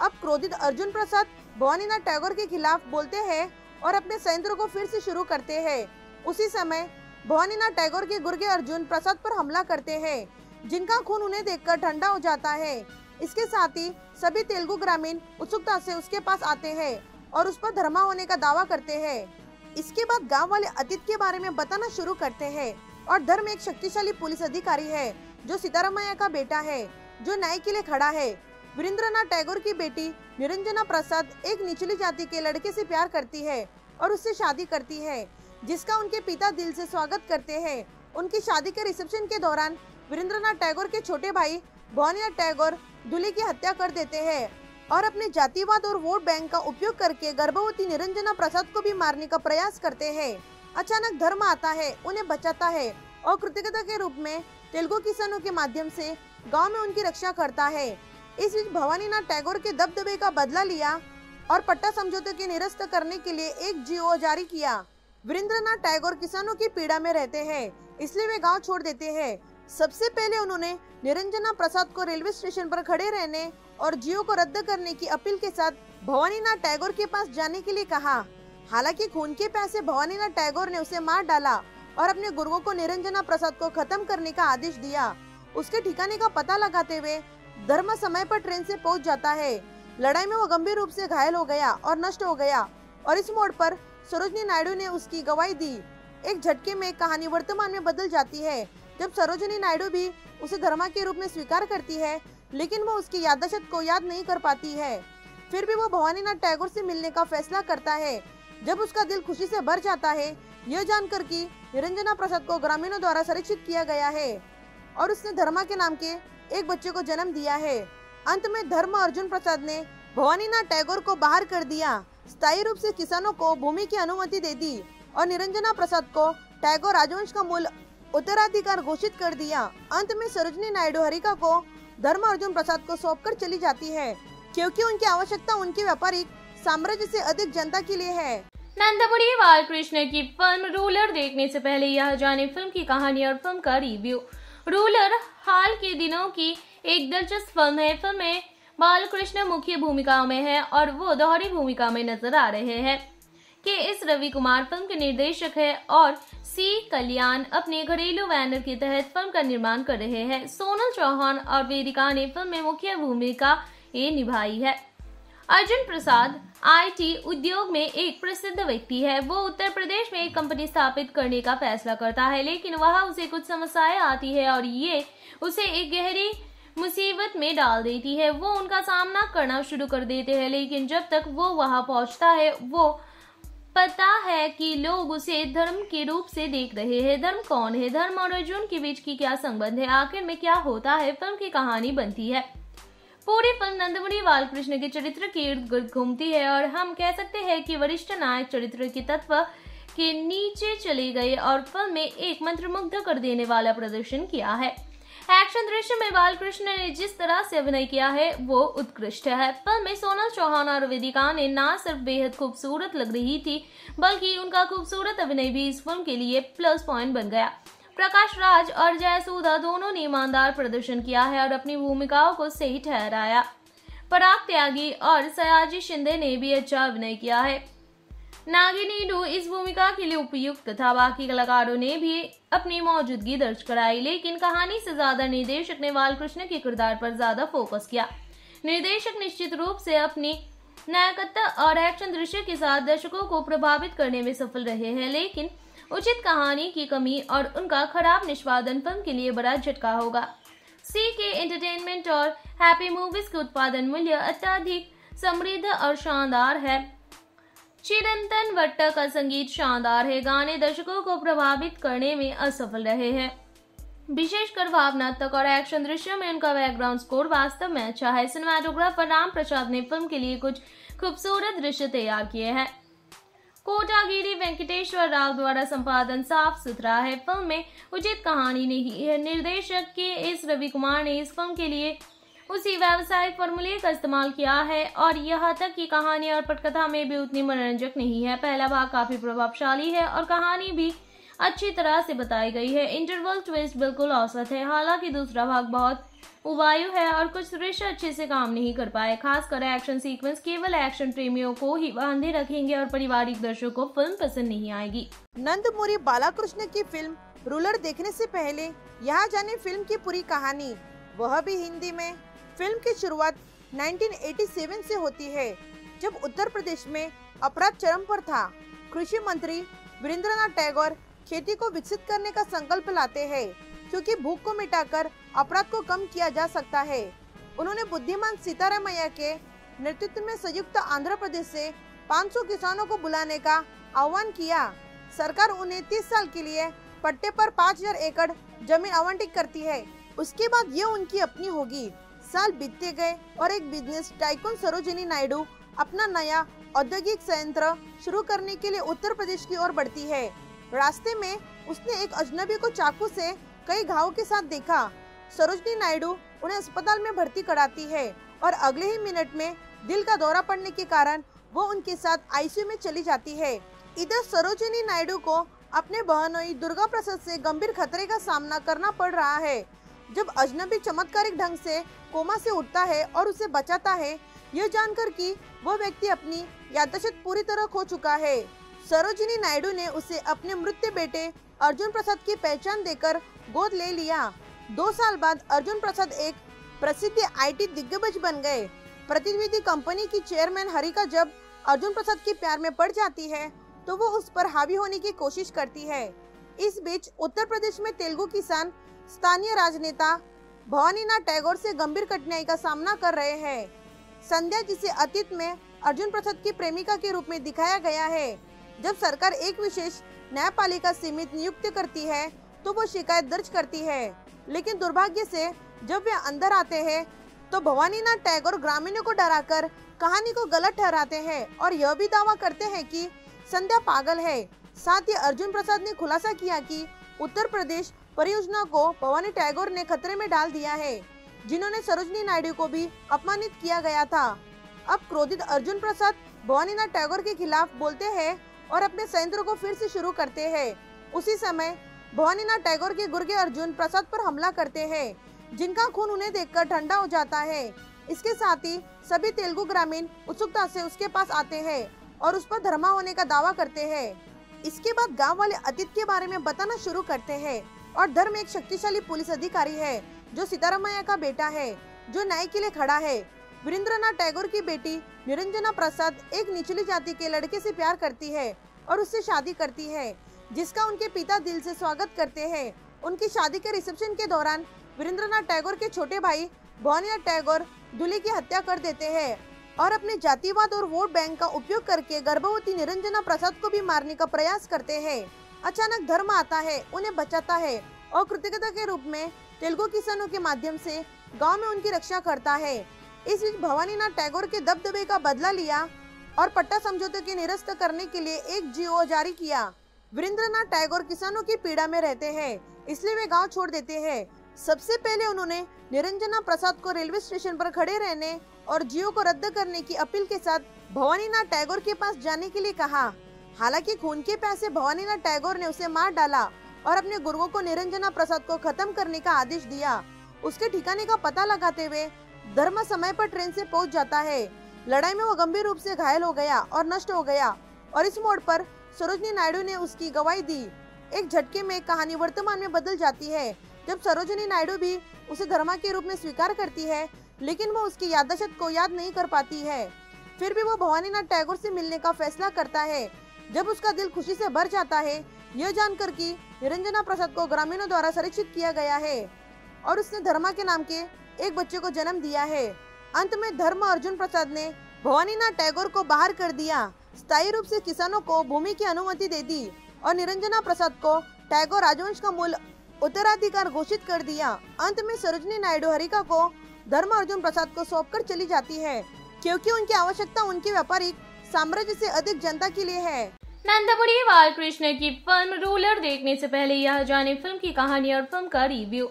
अब क्रोधित अर्जुन प्रसाद भवानीनाथ टैगोर के खिलाफ बोलते हैं और अपने संयंत्र को फिर से शुरू करते हैं। उसी समय भवानीनाथ टैगोर के गुर्गे अर्जुन प्रसाद पर हमला करते हैं, जिनका खून उन्हें देखकर ठंडा हो जाता है। इसके साथ ही सभी तेलुगु ग्रामीण उत्सुकता से उसके पास आते हैं और उस पर धर्मा होने का दावा करते हैं। इसके बाद गाँव वाले अतीत के बारे में बताना शुरू करते हैं। और धर्म एक शक्तिशाली पुलिस अधिकारी है, जो सीतारामैया का बेटा है, जो न्याय के लिए खड़ा है। वीरेंद्रनाथ टैगोर की बेटी निरंजना प्रसाद एक निचली जाति के लड़के से प्यार करती है और उससे शादी करती है, जिसका उनके पिता दिल से स्वागत करते हैं। उनकी शादी के रिसेप्शन के दौरान वीरेंद्रनाथ टैगोर के छोटे भाई भवानीनाथ टैगोर दूल्हे की हत्या कर देते हैं और अपने जातिवाद और वोट बैंक का उपयोग करके गर्भवती निरंजना प्रसाद को भी मारने का प्रयास करते हैं। अचानक धर्म आता है, उन्हें बचाता है और कृतज्ञता के रूप में तेलुगु किसानों के माध्यम से गाँव में उनकी रक्षा करता है। इस बीच भवानी भवानीनाथ टैगोर के दबदबे का बदला लिया और पट्टा समझौते के निरस्त करने के लिए एक जीओ जारी किया। वीरेंद्रनाथ टैगोर किसानों की पीड़ा में रहते हैं, इसलिए वे गाँव छोड़ देते हैं। सबसे पहले उन्होंने निरंजना प्रसाद को रेलवे स्टेशन पर खड़े रहने और जियो को रद्द करने की अपील के साथ भवानीनाथ टैगोर के पास जाने के लिए कहा। हालाँकि खून के पैसे भवानीनाथ टैगोर ने उसे मार डाला और अपने गुरुओं को निरंजना प्रसाद को खत्म करने का आदेश दिया। उसके ठिकाने का पता लगाते हुए धर्म समय पर ट्रेन से पहुँच जाता है। लड़ाई में वो गंभीर रूप से घायल हो गया और नष्ट हो गया और इस मोड़ पर सरोजनी नायडू ने उसकी गवाही दी। एक झटके में कहानी वर्तमान में बदल जाती है। जब सरोजनी नायडू भी उसे धर्मा के रूप में स्वीकार करती है, लेकिन वो उसकी यादाशत को याद नहीं कर पाती है, फिर भी वो भवानीनाथ टैगोर से मिलने का फैसला करता है। जब उसका दिल खुशी से भर जाता है, यह जानकर कि निरंजना प्रसाद को ग्रामीणों द्वारा संरक्षित किया गया है और उसने धर्मा के नाम के एक बच्चे को जन्म दिया है। अंत में धर्म अर्जुन प्रसाद ने भवानीनाथ टैगोर को बाहर कर दिया। स्थायी रूप से किसानों को भूमि की अनुमति दे दी और निरंजना प्रसाद को टैगोर राजवंश का मूल उत्तराधिकार घोषित कर दिया। अंत में सरोजनी नायडू हरिका को धर्म अर्जुन प्रसाद को सौंप चली जाती है, क्योंकि उनकी आवश्यकता उनके व्यापारिक साम्राज्य से अधिक जनता के लिए है। नंदपुरी बालकृष्ण की फ़िल्म रूलर देखने से पहले यह जाने फ़िल्म की कहानी और फ़िल्म का रिव्यू रूलर हाल के दिनों की एक दिलचस्प फ़िल्म है। फ़िल्म में बालकृष्ण मुख्य भूमिका में है और वो दोहरी भूमिका में नज़र आ रहे हैं के इस रवि कुमार फ़िल्म के निर्देशक है और सी कल्याण अपने घरेलू बैनर के तहत फ़िल्म का निर्माण कर रहे हैं। सोनल चौहान और वेदिका ने फ़िल्म में मुख्य भूमिका ये निभाई है। अर्जुन प्रसाद, आईटी उद्योग में एक प्रसिद्ध व्यक्ति है। वो उत्तर प्रदेश में एक कंपनी स्थापित करने का फैसला करता है, लेकिन वह उसे कुछ समस्याएँ आती है और ये उसे एक गहरी मुसीबत में डाल देती है। वो उनका सामना करना शुरू कर देते हैं, लेकिन जब तक वो वहाँ पहुँचता है, वो पता है कि लोग उसे धर्म के रूप से देख रहे हैं। धर्म कौन है? धर्म और अर्जुन के बीच की क्या संबंध है? आखिर में क्या होता है? फ़िल्म की कहानी बनती है। पूरी फ़िल्म नंदमुरी बालकृष्ण के चरित्र के इर्द गिर्द घूमती है और हम कह सकते हैं कि वरिष्ठ नायक चरित्र के तत्व के नीचे चले गए और फ़िल्म में एक मंत्रमुग्ध कर देने वाला प्रदर्शन किया है। एक्शन दृश्य में बालकृष्ण ने जिस तरह से अभिनय किया है, वो उत्कृष्ट है। फ़िल्म में सोनल चौहान और वेदिका ने न सिर्फ़ बेहद खूबसूरत लग रही थी, बल्कि उनका खूबसूरत अभिनय भी इस फ़िल्म के लिए प्लस पॉइंट बन गया। प्रकाश राज और जयसूधा दोनों ने ईमानदार प्रदर्शन किया है और अपनी भूमिकाओं को सही ठहराया। पराग त्यागी और सयाजी शिंदे ने भी अच्छा अभिनय किया है। नागिनी डू इस भूमिका के लिए उपयुक्त तथा बाकी कलाकारों ने भी अपनी मौजूदगी दर्ज कराई, लेकिन कहानी से ज़्यादा निर्देशक ने बालकृष्ण के किरदार पर ज़्यादा फोकस किया। निर्देशक निश्चित रूप से अपनी नायकत्ता और एक्शन दृश्य के साथ दर्शकों को प्रभावित करने में सफल रहे हैं, लेकिन उचित कहानी की कमी और उनका खराब निष्पादन फ़िल्म के लिए बड़ा झटका होगा। सी के एंटरटेनमेंट और हैप्पी मूवीज़ के उत्पादन मूल्य अत्यधिक, समृद्ध और शानदार है। चिरंतन वट्ट का संगीत शानदार है। गाने दर्शकों को प्रभावित करने में असफल रहे हैं। विशेषकर भावनात्मक और एक्शन दृश्य में उनका बैकग्राउंड स्कोर वास्तव में अच्छा है। सिनेमाटोग्राफर राम प्रसाद ने फ़िल्म के लिए कुछ खूबसूरत दृश्य तैयार किए हैं। कोटागिरी वेंकटेश्वर राव द्वारा संपादन साफ़ सुथरा है। फ़िल्म में उचित कहानी नहीं है। निर्देशक के एस रवि कुमार ने इस फ़िल्म के लिए उसी व्यावसायिक फॉर्मूले का इस्तेमाल किया है और यहाँ तक की कहानी और पटकथा में भी उतनी मनोरंजक नहीं है। पहला भाग काफ़ी प्रभावशाली है और कहानी भी अच्छी तरह से बताई गई है। इंटरवल ट्विस्ट बिल्कुल औसत है। हालाँकि दूसरा भाग बहुत उवायु है और कुछ दृश्य अच्छे से काम नहीं कर पाए। खासकर एक्शन सीक्वेंस केवल एक्शन प्रेमियों को ही बांधे रखेंगे और पारिवारिक दर्शकों को फ़िल्म पसंद नहीं आएगी। नंदमुरी बालाकृष्ण की फ़िल्म रूलर देखने से पहले यहाँ जाने फ़िल्म की पूरी कहानी। वह भी हिंदी में। फ़िल्म की शुरुआत 1987 से होती है, जब उत्तर प्रदेश में अपराध चरम पर था। कृषि मंत्री वीरेंद्रनाथ टैगोर खेती को विकसित करने का संकल्प लाते हैं। क्योंकि भूख को मिटाकर अपराध को कम किया जा सकता है। उन्होंने बुद्धिमान सीतारामैया के नेतृत्व में संयुक्त आंध्र प्रदेश से 500 किसानों को बुलाने का आह्वान किया। सरकार उन्हें 30 साल के लिए पट्टे पर 5000 एकड़ ज़मीन आवंटित करती है। उसके बाद ये उनकी अपनी होगी। साल बीतते गए और एक बिज़नेस टाइकोन सरोजिनी नायडू अपना नया औद्योगिक संयंत्र शुरू करने के लिए उत्तर प्रदेश की ओर बढ़ती है। रास्ते में उसने एक अजनबी को चाकू से कई घावों के साथ देखा। सरोजनी नायडू उन्हें अस्पताल में भर्ती कराती है और अगले ही मिनट में दिल का दौरा पड़ने के कारण वो उनके साथ आईसीयू में चली जाती है। इधर सरोजिनी नायडू को अपने बहनोई दुर्गा प्रसाद से गंभीर खतरे का सामना करना पड़ रहा है। जब अजनबी चमत्कारिक ढंग से कोमा से उठता है और उसे बचाता है, यह जानकर कि वह व्यक्ति अपनी यादाशत पूरी तरह खो चुका है। सरोजिनी नायडू ने उसे अपने मृत्यु बेटे अर्जुन प्रसाद की पहचान देकर गोद ले लिया। दो साल बाद अर्जुन प्रसाद एक प्रसिद्ध आईटी दिग्गज बन गए। प्रतिनिधि कंपनी की चेयरमैन हरिका जब अर्जुन प्रसाद की प्यार में पड़ जाती है तो वो उस पर हावी होने की कोशिश करती है। इस बीच उत्तर प्रदेश में तेलुगु किसान स्थानीय राजनेता भवानीनाथ टैगोर से गंभीर कठिनाई का सामना कर रहे हैं। संध्या, जिसे अतीत में अर्जुन प्रसाद की प्रेमिका के रूप में दिखाया गया है, जब सरकार एक विशेष न्यायपालिका सीमित नियुक्त करती है तो वो शिकायत दर्ज करती है। लेकिन दुर्भाग्य से, जब वे अंदर आते हैं तो भवानी भवानीनाथ टैगोर ग्रामीणों को डराकर कहानी को गलत ठहराते हैं और यह भी दावा करते हैं कि संध्या पागल है। साथ ही अर्जुन प्रसाद ने खुलासा किया कि उत्तर प्रदेश परियोजना को भवानी टैगोर ने खतरे में डाल दिया है, जिन्होंने सरोजनी नायडू को भी अपमानित किया गया था। अब क्रोधित अर्जुन प्रसाद भवानीनाथ टैगोर के खिलाफ बोलते हैं और अपने संयंत्र को फिर से शुरू करते हैं। उसी समय भवानीनाथ टैगोर के गुर्गे अर्जुन प्रसाद पर हमला करते हैं। जिनका खून उन्हें देखकर ठंडा हो जाता है। इसके साथ ही सभी तेलुगु ग्रामीण उत्सुकता से उसके पास आते हैं और उस पर धर्मा होने का दावा करते हैं। इसके बाद गाँव वाले अतीत के बारे में बताना शुरू करते हैं और धर्म एक शक्तिशाली पुलिस अधिकारी है, जो सीतारामैया का बेटा है, जो न्याय के लिए खड़ा है। वीरेंद्रनाथ टैगोर की बेटी निरंजना प्रसाद एक निचली जाति के लड़के से प्यार करती है और उससे शादी करती है। जिसका उनके पिता दिल से स्वागत करते हैं। उनकी शादी के रिसेप्शन के दौरान वीरेंद्रनाथ टैगोर के छोटे भाई भवानीनाथ टैगोर दूल्हे की हत्या कर देते हैं और अपने जातिवाद और वोट बैंक का उपयोग करके गर्भवती निरंजना प्रसाद को भी मारने का प्रयास करते हैं। अचानक धर्म आता है, उन्हें बचाता है और कृतज्ञता के रूप में तेलुगु किसानों के माध्यम से गाँव में उनकी रक्षा करता है। इस बीच भवानीनाथ टैगोर के दबदबे का बदला लिया और पट्टा समझौते के निरस्त करने के लिए एक जीओ जारी किया। वीरेंद्रनाथ टैगोर किसानों की पीड़ा में रहते हैं, इसलिए वे गाँव छोड़ देते हैं। सबसे पहले उन्होंने निरंजना प्रसाद को रेलवे स्टेशन पर खड़े रहने और जियो को रद्द करने की अपील के साथ भवानीनाथ टैगोर के पास जाने के लिए कहा। हालाँकि खून के पैसे भवानीनाथ टैगोर ने उसे मार डाला और अपने गुरुओं को निरंजना प्रसाद को खत्म करने का आदेश दिया। उसके ठिकाने का पता लगाते हुए धर्म समय पर ट्रेन से पहुँच जाता है। लड़ाई में वो गंभीर रूप से घायल हो गया और नष्ट हो गया और इस मोड़ पर सरोजनी नायडू ने उसकी गवाही दी। एक झटके में कहानी वर्तमान में बदल जाती है। जब सरोजनी नायडू भी उसे धर्मा के रूप में स्वीकार करती है, लेकिन वो उसकी यादाशत को याद नहीं कर पाती है। फिर भी वो भवानीनाथ टैगोर से मिलने का फैसला करता है। जब उसका दिल खुशी से भर जाता है, यह जानकर कि निरंजना प्रसाद को ग्रामीणों द्वारा संरक्षित किया गया है और उसने धर्मा के नाम के एक बच्चे को जन्म दिया है। अंत में धर्म अर्जुन प्रसाद ने भवानीनाथ टैगोर को बाहर कर दिया। स्थायी रूप से किसानों को भूमि की अनुमति दे दी और निरंजना प्रसाद को टैगोर राजवंश का मूल उत्तराधिकार घोषित कर दिया। अंत में सरोजनी नायडू हरिका को धर्म अर्जुन प्रसाद को सौंपकर चली जाती है, क्योंकि उनकी आवश्यकता उनके व्यापारिक साम्राज्य से अधिक जनता के लिए है। नंदपुरी बालकृष्ण की फ़िल्म रूलर देखने से पहले यह जाने फ़िल्म की कहानी और फ़िल्म का रिव्यू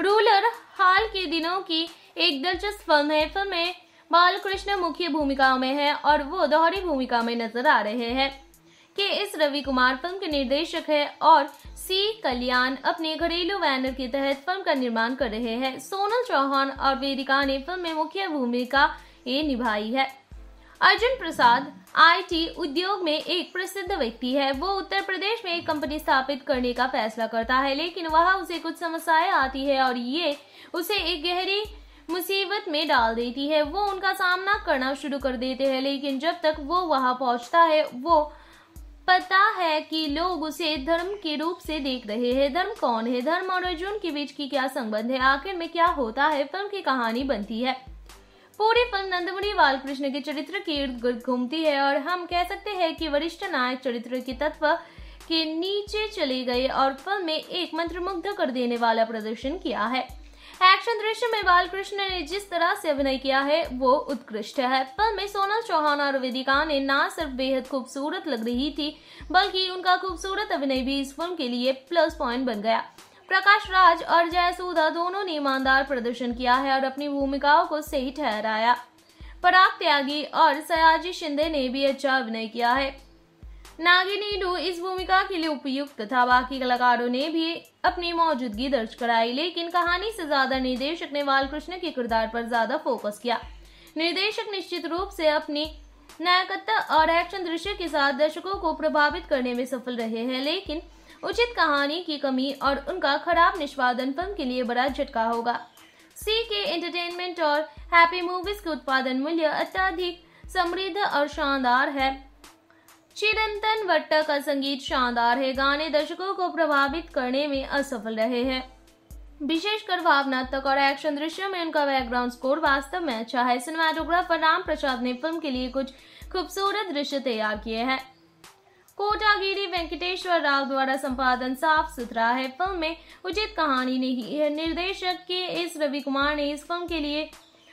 रूलर हाल के दिनों की एक दिलचस्प फ़िल्म है। फ़िल्म में बालकृष्ण मुख्य भूमिका में है और वो दोहरी भूमिका में नज़र आ रहे हैं के एस रवि कुमार फ़िल्म के निर्देशक है और सी कल्याण अपने घरेलू बैनर के तहत फ़िल्म का निर्माण कर रहे हैं। सोनल चौहान और वेदिका ने फ़िल्म में मुख्य भूमिका ये निभाई है। अर्जुन प्रसाद, आईटी उद्योग में एक प्रसिद्ध व्यक्ति है। वो उत्तर प्रदेश में एक कंपनी स्थापित करने का फैसला करता है, लेकिन वहाँ उसे कुछ समस्याएँ आती है और ये उसे एक गहरी मुसीबत में डाल देती है। वो उनका सामना करना शुरू कर देते हैं, लेकिन जब तक वो वहाँ पहुँचता है, वो पता है कि लोग उसे धर्म के रूप से देख रहे हैं। धर्म कौन है? धर्म और अर्जुन के बीच की क्या संबंध है? आखिर में क्या होता है? फ़िल्म की कहानी बनती है। पूरी फ़िल्म नंदमुनि बालकृष्ण के चरित्र के इर्द गिर्द घूमती है और हम कह सकते हैं कि वरिष्ठ नायक चरित्र के तत्व के नीचे चले गए और फ़िल्म में एक मंत्रमुग्ध कर देने वाला प्रदर्शन किया है। एक्शन दृश्य में बालकृष्ण ने जिस तरह से अभिनय किया है, वो उत्कृष्ट है। फ़िल्म में सोनल चौहान और वेदिका ने न सिर्फ़ बेहद खूबसूरत लग रही थी, बल्कि उनका खूबसूरत अभिनय भी इस फ़िल्म के लिए प्लस पॉइंट बन गया। प्रकाश राज और जयसूधा दोनों ने ईमानदार प्रदर्शन किया है और अपनी भूमिकाओं को सही ठहराया। पराग त्यागी और सयाजी शिंदे ने भी अच्छा अभिनय किया है। नागिनी डू इस भूमिका के लिए उपयुक्त तथा बाकी कलाकारों ने भी अपनी मौजूदगी दर्ज कराई, लेकिन कहानी से ज़्यादा निर्देशक ने बालकृष्ण के किरदार पर ज़्यादा फोकस किया। निर्देशक निश्चित रूप से अपनी नायकत्ता और एक्शन दृश्य के साथ दर्शकों को प्रभावित करने में सफल रहे हैं, लेकिन उचित कहानी की कमी और उनका खराब निष्पादन फ़िल्म के लिए बड़ा झटका होगा। सी के एंटरटेनमेंट और हैप्पी मूवीज़ के उत्पादन मूल्य अत्यधिक समृद्ध और शानदार है। चिरंतन वट्ट का संगीत शानदार है। गाने दर्शकों को प्रभावित करने में असफल रहे हैं। विशेषकर भावनात्मक और एक्शन दृश्यों में उनका बैकग्राउंड स्कोर वास्तव में अच्छा है। सिनेमाटोग्राफर राम प्रसाद ने फ़िल्म के लिए कुछ खूबसूरत दृश्य तैयार किए हैं। कोटागिरी वेंकटेश्वर राव द्वारा संपादन साफ़ सुथरा है। फ़िल्म में उचित कहानी नहीं है। निर्देशक के एस रवि कुमार ने इस फ़िल्म के लिए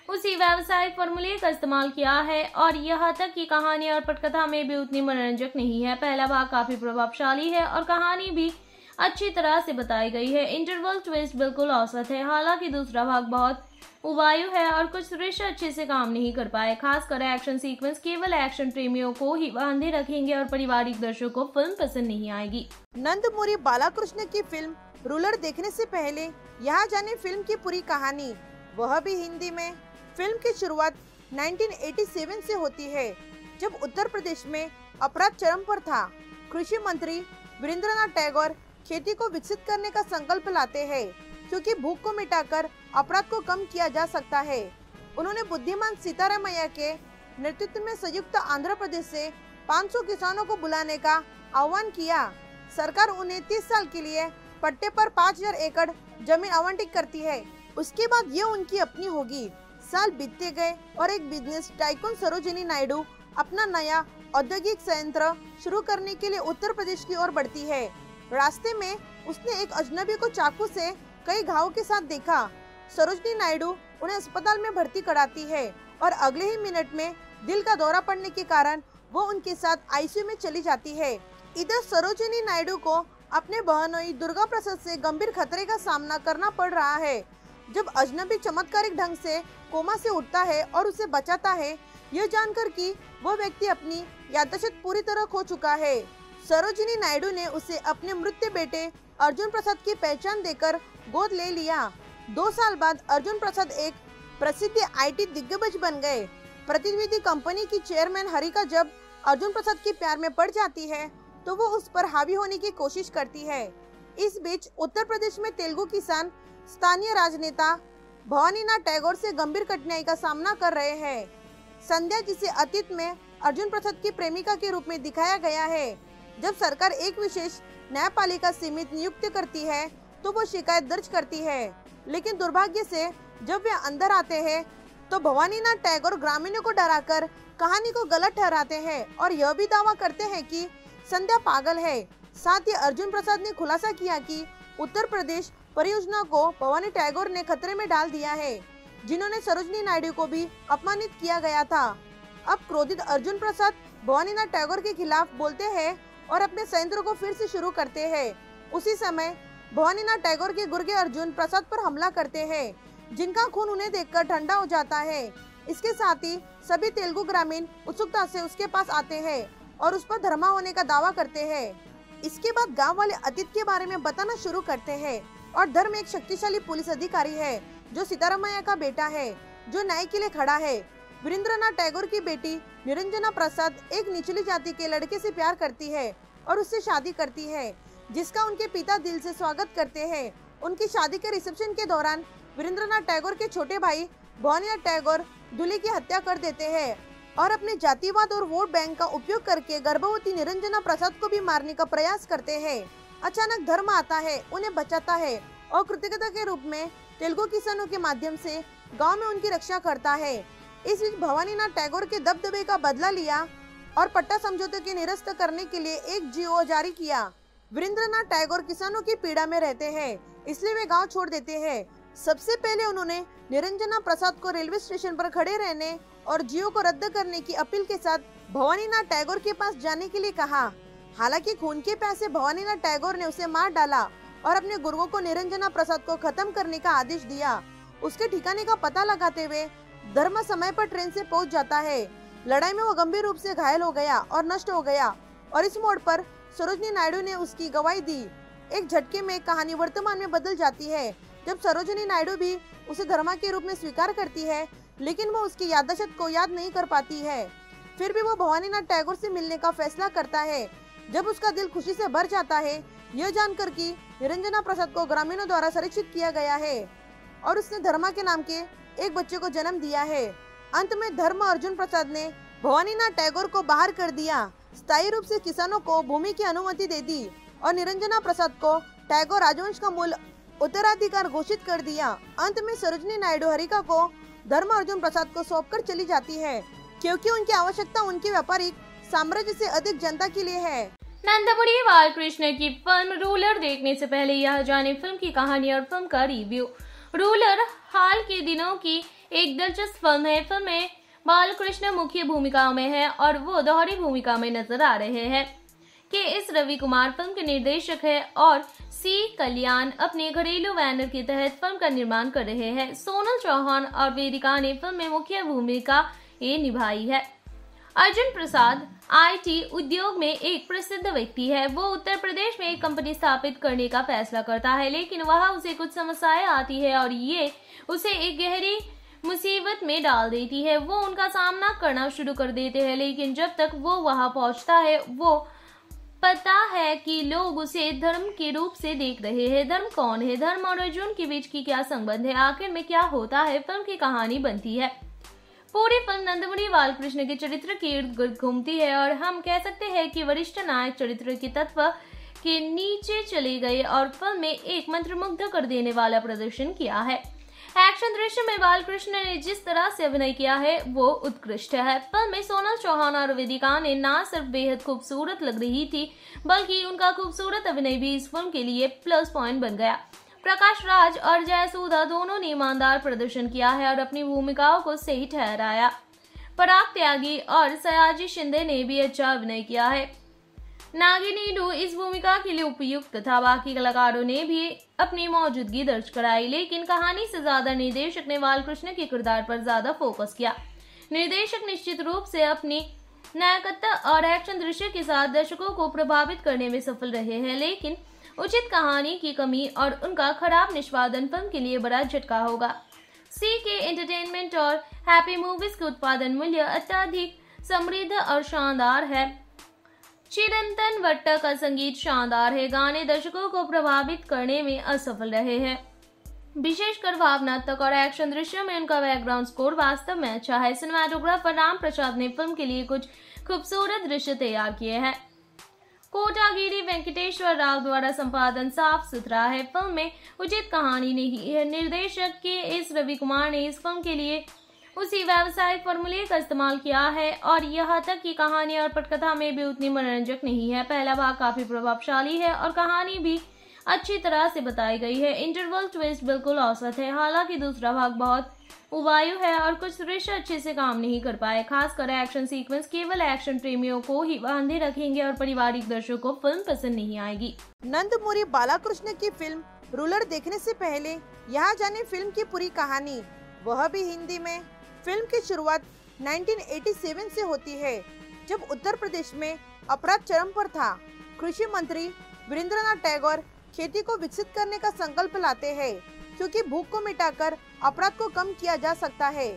उसी व्यावसायिक फॉर्मूले का इस्तेमाल किया है और यहाँ तक कि कहानी और पटकथा में भी उतनी मनोरंजक नहीं है। पहला भाग काफ़ी प्रभावशाली है और कहानी भी अच्छी तरह से बताई गई है। इंटरवल ट्विस्ट बिल्कुल औसत है। हालाँकि दूसरा भाग बहुत उवायु है और कुछ दृश्य अच्छे से काम नहीं कर पाए। खासकर एक्शन सीक्वेंस केवल एक्शन प्रेमियों को ही बांधे रखेंगे और पारिवारिक दर्शकों को फ़िल्म पसंद नहीं आएगी। नंदमुरी बालाकृष्ण की फ़िल्म रूलर देखने से पहले यहाँ जाने फ़िल्म की पूरी कहानी। वह भी हिंदी में फ़िल्म की शुरुआत 1987 से होती है, जब उत्तर प्रदेश में अपराध चरम पर था। कृषि मंत्री वीरेंद्रनाथ टैगोर खेती को विकसित करने का संकल्प लाते हैं, क्योंकि भूख को मिटाकर अपराध को कम किया जा सकता है। उन्होंने बुद्धिमान सीतारामैया के नेतृत्व में संयुक्त आंध्र प्रदेश से 500 किसानों को बुलाने का आह्वान किया। सरकार उन्हें 30 साल के लिए पट्टे पर 5000 एकड़ ज़मीन आवंटित करती है। उसके बाद ये उनकी अपनी होगी। साल बीतते गए और एक बिज़नेस टाइकोन सरोजिनी नायडू अपना नया औद्योगिक संयंत्र शुरू करने के लिए उत्तर प्रदेश की ओर बढ़ती है। रास्ते में उसने एक अजनबी को चाकू से कई घाव के साथ देखा। सरोजनी नायडू उन्हें अस्पताल में भर्ती कराती है और अगले ही मिनट में दिल का दौरा पड़ने के कारण वो उनके साथ आईसीयू में चली जाती है। इधर सरोजिनी नायडू को अपने बहनोई दुर्गा प्रसाद से गंभीर खतरे का सामना करना पड़ रहा है। जब अजनबी चमत्कारिक ढंग से कोमा से उठता है और उसे बचाता है, यह जानकर कि वह व्यक्ति अपनी याददाश्त पूरी तरह खो चुका है। सरोजिनी नायडू ने उसे अपने मृत्यु बेटे अर्जुन प्रसाद की पहचान देकर गोद ले लिया। दो साल बाद अर्जुन प्रसाद एक प्रसिद्ध आईटी दिग्गज बन गए। प्रतिनिधि कंपनी की चेयरमैन हरिका जब अर्जुन प्रसाद के प्यार में पड़ जाती है तो वो उस पर हावी होने की कोशिश करती है। इस बीच उत्तर प्रदेश में तेलुगु किसान स्थानीय राजनेता भवानीनाथ टैगोर से गंभीर कठिनाई का सामना कर रहे हैं। संध्या जिसे अतीत में अर्जुन प्रसाद की प्रेमिका के रूप में दिखाया गया है। जब सरकार एक विशेष न्यायपालिका सीमित नियुक्त करती है तो वो शिकायत दर्ज करती है। लेकिन दुर्भाग्य से जब वे अंदर आते हैं तो भवानीनाथ टैगोर ग्रामीणों को डराकर कहानी को गलत ठहराते हैं और यह भी दावा करते हैं कि संध्या पागल है। साथ ही अर्जुन प्रसाद ने खुलासा किया कि उत्तर प्रदेश परियोजना को भवानी टैगोर ने खतरे में डाल दिया है, जिन्होंने सरोजनी नायडू को भी अपमानित किया गया था। अब क्रोधित अर्जुन प्रसाद भवानीनाथ टैगोर के खिलाफ बोलते हैं और अपने संयंत्र को फिर से शुरू करते हैं। उसी समय भवानीनाथ टैगोर के गुर्गे अर्जुन प्रसाद पर हमला करते हैं, जिनका खून उन्हें देखकर ठंडा हो जाता है। इसके साथ ही सभी तेलुगु ग्रामीण उत्सुकता से उसके पास आते हैं और उस पर धर्मा होने का दावा करते हैं। इसके बाद गाँव वाले अतीत के बारे में बताना शुरू करते हैं। और धर्म एक शक्तिशाली पुलिस अधिकारी है, जो सीतारामैया का बेटा है, जो न्याय के लिए खड़ा है। वीरेंद्रनाथ टैगोर की बेटी निरंजना प्रसाद एक निचली जाति के लड़के से प्यार करती है और उससे शादी करती है, जिसका उनके पिता दिल से स्वागत करते हैं। उनकी शादी के रिसेप्शन के दौरान वीरेंद्रनाथ टैगोर के छोटे भाई भवानीनाथ टैगोर दूल्हे की हत्या कर देते हैं और अपने जातिवाद और वोट बैंक का उपयोग करके गर्भवती निरंजना प्रसाद को भी मारने का प्रयास करते हैं। अचानक धर्म आता है, उन्हें बचाता है और कृतज्ञता के रूप में तेलुगु किसानों के माध्यम से गाँव में उनकी रक्षा करता है। इस बीच भवानीनाथ टैगोर के दबदबे का बदला लिया और पट्टा समझौते के निरस्त करने के लिए एक जीओ जारी किया। वीरेंद्रनाथ टैगोर किसानों की पीड़ा में रहते हैं, इसलिए वे गाँव छोड़ देते हैं। सबसे पहले उन्होंने निरंजना प्रसाद को रेलवे स्टेशन पर खड़े रहने और जियो को रद्द करने की अपील के साथ भवानीनाथ टैगोर के पास जाने के लिए कहा। हालाँकि खून के प्यासे भवानीनाथ टैगोर ने उसे मार डाला और अपने गुरुओं को निरंजना प्रसाद को खत्म करने का आदेश दिया। उसके ठिकाने का पता लगाते हुए धर्म समय पर ट्रेन से पहुँच जाता है। लड़ाई में वो गंभीर रूप से घायल हो गया और नष्ट हो गया और इस मोड़ पर सरोजनी नायडू ने उसकी गवाही दी। एक झटके में कहानी वर्तमान में बदल जाती है। जब सरोजनी नायडू भी उसे धर्मा के रूप में स्वीकार करती है, लेकिन वो उसकी याददाश्त को याद नहीं कर पाती है, फिर भी वो भवानीनाथ टैगोर से मिलने का फैसला करता है। जब उसका दिल खुशी से भर जाता है, यह जानकर कि निरंजना प्रसाद को ग्रामीणों द्वारा संरक्षित किया गया है और उसने धर्मा के नाम के एक बच्चे को जन्म दिया है। अंत में धर्म अर्जुन प्रसाद ने भवानीनाथ टैगोर को बाहर कर दिया। स्थायी रूप से किसानों को भूमि की अनुमति दे दी और निरंजना प्रसाद को टैगोर राजवंश का मूल उत्तराधिकार घोषित कर दिया। अंत में सरोजनी नायडू हरिका को धर्म अर्जुन प्रसाद को सौंपकर चली जाती है, क्योंकि उनकी आवश्यकता उनके व्यापारिक साम्राज्य से अधिक जनता के लिए है। नंदमुरी बालकृष्ण की फ़िल्म रूलर देखने से पहले यह जाने फ़िल्म की कहानी और फ़िल्म का रिव्यू रूलर हाल के दिनों की एक दिलचस्प फ़िल्म है। फ़िल्म में बालकृष्ण मुख्य भूमिका में है और वो दोहरी भूमिका में नज़र आ रहे हैं। के एस रवि कुमार फ़िल्म के निर्देशक है और सी कल्याण अपने घरेलू बैनर के तहत फ़िल्म का निर्माण कर रहे हैं। सोनल चौहान और वेदिका ने फ़िल्म में मुख्य भूमिका ये निभाई है। अर्जुन प्रसाद आईटी उद्योग में एक प्रसिद्ध व्यक्ति है। वो उत्तर प्रदेश में एक कंपनी स्थापित करने का फैसला करता है, लेकिन वहाँ उसे कुछ समस्याएँ आती है और ये उसे एक गहरी मुसीबत में डाल देती है। वो उनका सामना करना शुरू कर देते हैं, लेकिन जब तक वो वहाँ पहुँचता है, वो पता है कि लोग उसे धर्म के रूप से देख रहे हैं। धर्म कौन है? धर्म और अर्जुन के बीच की क्या संबंध है? आखिर में क्या होता है? फ़िल्म की कहानी बनती है। पूरी फ़िल्म नंदमुनि बालकृष्ण के चरित्र के इर्द गिर्द घूमती है और हम कह सकते हैं कि वरिष्ठ नायक चरित्र के तत्व के नीचे चले गए और फ़िल्म में एक मंत्रमुग्ध कर देने वाला प्रदर्शन किया है। एक्शन दृश्य में बालकृष्ण ने जिस तरह से अभिनय किया है, वो उत्कृष्ट है। फ़िल्म में सोनल चौहान और वेदिका ने न सिर्फ़ बेहद खूबसूरत लग रही थी, बल्कि उनका खूबसूरत अभिनय भी इस फ़िल्म के लिए प्लस पॉइंट बन गया। प्रकाश राज और जयसूदा दोनों ने ईमानदार प्रदर्शन किया है और अपनी भूमिकाओं को सही ठहराया। पराग त्यागी और सयाजी शिंदे ने भी अच्छा अभिनय किया है। नागिनी डू इस भूमिका के लिए उपयुक्त था। बाकी कलाकारों ने भी अपनी मौजूदगी दर्ज कराई, लेकिन कहानी से ज़्यादा निर्देशक ने बालकृष्ण के किरदार पर ज़्यादा फोकस किया। निर्देशक निश्चित रूप से अपनी नायकत्ता और एक्शन दृश्य के साथ दर्शकों को प्रभावित करने में सफल रहे हैं, लेकिन उचित कहानी की कमी और उनका खराब निष्पादन फ़िल्म के लिए बड़ा झटका होगा। सी के एंटरटेनमेंट और हैप्पी मूवीज़ के उत्पादन मूल्य अत्यधिक समृद्ध और शानदार है। चिरंतन वट्ट का संगीत शानदार है। गाने दर्शकों को प्रभावित करने में असफल रहे हैं। विशेषकर भावनात्मक और एक्शन दृश्यों में उनका बैकग्राउंड स्कोर वास्तव में अच्छा है। सिनेमाटोग्राफर राम प्रसाद ने फ़िल्म के लिए कुछ खूबसूरत दृश्य तैयार किए हैं। कोटागिरी वेंकटेश्वर राव द्वारा संपादन साफ़ सुथरा है। फ़िल्म में उचित कहानी नहीं है। निर्देशक के एस रवि कुमार ने इस फ़िल्म के लिए उसी व्यावसायिक फॉर्मूले का इस्तेमाल किया है और यहाँ तक कि कहानी और पटकथा में भी उतनी मनोरंजक नहीं है। पहला भाग काफ़ी प्रभावशाली है और कहानी भी अच्छी तरह से बताई गई है। इंटरवल ट्विस्ट बिल्कुल औसत है। हालाँकि दूसरा भाग बहुत उबायु है और कुछ दृश्य अच्छे से काम नहीं कर पाए। खासकर एक्शन सीक्वेंस केवल एक्शन प्रेमियों को ही बांधे रखेंगे और पारिवारिक दर्शकों को फ़िल्म पसंद नहीं आएगी। नंदमुरी बालाकृष्ण की फ़िल्म रूलर देखने से पहले यहाँ जाने फ़िल्म की पूरी कहानी। वह भी हिंदी में। फ़िल्म की शुरुआत 1987 से होती है, जब उत्तर प्रदेश में अपराध चरम पर था। कृषि मंत्री वीरेंद्रनाथ टैगोर खेती को विकसित करने का संकल्प लाते हैं। क्योंकि भूख को मिटाकर अपराध को कम किया जा सकता है।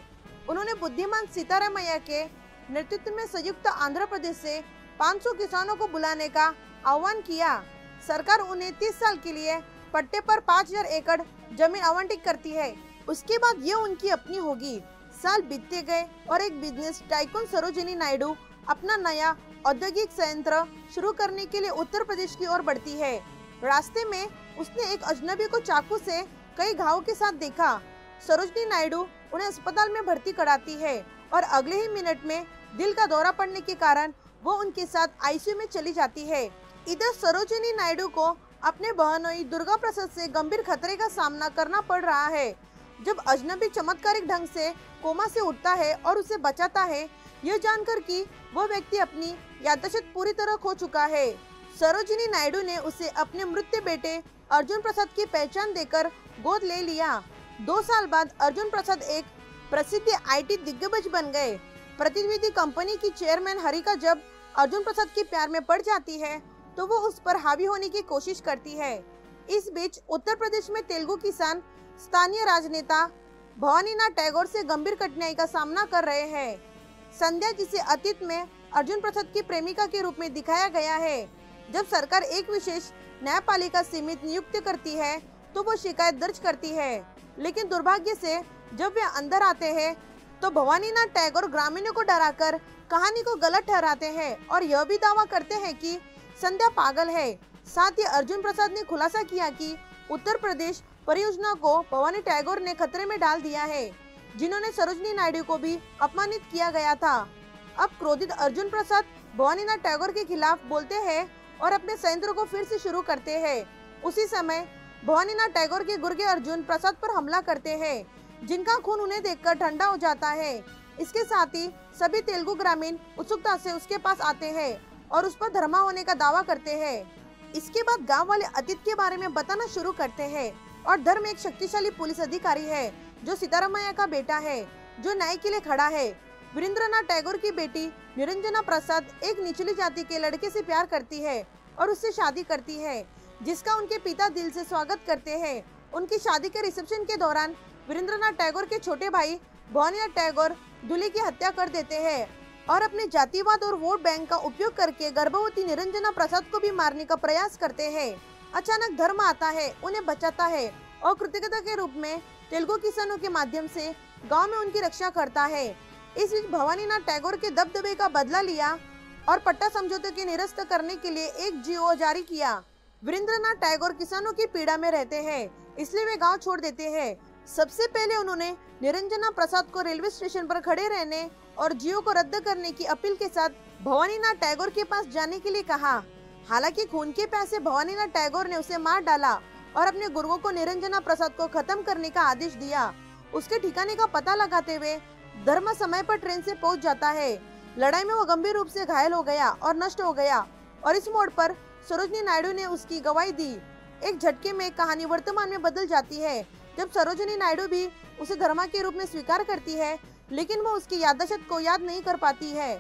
उन्होंने बुद्धिमान सीतारामैया के नेतृत्व में संयुक्त आंध्र प्रदेश से 500 किसानों को बुलाने का आह्वान किया। सरकार उन्हें 30 साल के लिए पट्टे पर 5000 एकड़ ज़मीन आवंटित करती है। उसके बाद ये उनकी अपनी होगी। साल बीतते गए और एक बिज़नेस टाइकून सरोजिनी नायडू अपना नया औद्योगिक संयंत्र शुरू करने के लिए उत्तर प्रदेश की ओर बढ़ती है। रास्ते में उसने एक अजनबी को चाकू से कई घाव के साथ देखा। सरोजनी नायडू उन्हें अस्पताल में भर्ती कराती है और अगले ही मिनट में दिल का दौरा पड़ने के कारण वो उनके साथ आईसीयू में चली जाती है। इधर सरोजिनी नायडू को अपने बहनोई दुर्गा प्रसाद से गंभीर खतरे का सामना करना पड़ रहा है। जब अजनबी चमत्कारिक ढंग से कोमा से उठता है और उसे बचाता है, यह जानकर कि वो व्यक्ति अपनी याददाश्त पूरी तरह खो चुका है। सरोजिनी नायडू ने उसे अपने मृत्यु बेटे अर्जुन प्रसाद की पहचान देकर गोद ले लिया। दो साल बाद अर्जुन प्रसाद एक प्रसिद्ध आईटी दिग्गज बन गए। प्रतिनिधि कंपनी की चेयरमैन हरिका जब अर्जुन प्रसाद के प्यार में पड़ जाती है तो वो उस पर हावी होने की कोशिश करती है। इस बीच उत्तर प्रदेश में तेलुगु किसान स्थानीय राजनेता भवानीनाथ टैगोर से गंभीर कठिनाई का सामना कर रहे हैं। संध्या जिसे अतीत में अर्जुन प्रसाद की प्रेमिका के रूप में दिखाया गया है, जब सरकार एक विशेष न्यायपालिका सीमित नियुक्त करती है तो वो शिकायत दर्ज करती है। लेकिन दुर्भाग्य से, जब वे अंदर आते हैं तो भवानीनाथ टैगोर ग्रामीणों को डराकर कहानी को गलत ठहराते हैं और यह भी दावा करते हैं कि संध्या पागल है। साथ ही अर्जुन प्रसाद ने खुलासा किया कि उत्तर प्रदेश परियोजना को भवानी टैगोर ने खतरे में डाल दिया है, जिन्होंने सरोजनी नायडू को भी अपमानित किया गया था। अब क्रोधित अर्जुन प्रसाद भवानीनाथ टैगोर के खिलाफ बोलते हैं और अपने संयंत्र को फिर से शुरू करते हैं। उसी समय भवानीनाथ टैगोर के गुर्गे अर्जुन प्रसाद पर हमला करते हैं। जिनका खून उन्हें देखकर ठंडा हो जाता है। इसके साथ ही सभी तेलुगु ग्रामीण उत्सुकता से उसके पास आते हैं और उस पर धर्मा होने का दावा करते हैं। इसके बाद गाँव वाले अतीत के बारे में बताना शुरू करते हैं और धर्म एक शक्तिशाली पुलिस अधिकारी है, जो सीतारामैया का बेटा है, जो न्याय के लिए खड़ा है। वीरेंद्रनाथ टैगोर की बेटी निरंजना प्रसाद एक निचली जाति के लड़के से प्यार करती है और उससे शादी करती है। जिसका उनके पिता दिल से स्वागत करते हैं। उनकी शादी के रिसेप्शन के दौरान वीरेंद्रनाथ टैगोर के छोटे भाई भवानीनाथ टैगोर दूल्हे की हत्या कर देते हैं और अपने जातिवाद और वोट बैंक का उपयोग करके गर्भवती निरंजना प्रसाद को भी मारने का प्रयास करते हैं। अचानक धर्म आता है, उन्हें बचाता है और कृतज्ञता के रूप में तेलुगु किसानों के माध्यम से गाँव में उनकी रक्षा करता है। इस बीच भवानीनाथ टैगोर के दबदबे का बदला लिया और पट्टा समझौते के निरस्त करने के लिए एक जीओ जारी किया। वीरेंद्रनाथ टैगोर किसानों की पीड़ा में रहते हैं, इसलिए वे गाँव छोड़ देते हैं। सबसे पहले उन्होंने निरंजना प्रसाद को रेलवे स्टेशन पर खड़े रहने और जियो को रद्द करने की अपील के साथ भवानीनाथ टैगोर के पास जाने के लिए कहा। हालाँकि खून के पैसे भवानीनाथ टैगोर ने उसे मार डाला और अपने गुरुओं को निरंजना प्रसाद को खत्म करने का आदेश दिया। उसके ठिकाने का पता लगाते हुए धर्म समय पर ट्रेन से पहुँच जाता है। लड़ाई में वो गंभीर रूप से घायल हो गया और नष्ट हो गया और इस मोड़ पर सरोजनी नायडू ने उसकी गवाही दी। एक झटके में कहानी वर्तमान में बदल जाती है। जब सरोजनी नायडू भी उसे धर्मा के रूप में स्वीकार करती है, लेकिन वो उसकी याददाश्त को याद नहीं कर पाती है।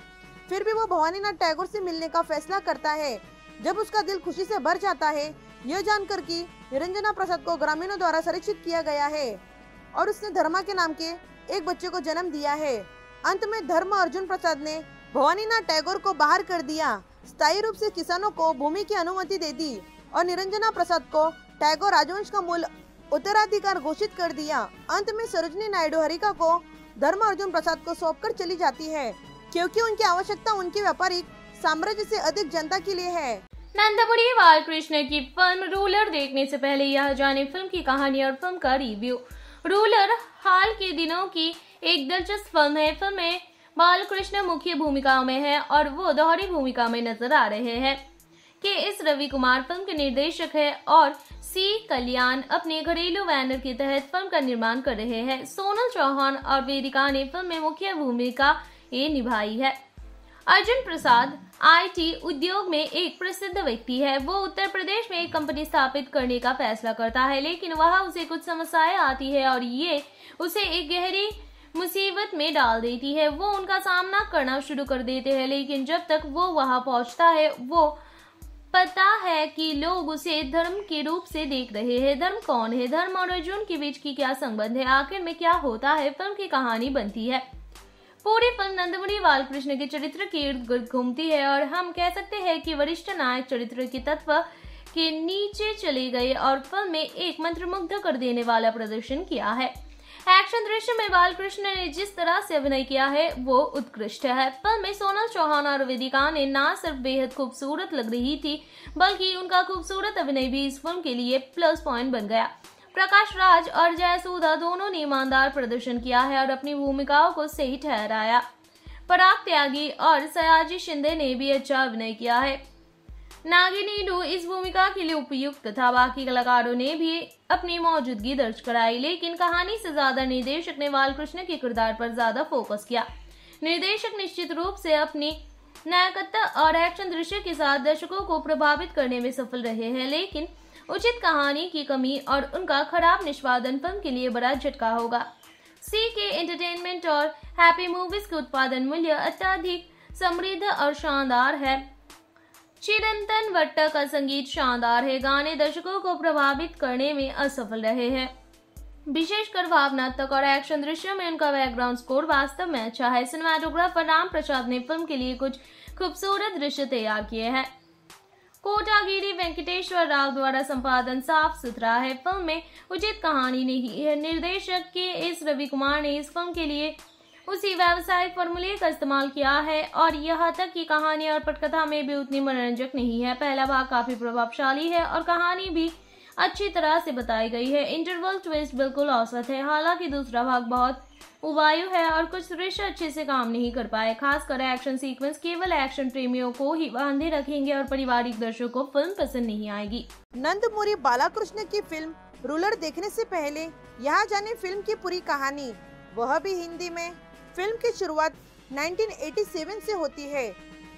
फिर भी वो भवानीनाथ टैगोर से मिलने का फैसला करता है। जब उसका दिल खुशी से भर जाता है, यह जानकर कि निरंजना प्रसाद को ग्रामीणों द्वारा संरक्षित किया गया है और उसने धर्मा के नाम के एक बच्चे को जन्म दिया है। अंत में धर्म अर्जुन प्रसाद ने भवानीनाथ टैगोर को बाहर कर दिया। स्थायी रूप से किसानों को भूमि की अनुमति दे दी और निरंजना प्रसाद को टैगोर राजवंश का मूल उत्तराधिकार घोषित कर दिया। अंत में सरोजनी नायडू हरिका को धर्म अर्जुन प्रसाद को सौंपकर चली जाती है, क्योंकि उनकी आवश्यकता उनके व्यापारिक साम्राज्य से अधिक जनता के लिए है। नंदपुरी बालकृष्ण की फ़िल्म रूलर देखने से पहले यह जाने फ़िल्म की कहानी और फ़िल्म का रिव्यू रूलर हाल के दिनों की एक दिलचस्प फ़िल्म है। फ़िल्म में बालकृष्ण मुख्य भूमिका में है और वो दोहरी भूमिका में नज़र आ रहे हैं के एस रवि कुमार फ़िल्म के निर्देशक है और सी कल्याण अपने घरेलू बैनर के तहत फ़िल्म का निर्माण कर रहे हैं। सोनल चौहान और वेदिका ने फ़िल्म में मुख्य भूमिका ये निभाई है। अर्जुन प्रसाद, आईटी उद्योग में एक प्रसिद्ध व्यक्ति है। वो उत्तर प्रदेश में एक कंपनी स्थापित करने का फैसला करता है, लेकिन वहाँ उसे कुछ समस्याएँ आती है और ये, उसे एक गहरी मुसीबत में डाल देती है। वो उनका सामना करना शुरू कर देते हैं, लेकिन जब तक वो वहाँ पहुँचता है, वो पता है कि लोग उसे धर्म के रूप से देख रहे हैं। धर्म कौन है? धर्म और अर्जुन के बीच की क्या संबंध है? आखिर में क्या होता है? फ़िल्म की कहानी बनती है। पूरी फ़िल्म नंदमुनि बालकृष्ण के चरित्र के इर्द गिर्द घूमती है और हम कह सकते हैं कि वरिष्ठ नायक चरित्र के तत्व के नीचे चले गए और फ़िल्म में एक मंत्रमुग्ध कर देने वाला प्रदर्शन किया है। एक्शन दृश्य में बालकृष्ण ने जिस तरह से अभिनय किया है, वो उत्कृष्ट है। फ़िल्म में सोनल चौहान और वेदिका ने न सिर्फ़ बेहद खूबसूरत लग रही थी, बल्कि उनका खूबसूरत अभिनय भी इस फ़िल्म के लिए प्लस पॉइंट बन गया। प्रकाश राज और जयसूदा दोनों ने ईमानदार प्रदर्शन किया है और अपनी भूमिकाओं को सही ठहराया। पराग त्यागी और सयाजी शिंदे ने भी अच्छा अभिनय किया है। नागिनी डू इस भूमिका के लिए उपयुक्त था। बाकी कलाकारों ने भी अपनी मौजूदगी दर्ज कराई, लेकिन कहानी से ज़्यादा निर्देशक ने बालकृष्ण के किरदार पर ज़्यादा फोकस किया। निर्देशक निश्चित रूप से अपनी नायकत्व और एक्शन दृश्य के साथ दर्शकों को प्रभावित करने में सफल रहे हैं, लेकिन उचित कहानी की कमी और उनका खराब निष्पादन फ़िल्म के लिए बड़ा झटका होगा। सी के एंटरटेनमेंट और हैप्पी मूवीज़ के उत्पादन मूल्य अत्यधिक समृद्ध और शानदार है। चिरंतन वट्ट का संगीत शानदार है। गाने दर्शकों को प्रभावित करने में असफल रहे हैं। विशेषकर भावनात्मक और एक्शन दृश्य में उनका बैकग्राउंड स्कोर वास्तव में अच्छा है। सिनेमाटोग्राफर राम प्रसाद ने फ़िल्म के लिए कुछ खूबसूरत दृश्य तैयार किए हैं। कोटागिरी वेंकटेश्वर राव द्वारा संपादन साफ़ सुथरा है। फ़िल्म में उचित कहानी नहीं है। निर्देशक के एस रवि कुमार ने इस फ़िल्म के लिए उसी व्यावसायिक फॉर्मूले का इस्तेमाल किया है और यहाँ तक कि कहानी और पटकथा में भी उतनी मनोरंजक नहीं है। पहला भाग काफ़ी प्रभावशाली है और कहानी भी अच्छी तरह से बताई गई है। इंटरवल ट्विस्ट बिल्कुल औसत है, हालाँकि दूसरा भाग बहुत उवायु है और कुछ दृश्य अच्छे से काम नहीं कर पाए। खासकर एक्शन सीक्वेंस केवल एक्शन प्रेमियों को ही बांधे रखेंगे और पारिवारिक दर्शकों को फ़िल्म पसंद नहीं आएगी। नंदमुरी बालाकृष्ण की फ़िल्म रूलर देखने से पहले यहाँ जाने फ़िल्म की पूरी कहानी। वह भी हिंदी में। फ़िल्म की शुरुआत 1987 से होती है,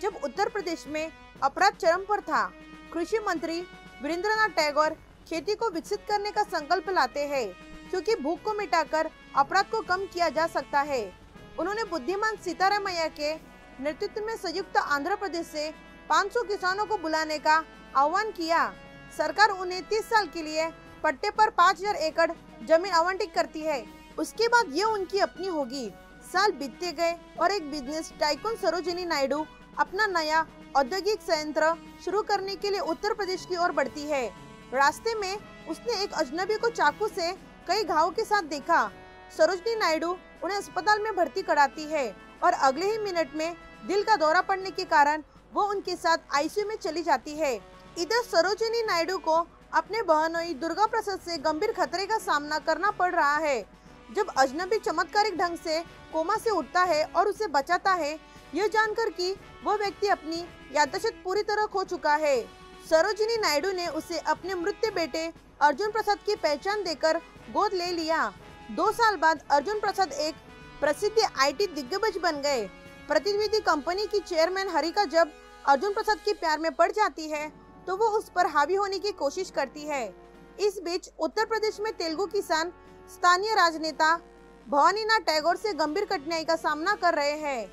जब उत्तर प्रदेश में अपराध चरम पर था। कृषि मंत्री वीरेंद्रनाथ टैगोर खेती को विकसित करने का संकल्प लाते हैं, क्योंकि भूख को मिटाकर अपराध को कम किया जा सकता है। उन्होंने बुद्धिमान सीतारामैया के नेतृत्व में संयुक्त आंध्र प्रदेश से 500 किसानों को बुलाने का आह्वान किया। सरकार उन्हें 30 साल के लिए पट्टे पर 5000 एकड़ ज़मीन आवंटित करती है। उसके बाद ये उनकी अपनी होगी। साल बीतते गए और एक बिज़नेस टाइकून सरोजिनी नायडू अपना नया औद्योगिक संयंत्र शुरू करने के लिए उत्तर प्रदेश की ओर बढ़ती है। रास्ते में उसने एक अजनबी को चाकू से कई घावों के साथ देखा। सरोजनी नायडू उन्हें अस्पताल में भर्ती कराती है और अगले ही मिनट में दिल का दौरा पड़ने के कारण वो उनके साथ आईसीयू में चली जाती है। इधर सरोजिनी नायडू को अपने बहनोई दुर्गा प्रसाद से गंभीर खतरे का सामना करना पड़ रहा है। जब अजनबी चमत्कारिक ढंग से कोमा से उठता है और उसे बचाता है, यह जानकर कि वो व्यक्ति अपनी याददाश्त पूरी तरह खो चुका है। सरोजिनी नायडू ने उसे अपने मृत्यु बेटे अर्जुन प्रसाद की पहचान देकर गोद ले लिया। दो साल बाद अर्जुन प्रसाद एक प्रसिद्ध आईटी दिग्गज बन गए। प्रतिनिधि कंपनी की चेयरमैन हरिका जब अर्जुन प्रसाद के प्यार में पड़ जाती है तो वो उस पर हावी होने की कोशिश करती है। इस बीच उत्तर प्रदेश में तेलुगु किसान स्थानीय राजनेता भवानीनाथ टैगोर से गंभीर कठिनाई का सामना कर रहे हैं।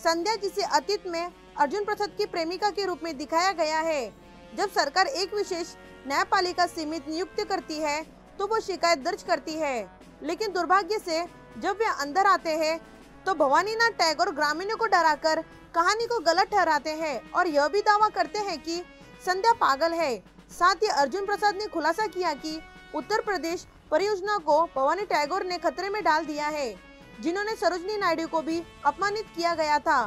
संध्या जिसे अतीत में अर्जुन प्रसाद की प्रेमिका के रूप में दिखाया गया है। जब सरकार एक विशेष न्यायपालिका सीमित नियुक्त करती है तो वो शिकायत दर्ज करती है। लेकिन दुर्भाग्य से जब वे अंदर आते हैं तो भवानीनाथ टैगोर ग्रामीणों को डराकर कहानी को गलत ठहराते हैं और यह भी दावा करते हैं कि संध्या पागल है। साथ ही अर्जुन प्रसाद ने खुलासा किया कि उत्तर प्रदेश परियोजना को भवानी टैगोर ने खतरे में डाल दिया है, जिन्होंने सरोजनी नायडू को भी अपमानित किया गया था।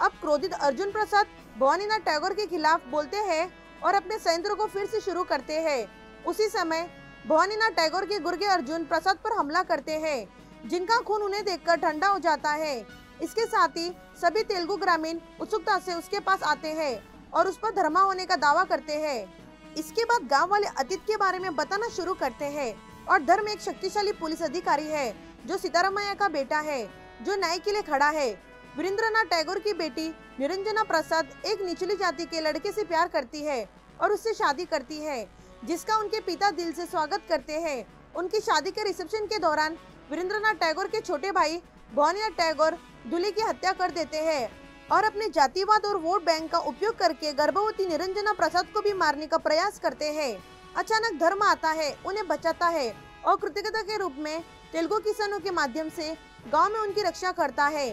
अब क्रोधित अर्जुन प्रसाद भवानीनाथ टैगोर के खिलाफ बोलते हैं और अपने संयंत्र को फिर से शुरू करते हैं। उसी समय भवानीनाथ टैगोर के गुर्गे अर्जुन प्रसाद पर हमला करते हैं, जिनका खून उन्हें देखकर ठंडा हो जाता है। इसके साथ ही सभी तेलुगु ग्रामीण उत्सुकता से उसके पास आते हैं और उस पर धर्मा होने का दावा करते हैं। इसके बाद गाँव वाले अतीत के बारे में बताना शुरू करते हैं। और धर्म एक शक्तिशाली पुलिस अधिकारी है, जो सीतारामैया का बेटा है, जो न्याय के लिए खड़ा है। वीरेंद्रनाथ टैगोर की बेटी निरंजना प्रसाद एक निचली जाति के लड़के से प्यार करती है और उससे शादी करती है, जिसका उनके पिता दिल से स्वागत करते हैं। उनकी शादी के रिसेप्शन के दौरान वीरेंद्रनाथ टैगोर के छोटे भाई भवानीनाथ टैगोर दूल्हे की हत्या कर देते हैं और अपने जातिवाद और वोट बैंक का उपयोग करके गर्भवती निरंजना प्रसाद को भी मारने का प्रयास करते हैं। अचानक धर्म आता है, उन्हें बचाता है और कृतज्ञता के रूप में तेलुगु किसानों के माध्यम से गाँव में उनकी रक्षा करता है।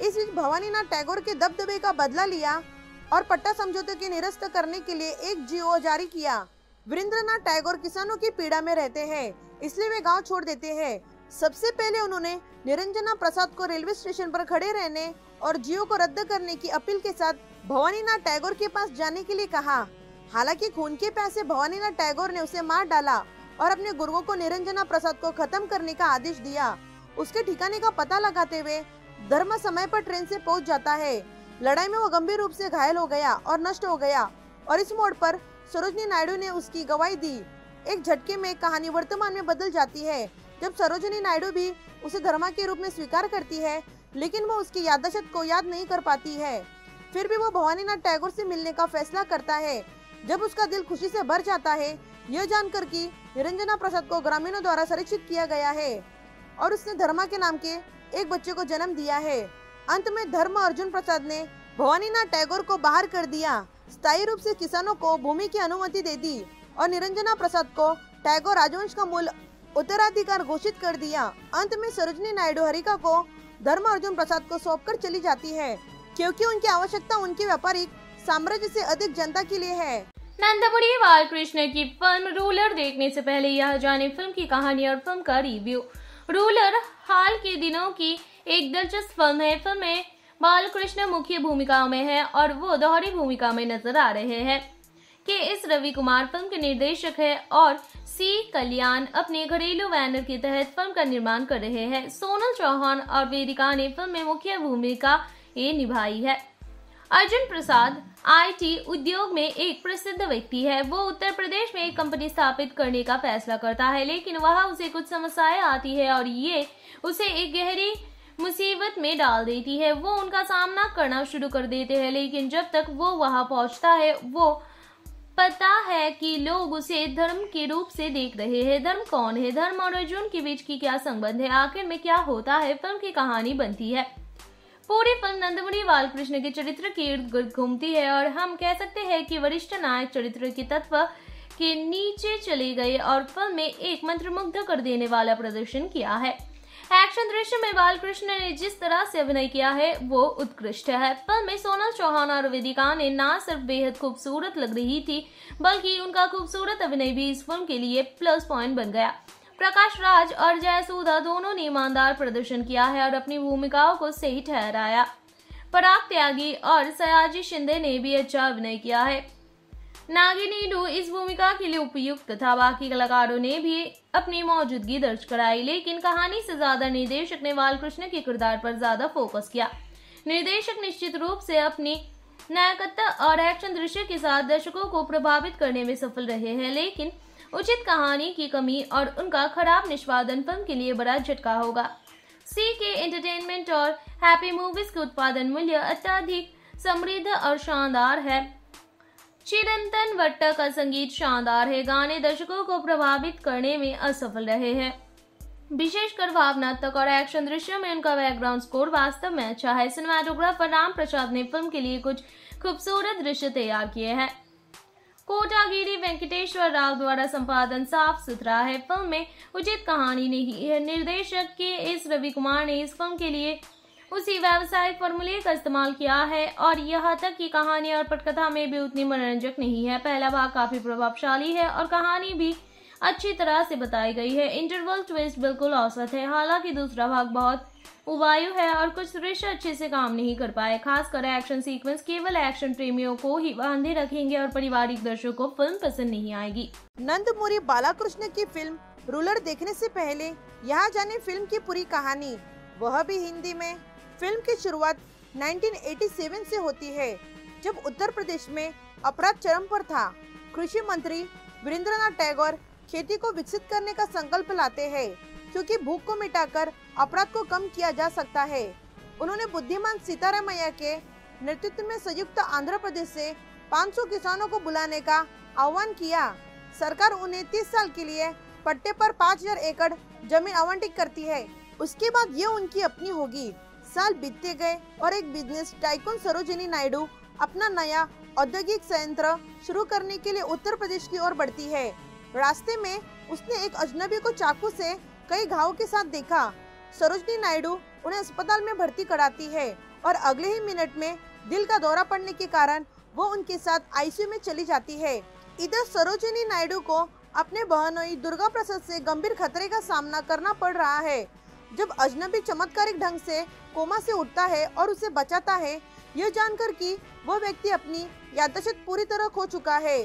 इस बीच भवानी नाथ टैगोर के दबदबे का बदला लिया और पट्टा समझौते के निरस्त करने के लिए एक जीओ जारी किया। वीरेंद्रनाथ टैगोर किसानों की पीड़ा में रहते हैं, इसलिए वे गाँव छोड़ देते हैं। सबसे पहले उन्होंने निरंजना प्रसाद को रेलवे स्टेशन पर खड़े रहने और जियो को रद्द करने की अपील के साथ भवानीनाथ टैगोर के पास जाने के लिए कहा। हालाँकि खून के प्यासे भवानीनाथ टैगोर ने उसे मार डाला और अपने गुरुओं को निरंजना प्रसाद को खत्म करने का आदेश दिया। उसके ठिकाने का पता लगाते हुए धर्म समय पर ट्रेन से पहुँच जाता है। लड़ाई में वो गंभीर रूप से घायल हो गया और नष्ट हो गया और इस मोड़ पर सरोजनी नायडू ने उसकी गवाही दी। एक झटके में कहानी वर्तमान में बदल जाती है। जब सरोजनी नायडू भी उसे धर्मा के रूप में स्वीकार करती है, लेकिन वो उसकी यादाशत को याद नहीं कर पाती है। फिर भी वो भवानीनाथ टैगोर से मिलने का फैसला करता है। जब उसका दिल खुशी से भर जाता है, यह जानकर कि निरंजना प्रसाद को ग्रामीणों द्वारा संरक्षित किया गया है और उसने धर्मा के नाम के एक बच्चे को जन्म दिया है। अंत में धर्म अर्जुन प्रसाद ने भवानीनाथ टैगोर को बाहर कर दिया। स्थायी रूप से किसानों को भूमि की अनुमति दे दी और निरंजना प्रसाद को टैगोर राजवंश का मूल उत्तराधिकार घोषित कर दिया। अंत में सरोजनी नायडू हरिका को धर्म अर्जुन प्रसाद को सौंप चली जाती है, क्योंकि उनकी आवश्यकता उनके व्यापारिक साम्राज्य से अधिक जनता के लिए है। नंदमुरी बालकृष्ण की फ़िल्म रूलर देखने से पहले यह जाने फ़िल्म की कहानी और फ़िल्म का रिव्यू। रूलर हाल के दिनों की एक दिलचस्प फ़िल्म है। फ़िल्म में बालकृष्ण मुख्य भूमिकाओं में है और वो दोहरी भूमिका में नज़र आ रहे हैं। के इस रवि कुमार फ़िल्म के निर्देशक है और सी कल्याण अपने घरेलू बैनर के तहत फ़िल्म का निर्माण कर रहे हैं। सोनल चौहान और वेदिका ने फ़िल्म में मुख्य भूमिका ये निभाई है। अर्जुन प्रसाद आईटी उद्योग में एक प्रसिद्ध व्यक्ति है। वो उत्तर प्रदेश में एक कंपनी स्थापित करने का फैसला करता है, लेकिन वहाँ उसे कुछ समस्याएँ आती है और ये उसे एक गहरी मुसीबत में डाल देती है। वो उनका सामना करना शुरू कर देते हैं, लेकिन जब तक वो वहाँ पहुँचता है, वो पता है कि लोग उसे धर्म के रूप से देख रहे हैं। धर्म कौन है? धर्म और अर्जुन के बीच की क्या संबंध है? आखिर में क्या होता है? फ़िल्म की कहानी बनती है। पूरी फ़िल्म नंदमुरी बालकृष्ण के चरित्र के इर्द गिर्द घूमती है और हम कह सकते हैं कि वरिष्ठ नायक चरित्र के तत्व के नीचे चले गए और फ़िल्म में एक मंत्रमुग्ध कर देने वाला प्रदर्शन किया है। एक्शन दृश्य में बालकृष्ण ने जिस तरह से अभिनय किया है, वो उत्कृष्ट है। फ़िल्म में सोनल चौहान और वेदिका ने न सिर्फ़ बेहद खूबसूरत लग रही थी, बल्कि उनका खूबसूरत अभिनय भी इस फ़िल्म के लिए प्लस पॉइंट बन गया। प्रकाश राज और जयसूधा दोनों ने ईमानदार प्रदर्शन किया है और अपनी भूमिकाओं को सही ठहराया। पराग त्यागी और सयाजी शिंदे ने भी अच्छा अभिनय किया है। नागिनी डू इस भूमिका के लिए उपयुक्त तथा बाकी कलाकारों ने भी अपनी मौजूदगी दर्ज कराई, लेकिन कहानी से ज़्यादा निर्देशक ने बालकृष्ण के किरदार पर ज़्यादा फोकस किया। निर्देशक निश्चित रूप से अपनी नायकत्व और एक्शन दृश्य के साथ दर्शकों को प्रभावित करने में सफल रहे हैं, लेकिन उचित कहानी की कमी और उनका खराब निष्पादन फ़िल्म के लिए बड़ा झटका होगा। सी के एंटरटेनमेंट और हैप्पी मूवीज़ के उत्पादन मूल्य अत्यधिक, समृद्ध और शानदार है। चिरंतन वट्ट का संगीत शानदार है। गाने दर्शकों को प्रभावित करने में असफल रहे हैं। विशेषकर भावनात्मक और एक्शन दृश्य में उनका बैकग्राउंड स्कोर वास्तव में अच्छा है। सिनेमाटोग्राफर राम प्रसाद ने फ़िल्म के लिए कुछ खूबसूरत दृश्य तैयार किए हैं। कोटागिरी वेंकटेश्वर राव द्वारा संपादन साफ़ सुथरा है। फ़िल्म में उचित कहानी नहीं है। निर्देशक के एस रवि कुमार ने इस फ़िल्म के लिए उसी व्यावसायिक फॉर्मूले का इस्तेमाल किया है और यहाँ तक की कहानी और पटकथा में भी उतनी मनोरंजक नहीं है। पहला भाग काफ़ी प्रभावशाली है और कहानी भी अच्छी तरह से बताई गई है। इंटरवल ट्विस्ट बिल्कुल औसत है। हालाँकि दूसरा भाग बहुत उबायु है और कुछ दृश्य अच्छे से काम नहीं कर पाए। खासकर एक्शन सीक्वेंस केवल एक्शन प्रेमियों को ही बांधे रखेंगे और पारिवारिक दर्शकों को फ़िल्म पसंद नहीं आएगी। नंदमुरी बालाकृष्ण की फ़िल्म रूलर देखने से पहले यहाँ जाने फ़िल्म की पूरी कहानी। वह भी हिंदी में। फ़िल्म की शुरुआत 1987 से होती है, जब उत्तर प्रदेश में अपराध चरम पर था। कृषि मंत्री वीरेंद्रनाथ टैगोर खेती को विकसित करने का संकल्प लाते हैं। क्योंकि भूख को मिटाकर अपराध को कम किया जा सकता है। उन्होंने बुद्धिमान सीतारामैया के नेतृत्व में संयुक्त आंध्र प्रदेश से 500 किसानों को बुलाने का आह्वान किया। सरकार उन्हें 30 साल के लिए पट्टे पर 5000 एकड़ ज़मीन आवंटित करती है। उसके बाद ये उनकी अपनी होगी। साल बीतते गए और एक बिज़नेस टाइकून सरोजिनी नायडू अपना नया औद्योगिक संयंत्र शुरू करने के लिए उत्तर प्रदेश की ओर बढ़ती है। रास्ते में उसने एक अजनबी को चाकू से कई घावों के साथ देखा। सरोजनी नायडू उन्हें अस्पताल में भर्ती कराती है और अगले ही मिनट में दिल का दौरा पड़ने के कारण वो उनके साथ आईसीयू में चली जाती है। इधर सरोजनी नायडू को अपने बहनोई दुर्गा प्रसाद से गंभीर खतरे का सामना करना पड़ रहा है। जब अजनबी चमत्कारिक ढंग से कोमा से उठता है और उसे बचाता है, यह जानकर कि वो व्यक्ति अपनी यादाशत पूरी तरह खो चुका है।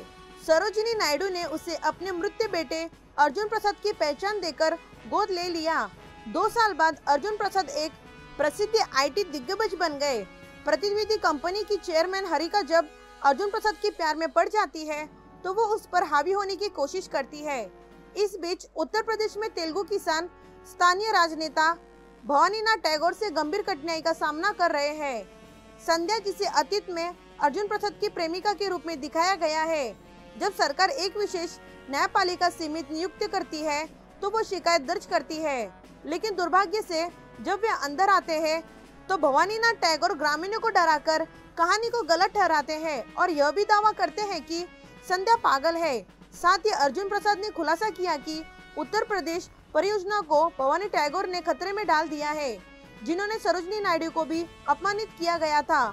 सरोजिनी नायडू ने उसे अपने मृत्यु बेटे अर्जुन प्रसाद की पहचान देकर गोद ले लिया। दो साल बाद अर्जुन प्रसाद एक प्रसिद्ध आईटी दिग्गज बन गए। प्रतिनिधि कंपनी की चेयरमैन हरिका जब अर्जुन प्रसाद के प्यार में पड़ जाती है तो वो उस पर हावी होने की कोशिश करती है। इस बीच उत्तर प्रदेश में तेलुगु किसान स्थानीय राजनेता भवानीनाथ टैगोर से गंभीर कठिनाई का सामना कर रहे हैं। संध्या जिसे अतीत में अर्जुन प्रसाद की प्रेमिका के रूप में दिखाया गया है, जब सरकार एक विशेष न्यायपालिका सीमित नियुक्त करती है तो वो शिकायत दर्ज करती है। लेकिन दुर्भाग्य से, जब वे अंदर आते हैं तो भवानीनाथ टैगोर ग्रामीणों को डराकर कहानी को गलत ठहराते हैं और यह भी दावा करते हैं कि संध्या पागल है। साथ ही अर्जुन प्रसाद ने खुलासा किया कि उत्तर प्रदेश परियोजना को भवानी टैगोर ने खतरे में डाल दिया है, जिन्होंने सरोजनी नायडू को भी अपमानित किया गया था।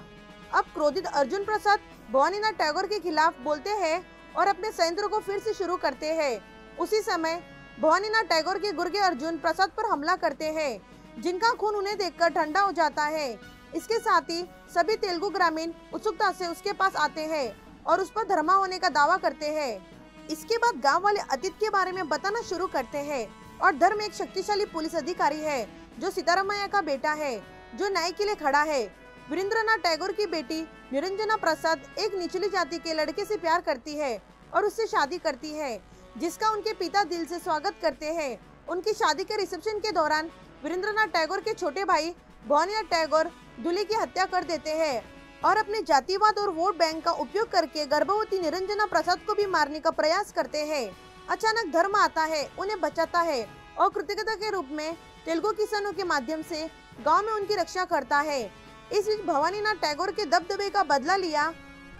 अब क्रोधित अर्जुन प्रसाद भवानीनाथ टैगोर के खिलाफ बोलते हैं और अपने संयंत्र को फिर से शुरू करते हैं। उसी समय भवानीनाथ टैगोर के गुर्गे अर्जुन प्रसाद पर हमला करते हैं, जिनका खून उन्हें देखकर ठंडा हो जाता है। इसके साथ ही सभी तेलुगु ग्रामीण उत्सुकता से उसके पास आते हैं और उस पर धर्मा होने का दावा करते हैं। इसके बाद गाँव वाले अतीत के बारे में बताना शुरू करते हैं और धर्म एक शक्तिशाली पुलिस अधिकारी है, जो सीतारामैया का बेटा है, जो न्याय के लिए खड़ा है। वीरेंद्रनाथ टैगोर की बेटी निरंजना प्रसाद एक निचली जाति के लड़के से प्यार करती है और उससे शादी करती है। जिसका उनके पिता दिल से स्वागत करते हैं। उनकी शादी के रिसेप्शन के दौरान वीरेंद्रनाथ टैगोर के छोटे भाई भवानीनाथ टैगोर दूल्हे की हत्या कर देते हैं और अपने जातिवाद और वोट बैंक का उपयोग करके गर्भवती निरंजना प्रसाद को भी मारने का प्रयास करते हैं। अचानक धर्म आता है, उन्हें बचाता है और कृतज्ञता के रूप में तेलुगु किसानों के माध्यम से गाँव में उनकी रक्षा करता है। इस बीच भवानीनाथ टैगोर के दबदबे का बदला लिया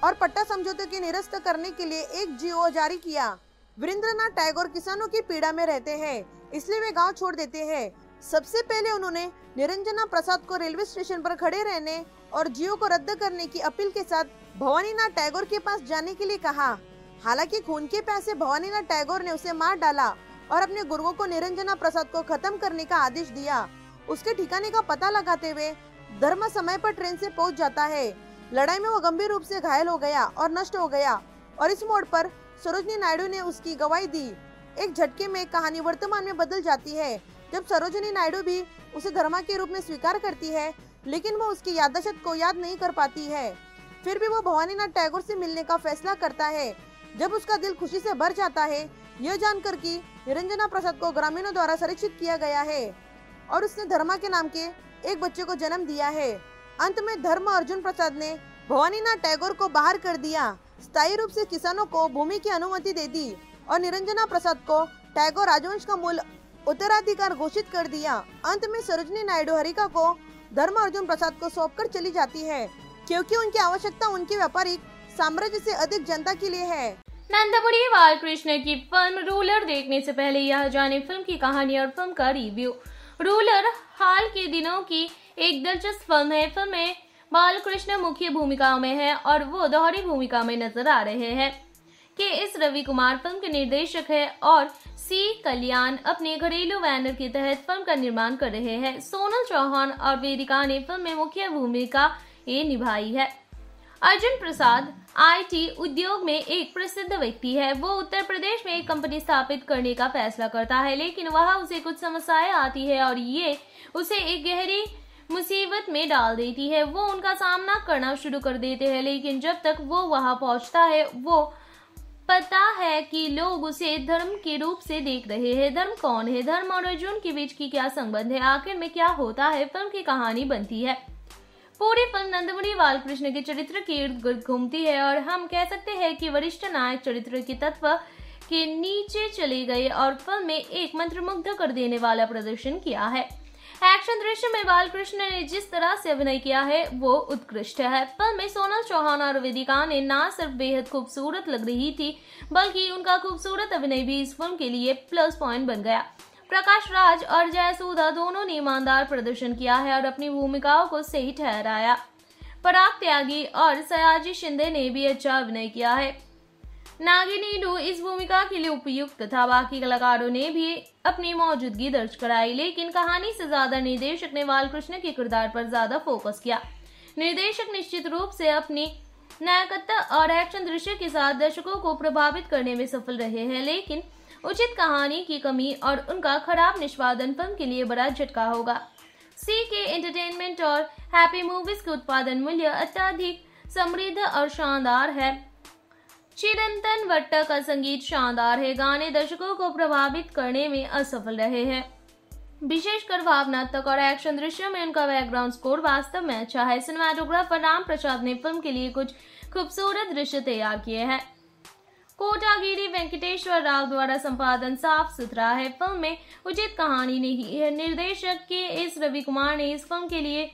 और पट्टा समझौते के निरस्त करने के लिए एक जीओ जारी किया। वीरेंद्रनाथ टैगोर किसानों की पीड़ा में रहते हैं, इसलिए वे गाँव छोड़ देते हैं। सबसे पहले उन्होंने निरंजना प्रसाद को रेलवे स्टेशन पर खड़े रहने और जियो को रद्द करने की अपील के साथ भवानीनाथ टैगोर के पास जाने के लिए कहा। हालाँकि खून के पैसे भवानीनाथ टैगोर ने उसे मार डाला और अपने गुरुओं को निरंजना प्रसाद को खत्म करने का आदेश दिया। उसके ठिकाने का पता लगाते हुए धर्म समय पर ट्रेन से पहुँच जाता है। लड़ाई में वो गंभीर रूप से घायल हो गया और नष्ट हो गया और इस मोड़ पर सरोजनी नायडू ने उसकी गवाही दी। एक झटके में कहानी वर्तमान में बदल जाती है। जब सरोजनी नायडू भी उसे धर्मा के रूप में स्वीकार करती है, लेकिन वो उसकी याददाश्त को याद नहीं कर पाती है। फिर भी वो भवानीनाथ टैगोर से मिलने का फैसला करता है। जब उसका दिल खुशी से भर जाता है, यह जानकर कि निरंजना प्रसाद को ग्रामीणों द्वारा संरक्षित किया गया है और उसने धर्मा के नाम के एक बच्चे को जन्म दिया है। अंत में धर्म अर्जुन प्रसाद ने भवानीनाथ टैगोर को बाहर कर दिया। स्थायी रूप से किसानों को भूमि की अनुमति दे दी और निरंजना प्रसाद को टैगोर राजवंश का मूल उत्तराधिकार घोषित कर दिया। अंत में सरोजनी नायडू हरिका को धर्म अर्जुन प्रसाद को सौंप चली जाती है, क्योंकि उनकी आवश्यकता उनके व्यापारिक साम्राज्य से अधिक जनता के लिए है। नंदपुरी बालकृष्ण की फ़िल्म रूलर देखने से पहले यह जाने फ़िल्म की कहानी और फ़िल्म का रिव्यू रूलर हाल के दिनों की एक दिलचस्प फ़िल्म है, फ़िल्म में बालकृष्ण मुख्य भूमिका में है और वो दोहरी भूमिका में नज़र आ रहे हैं के इस रवि कुमार फ़िल्म के निर्देशक है और सी कल्याण अपने घरेलू बैनर के तहत फ़िल्म का निर्माण कर रहे हैं। सोनल चौहान और वेदिका ने फ़िल्म में मुख्य भूमिका ये निभाई है। अर्जुन प्रसाद, आईटी उद्योग में एक प्रसिद्ध व्यक्ति है। वो उत्तर प्रदेश में एक कंपनी स्थापित करने का फैसला करता है, लेकिन वहाँ उसे कुछ समस्याएँ आती है और ये उसे एक गहरी मुसीबत में डाल देती है। वो उनका सामना करना शुरू कर देते हैं, लेकिन जब तक वो वहाँ पहुँचता है, वो पता है कि लोग उसे धर्म के रूप से देख रहे हैं। धर्म कौन है? धर्म और अर्जुन के बीच की क्या संबंध है? आखिर में क्या होता है? फ़िल्म की कहानी बनती है। पूरी फ़िल्म नंदमुरी बालकृष्ण के चरित्र के इर्द गिर्द घूमती है और हम कह सकते हैं कि वरिष्ठ नायक चरित्र के तत्व के नीचे चले गए और फ़िल्म में एक मंत्रमुग्ध कर देने वाला प्रदर्शन किया है। एक्शन दृश्य में बालकृष्ण ने जिस तरह से अभिनय किया है, वो उत्कृष्ट है। फ़िल्म में सोनल चौहान और वेदिका ने न सिर्फ़ बेहद खूबसूरत लग रही थी, बल्कि उनका खूबसूरत अभिनय भी इस फ़िल्म के लिए प्लस पॉइंट बन गया। प्रकाश राज और जयसूधा दोनों ने ईमानदार प्रदर्शन किया है और अपनी भूमिकाओं को सही ठहराया। पराग त्यागी और सयाजी शिंदे ने भी अच्छा अभिनय किया है। नागिनी डू इस भूमिका के लिए उपयुक्त था। बाकी कलाकारों ने भी अपनी मौजूदगी दर्ज कराई, लेकिन कहानी से ज़्यादा निर्देशक ने बालकृष्ण के किरदार पर ज़्यादा फोकस किया। निर्देशक निश्चित रूप से अपनी नायकत्ता और एक्शन दृश्य के साथ दर्शकों को प्रभावित करने में सफल रहे हैं, लेकिन उचित कहानी की कमी और उनका खराब निष्पादन फ़िल्म के लिए बड़ा झटका होगा। सी के एंटरटेनमेंट और हैप्पी मूवीज़ के उत्पादन मूल्य अत्यधिक समृद्ध और शानदार है। चिरंतन वट्ट का संगीत शानदार है। गाने दर्शकों को प्रभावित करने में असफल रहे हैं। विशेषकर भावनात्मक और एक्शन दृश्य में उनका बैकग्राउंड स्कोर वास्तव में अच्छा है। सिनेमाटोग्राफर राम प्रसाद ने फ़िल्म के लिए कुछ खूबसूरत दृश्य तैयार किए हैं। कोटागिरी वेंकटेश्वर राव द्वारा संपादन साफ़ सुथरा है। फ़िल्म में उचित कहानी नहीं है। निर्देशक के एस रवि कुमार ने इस फ़िल्म के लिए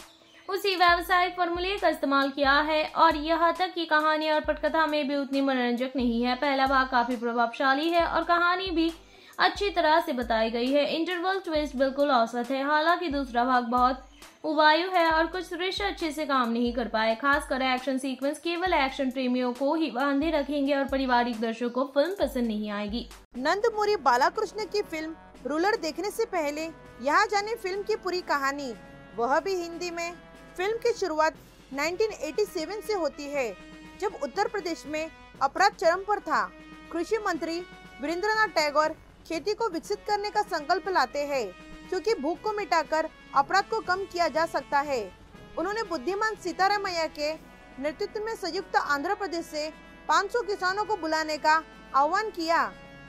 उसी व्यावसायिक फॉर्मूले का इस्तेमाल किया है और यहाँ तक कि कहानी और पटकथा में भी उतनी मनोरंजक नहीं है। पहला भाग काफ़ी प्रभावशाली है और कहानी भी अच्छी तरह से बताई गई है। इंटरवल ट्विस्ट बिल्कुल औसत है। हालाँकि दूसरा भाग बहुत उबायु है और कुछ दृश्य अच्छे से काम नहीं कर पाए। खासकर एक्शन सीक्वेंस केवल एक्शन प्रेमियों को ही बांधे रखेंगे और पारिवारिक दर्शकों को फ़िल्म पसंद नहीं आएगी। नंदमुरी बालाकृष्ण की फ़िल्म रूलर देखने से पहले यहाँ जाने फ़िल्म की पूरी कहानी। वह भी हिंदी में। फ़िल्म की शुरुआत 1987 से होती है, जब उत्तर प्रदेश में अपराध चरम पर था। कृषि मंत्री वीरेंद्रनाथ टैगोर खेती को विकसित करने का संकल्प लाते हैं, क्योंकि भूख को मिटाकर अपराध को कम किया जा सकता है। उन्होंने बुद्धिमान सीतारामैया के नेतृत्व में संयुक्त आंध्र प्रदेश से 500 किसानों को बुलाने का आह्वान किया।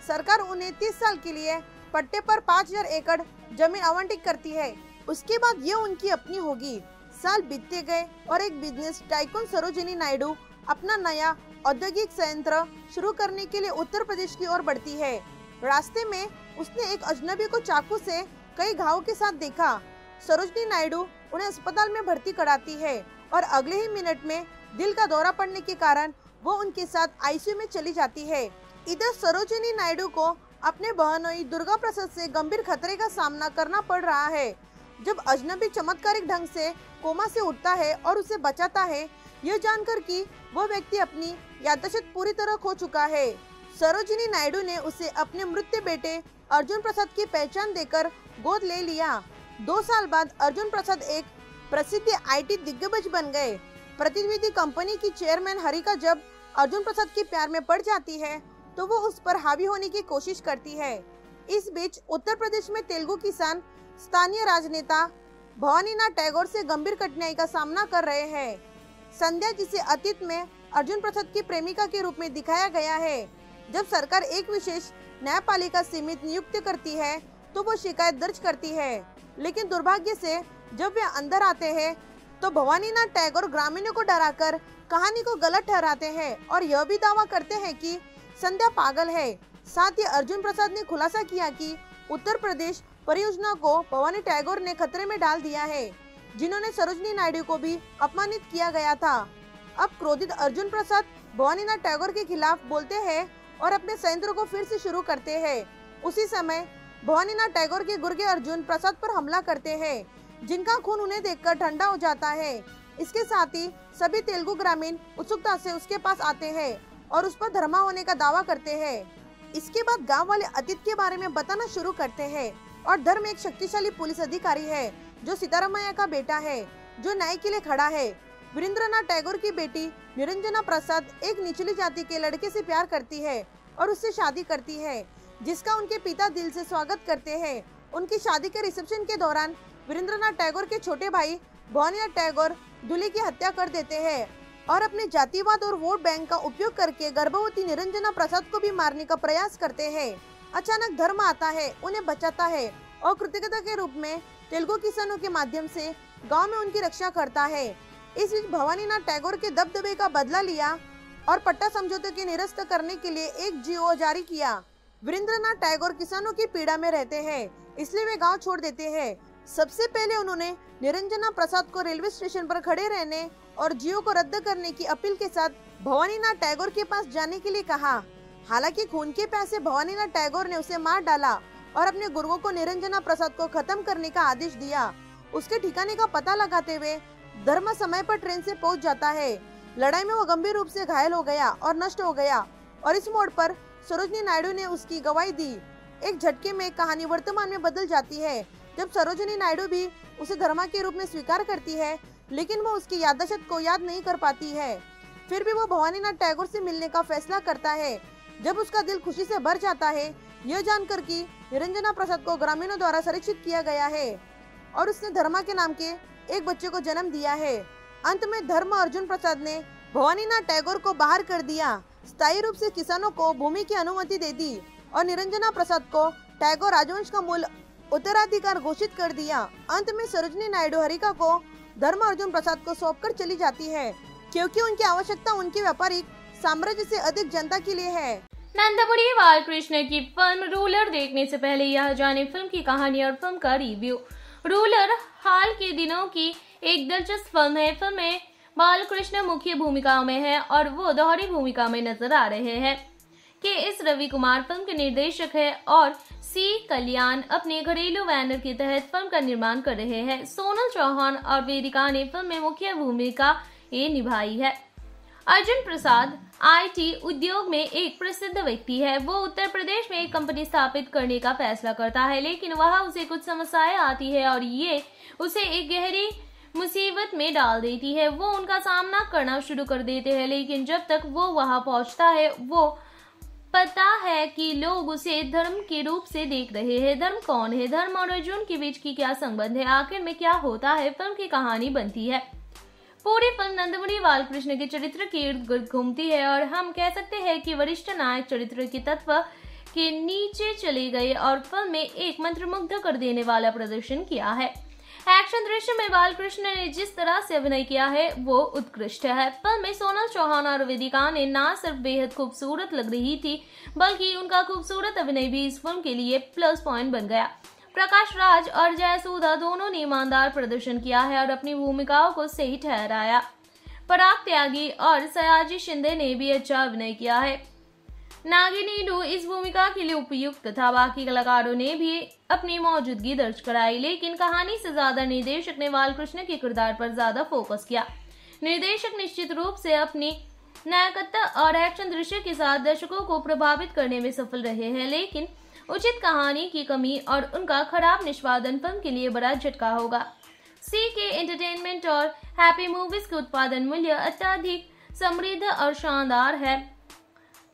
सरकार उन्हें 30 साल के लिए पट्टे पर 5000 एकड़ ज़मीन आवंटित करती है। उसके बाद ये उनकी अपनी होगी। साल बीतते गए और एक बिज़नेस टाइकोन सरोजिनी नायडू अपना नया औद्योगिक संयंत्र शुरू करने के लिए उत्तर प्रदेश की ओर बढ़ती है। रास्ते में उसने एक अजनबी को चाकू से कई घावों के साथ देखा। सरोजनी नायडू उन्हें अस्पताल में भर्ती कराती है और अगले ही मिनट में दिल का दौरा पड़ने के कारण वो उनके साथ आईसीयू में चली जाती है। इधर सरोजिनी नायडू को अपने बहनोई दुर्गा प्रसाद से गंभीर खतरे का सामना करना पड़ रहा है। जब अजनबी चमत्कारिक ढंग से कोमा से उठता है और उसे बचाता है, यह जानकर कि वह व्यक्ति अपनी याददाश्त पूरी तरह खो चुका है। सरोजिनी नायडू ने उसे अपने मृत्यु बेटे अर्जुन प्रसाद की पहचान देकर गोद ले लिया। दो साल बाद अर्जुन प्रसाद एक प्रसिद्ध आईटी दिग्गज बन गए। प्रतिनिधि कंपनी की चेयरमैन हरिका जब अर्जुन प्रसाद की प्यार में पड़ जाती है तो वो उस पर हावी होने की कोशिश करती है। इस बीच उत्तर प्रदेश में तेलुगु किसान स्थानीय राजनेता भवानीनाथ टैगोर से गंभीर कठिनाई का सामना कर रहे हैं। संध्या जिसे अतीत में अर्जुन प्रसाद की प्रेमिका के रूप में दिखाया गया है। जब सरकार एक विशेष न्यायपालिका सीमित नियुक्त करती है तो वो शिकायत दर्ज करती है। लेकिन दुर्भाग्य से जब वे अंदर आते हैं तो भवानीनाथ टैगोर ग्रामीणों को डराकर कहानी को गलत ठहराते हैं और यह भी दावा करते हैं कि संध्या पागल है। साथ ही अर्जुन प्रसाद ने खुलासा किया कि उत्तर प्रदेश परियोजना को भवानी टैगोर ने खतरे में डाल दिया है, जिन्होंने सरोजनी नायडू को भी अपमानित किया गया था। अब क्रोधित अर्जुन प्रसाद भवानीनाथ टैगोर के खिलाफ बोलते हैं और अपने संयंत्र को फिर से शुरू करते हैं। उसी समय भवानीनाथ टैगोर के गुर्गे अर्जुन प्रसाद पर हमला करते हैं, जिनका खून उन्हें देखकर ठंडा हो जाता है। इसके साथ ही सभी तेलुगु ग्रामीण उत्सुकता से उसके पास आते हैं और उस पर धर्मा होने का दावा करते हैं। इसके बाद गाँव वाले अतीत के बारे में बताना शुरू करते हैं। और धर्म एक शक्तिशाली पुलिस अधिकारी है, जो सीतारामैया का बेटा है, जो न्याय के लिए खड़ा है। वीरेंद्रनाथ टैगोर की बेटी निरंजना प्रसाद एक निचली जाति के लड़के से प्यार करती है और उससे शादी करती है, जिसका उनके पिता दिल से स्वागत करते हैं। उनकी शादी के रिसेप्शन के दौरान वीरेंद्रनाथ टैगोर के छोटे भाई भवानीनाथ टैगोर दूल्हे की हत्या कर देते हैं और अपने जातिवाद और वोट बैंक का उपयोग करके गर्भवती निरंजना प्रसाद को भी मारने का प्रयास करते हैं। अचानक धर्म आता है, उन्हें बचाता है और कृतज्ञता के रूप में तेलुगु किसानों के माध्यम से गाँव में उनकी रक्षा करता है। इस बीच भवानीनाथ टैगोर के दबदबे का बदला लिया और पट्टा समझौते के निरस्त करने के लिए एक जीओ जारी किया। वीरेंद्रनाथ टैगोर किसानों की पीड़ा में रहते हैं, इसलिए वे गाँव छोड़ देते हैं। सबसे पहले उन्होंने निरंजना प्रसाद को रेलवे स्टेशन पर खड़े रहने और जियो को रद्द करने की अपील के साथ भवानीनाथ टैगोर के पास जाने के लिए कहा। हालाँकि खून के प्यासे भवानीनाथ टैगोर ने उसे मार डाला और अपने गुरुओं को निरंजना प्रसाद को खत्म करने का आदेश दिया। उसके ठिकाने का पता लगाते हुए धर्म समय पर ट्रेन से पहुँच जाता है। लड़ाई में वो गंभीर रूप से घायल हो गया और नष्ट हो गया और इस मोड़ पर सरोजनी नायडू ने उसकी गवाही दी। एक झटके में कहानी वर्तमान में बदल जाती है। जब सरोजनी नायडू भी उसे धर्मा के रूप में स्वीकार करती है, लेकिन वो उसकी याददाश्त को याद नहीं कर पाती है। फिर भी वो भवानीनाथ टैगोर से मिलने का फैसला करता है। जब उसका दिल खुशी से भर जाता है, यह जानकर कि निरंजना प्रसाद को ग्रामीणों द्वारा संरक्षित किया गया है और उसने धर्मा के नाम के एक बच्चे को जन्म दिया है। अंत में धर्म अर्जुन प्रसाद ने भवानीनाथ टैगोर को बाहर कर दिया। स्थायी रूप से किसानों को भूमि की अनुमति दे दी और निरंजना प्रसाद को टैगोर राजवंश का मूल उत्तराधिकार घोषित कर दिया। अंत में सरोजनी नायडू हरिका को धर्म अर्जुन प्रसाद को सौंपकर चली जाती है, क्योंकि उनकी आवश्यकता उनके व्यापारिक साम्राज्य से अधिक जनता के लिए है। नंदपुरी बालकृष्ण की फ़िल्म रूलर देखने से पहले यह जाने फ़िल्म की कहानी और फ़िल्म का रिव्यू रूलर हाल के दिनों की एक दिलचस्प फ़िल्म है। फ़िल्म में बालकृष्ण मुख्य भूमिका में है और वो दोहरी भूमिका में नज़र आ रहे हैं। के एस रवि कुमार फ़िल्म के निर्देशक है और सी कल्याण अपने घरेलू बैनर के तहत फ़िल्म का निर्माण कर रहे हैं। सोनल चौहान और वेदिका ने फ़िल्म में मुख्य भूमिका ये निभाई है। अर्जुन प्रसाद, आईटी उद्योग में एक प्रसिद्ध व्यक्ति है। वो उत्तर प्रदेश में एक कंपनी स्थापित करने का फैसला करता है, लेकिन वहाँ उसे कुछ समस्याएँ आती है और ये उसे एक गहरी मुसीबत में डाल देती है। वो उनका सामना करना शुरू कर देते हैं, लेकिन जब तक वो वहाँ पहुँचता है, वो पता है कि लोग उसे धर्म के रूप से देख रहे हैं। धर्म कौन है? धर्म और अर्जुन के बीच की क्या संबंध है? आखिर में क्या होता है? फ़िल्म की कहानी बनती है। पूरी फ़िल्म नंदमुनि बालकृष्ण के चरित्र के इर्द गिर्द घूमती है और हम कह सकते हैं कि वरिष्ठ नायक चरित्र के तत्व के नीचे चले गए और फ़िल्म में एक मंत्रमुग्ध कर देने वाला प्रदर्शन किया है। एक्शन दृश्य में बालकृष्ण ने जिस तरह से अभिनय किया है, वो उत्कृष्ट है। फ़िल्म में सोनल चौहान और वेदिका ने न सिर्फ़ बेहद खूबसूरत लग रही थी, बल्कि उनका खूबसूरत अभिनय भी इस फ़िल्म के लिए प्लस पॉइंट बन गया। प्रकाश राज और जयसूधा दोनों ने ईमानदार प्रदर्शन किया है और अपनी भूमिकाओं को सही ठहराया। पराग त्यागी और सयाजी शिंदे ने भी अच्छा अभिनय किया है। नागिनी डू इस भूमिका के लिए उपयुक्त तथा बाकी कलाकारों ने भी अपनी मौजूदगी दर्ज कराई, लेकिन कहानी से ज़्यादा निर्देशक ने बालकृष्ण के किरदार पर ज़्यादा फोकस किया। निर्देशक निश्चित रूप से अपनी नायकत्ता और एक्शन दृश्य के साथ दर्शकों को प्रभावित करने में सफल रहे हैं, लेकिन उचित कहानी की कमी और उनका खराब निष्पादन फ़िल्म के लिए बड़ा झटका होगा। सी के एंटरटेनमेंट और हैप्पी मूवीज़ के उत्पादन मूल्य अत्यधिक, समृद्ध और शानदार है।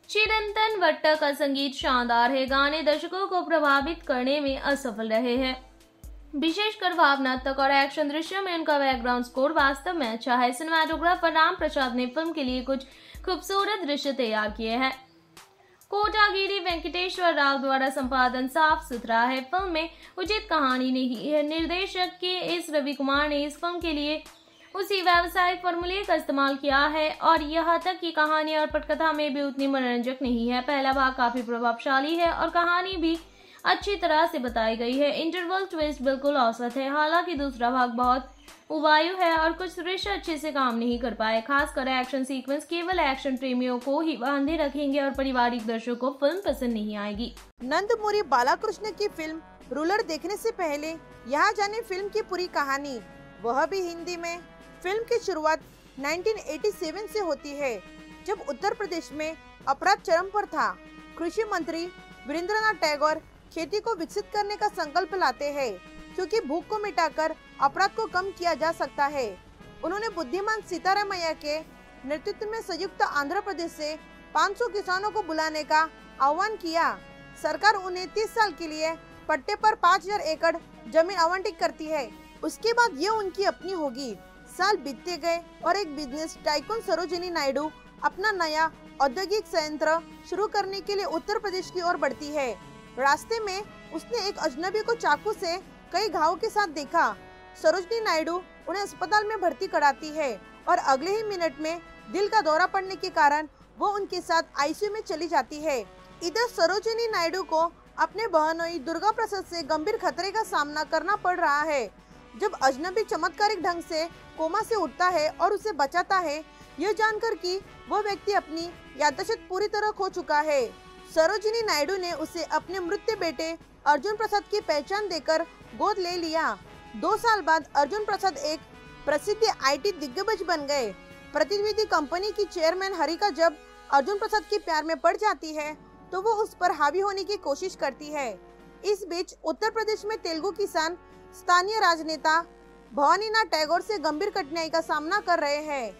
चिरंतन वट्ट का संगीत शानदार है। गाने दर्शकों को प्रभावित करने में असफल रहे हैं। विशेषकर भावनात्मक और एक्शन दृश्यों में उनका बैकग्राउंड स्कोर वास्तव में अच्छा है। सिनेमाटोग्राफर राम प्रसाद ने फ़िल्म के लिए कुछ खूबसूरत दृश्य तैयार किए हैं। कोटागिरी वेंकटेश्वर राव द्वारा संपादन साफ़ सुथरा है। फ़िल्म में उचित कहानी नहीं है। निर्देशक के एस रवि कुमार ने इस फ़िल्म के लिए उसी व्यावसायिक फॉर्मूले का इस्तेमाल किया है और यहाँ तक कि कहानी और पटकथा में भी उतनी मनोरंजक नहीं है। पहला भाग काफ़ी प्रभावशाली है और कहानी भी अच्छी तरह से बताई गई है। इंटरवल ट्विस्ट बिल्कुल औसत है। हालाँकि दूसरा भाग बहुत उवायु है और कुछ दृश्य अच्छे से काम नहीं कर पाए। खासकर एक्शन सीक्वेंस केवल एक्शन प्रेमियों को ही बांधे रखेंगे और पारिवारिक दर्शकों को फ़िल्म पसंद नहीं आएगी। नंदमुरी बालाकृष्ण की फ़िल्म रूलर देखने से पहले यहाँ जाने फ़िल्म की पूरी कहानी। वह भी हिंदी में। फ़िल्म की शुरुआत 1987 से होती है, जब उत्तर प्रदेश में अपराध चरम पर था। कृषि मंत्री वीरेंद्रनाथ टैगोर खेती को विकसित करने का संकल्प लाते हैं। क्योंकि भूख को मिटाकर अपराध को कम किया जा सकता है। उन्होंने बुद्धिमान सीतारामैया के नेतृत्व में संयुक्त आंध्र प्रदेश से 500 किसानों को बुलाने का आह्वान किया। सरकार उन्हें 30 साल के लिए पट्टे पर 5000 एकड़ ज़मीन आवंटित करती है। उसके बाद ये उनकी अपनी होगी। साल बीतते गए और एक बिज़नेस टाइकोन सरोजिनी नायडू अपना नया औद्योगिक संयंत्र शुरू करने के लिए उत्तर प्रदेश की ओर बढ़ती है। रास्ते में उसने एक अजनबी को चाकू से कई घावों के साथ देखा। सरोजनी नायडू उन्हें अस्पताल में भर्ती कराती है और अगले ही मिनट में दिल का दौरा पड़ने के कारण वो उनके साथ आईसीयू में चली जाती है। इधर सरोजनी नायडू को अपने बहनोई दुर्गा प्रसाद से गंभीर खतरे का सामना करना पड़ रहा है। जब अजनबी चमत्कारिक ढंग से कोमा से उठता है और उसे बचाता है, यह जानकर कि वह व्यक्ति अपनी याददाश्त पूरी तरह खो चुका है। सरोजिनी नायडू ने उसे अपने मृत्यु बेटे अर्जुन प्रसाद की पहचान देकर गोद ले लिया। दो साल बाद अर्जुन प्रसाद एक प्रसिद्ध आईटी दिग्गज बन गए। प्रतिनिधि कंपनी की चेयरमैन हरिका जब अर्जुन प्रसाद के प्यार में पड़ जाती है तो वो उस पर हावी होने की कोशिश करती है। इस बीच उत्तर प्रदेश में तेलुगु किसान स्थानीय राजनेता भवानीनाथ टैगोर से गंभीर कठिनाई का सामना कर रहे हैं।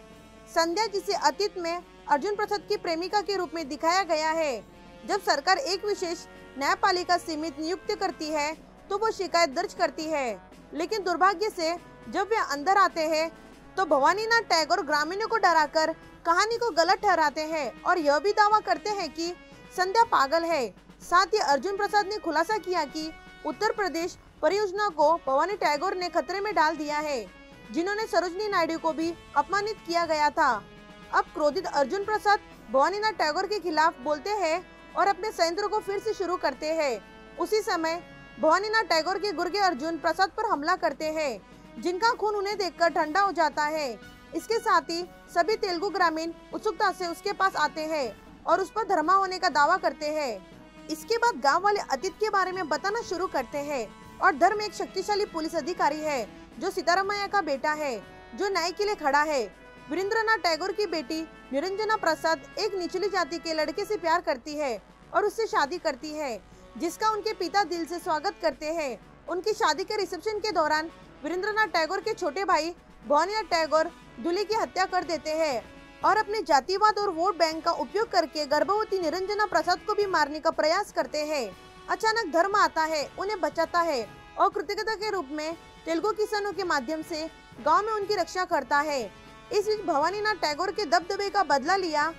संध्या जिसे अतीत में अर्जुन प्रसाद की प्रेमिका के रूप में दिखाया गया है, जब सरकार एक विशेष न्यायपालिका सीमित नियुक्त करती है तो वो शिकायत दर्ज करती है। लेकिन दुर्भाग्य से जब वे अंदर आते हैं तो भवानीनाथ टैगोर ग्रामीणों को डराकर कहानी को गलत ठहराते हैं और यह भी दावा करते हैं कि संध्या पागल है। साथ ही अर्जुन प्रसाद ने खुलासा किया कि उत्तर प्रदेश परियोजना को भवानी टैगोर ने खतरे में डाल दिया है, जिन्होंने सरोजनी नायडू को भी अपमानित किया गया था। अब क्रोधित अर्जुन प्रसाद भवानीनाथ टैगोर के खिलाफ बोलते हैं और अपने संयंत्र को फिर से शुरू करते हैं। उसी समय भवानीनाथ टैगोर के गुर्गे अर्जुन प्रसाद पर हमला करते हैं। जिनका खून उन्हें देखकर ठंडा हो जाता है। इसके साथ ही सभी तेलुगु ग्रामीण उत्सुकता से उसके पास आते हैं और उस पर धर्मा होने का दावा करते हैं। इसके बाद गाँव वाले अतीत के बारे में बताना शुरू करते हैं और धर्म एक शक्तिशाली पुलिस अधिकारी है, जो सीतारामैया का बेटा है, जो न्याय के लिए खड़ा है। वीरेंद्रनाथ टैगोर की बेटी निरंजना प्रसाद एक निचली जाति के लड़के से प्यार करती है और उससे शादी करती है। जिसका उनके पिता दिल से स्वागत करते हैं। उनकी शादी के रिसेप्शन के दौरान वीरेंद्रनाथ टैगोर के छोटे भाई भवानिया टैगोर दूल्हे की हत्या कर देते हैं और अपने जातिवाद और वोट बैंक का उपयोग करके गर्भवती निरंजना प्रसाद को भी मारने का प्रयास करते हैं। अचानक धर्म आता है, उन्हें बचाता है और कृतज्ञता के रूप में तेलुगु किसानों के माध्यम से गाँव में उनकी रक्षा करता है। इस बीच भवानीनाथ टैगोर के दबदबे का बदला लिया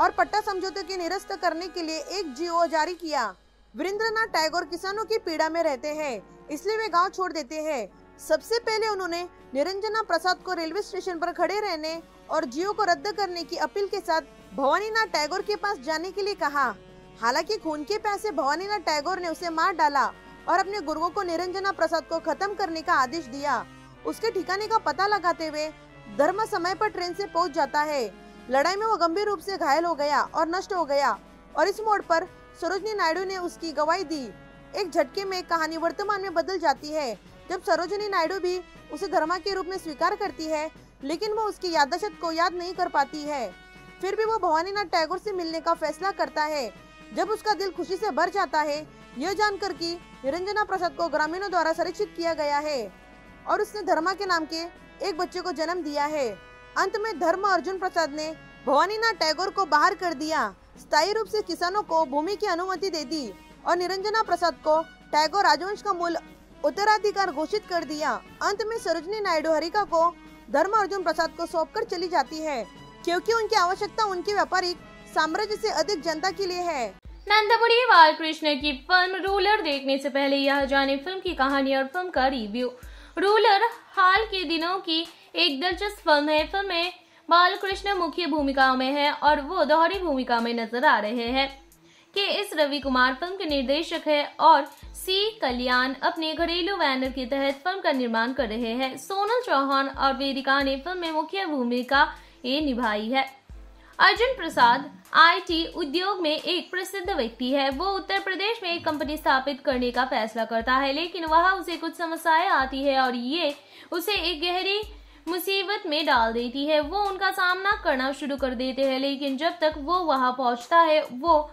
और पट्टा समझौते के निरस्त करने के लिए एक जीओ जारी किया। वीरेंद्रनाथ टैगोर किसानों की पीड़ा में रहते हैं, इसलिए वे गाँव छोड़ देते हैं। सबसे पहले उन्होंने निरंजना प्रसाद को रेलवे स्टेशन पर खड़े रहने और जियो को रद्द करने की अपील के साथ भवानीनाथ टैगोर के पास जाने के लिए कहा। हालाँकि खून के पैसे भवानीनाथ टैगोर ने उसे मार डाला और अपने गुरुओं को निरंजना प्रसाद को खत्म करने का आदेश दिया। उसके ठिकाने का पता लगाते हुए धर्म समय पर ट्रेन से पहुँच जाता है। लड़ाई में वो गंभीर रूप से घायल हो गया और नष्ट हो गया और इस मोड़ पर सरोजनी नायडू ने उसकी गवाही दी। एक झटके में कहानी वर्तमान में बदल जाती है। जब सरोजनी नायडू भी उसे धर्मा के रूप में स्वीकार करती है, लेकिन वो उसकी याददाश्त को याद नहीं कर पाती है। फिर भी वो भवानीनाथ टैगोर से मिलने का फैसला करता है। जब उसका दिल खुशी से भर जाता है, यह जानकर कि निरंजना प्रसाद को ग्रामीणों द्वारा संरक्षित किया गया है और उसने धर्मा के नाम के एक बच्चे को जन्म दिया है। अंत में धर्म अर्जुन प्रसाद ने भवानीनाथ टैगोर को बाहर कर दिया। स्थायी रूप से किसानों को भूमि की अनुमति दे दी और निरंजना प्रसाद को टैगोर राजवंश का मूल उत्तराधिकार घोषित कर दिया। अंत में सरोजनी नायडू हरिका को धर्म अर्जुन प्रसाद को सौंप कर चली जाती है, क्योंकि उनकी आवश्यकता उनके व्यापारिक साम्राज्य से अधिक जनता के लिए है। नंदपुरी बालकृष्ण की फ़िल्म रूलर देखने से पहले यह जाने फ़िल्म की कहानी और फ़िल्म का रिव्यू रूलर हाल के दिनों की एक दिलचस्प फ़िल्म है। फ़िल्म में बालकृष्ण मुख्य भूमिका में है और वो दोहरी भूमिका में नज़र आ रहे हैं। के एस रवि कुमार फ़िल्म के निर्देशक है और सी कल्याण अपने घरेलू बैनर के तहत फ़िल्म का निर्माण कर रहे हैं। सोनल चौहान और वेदिका ने फ़िल्म में मुख्य भूमिका ये निभाई है। अर्जुन प्रसाद, आईटी उद्योग में एक प्रसिद्ध व्यक्ति है। वो उत्तर प्रदेश में एक कंपनी स्थापित करने का फैसला करता है, लेकिन वहाँ उसे कुछ समस्याएँ आती है और ये उसे एक गहरी मुसीबत में डाल देती है। वो उनका सामना करना शुरू कर देते हैं, लेकिन जब तक वो वहाँ पहुँचता है, वो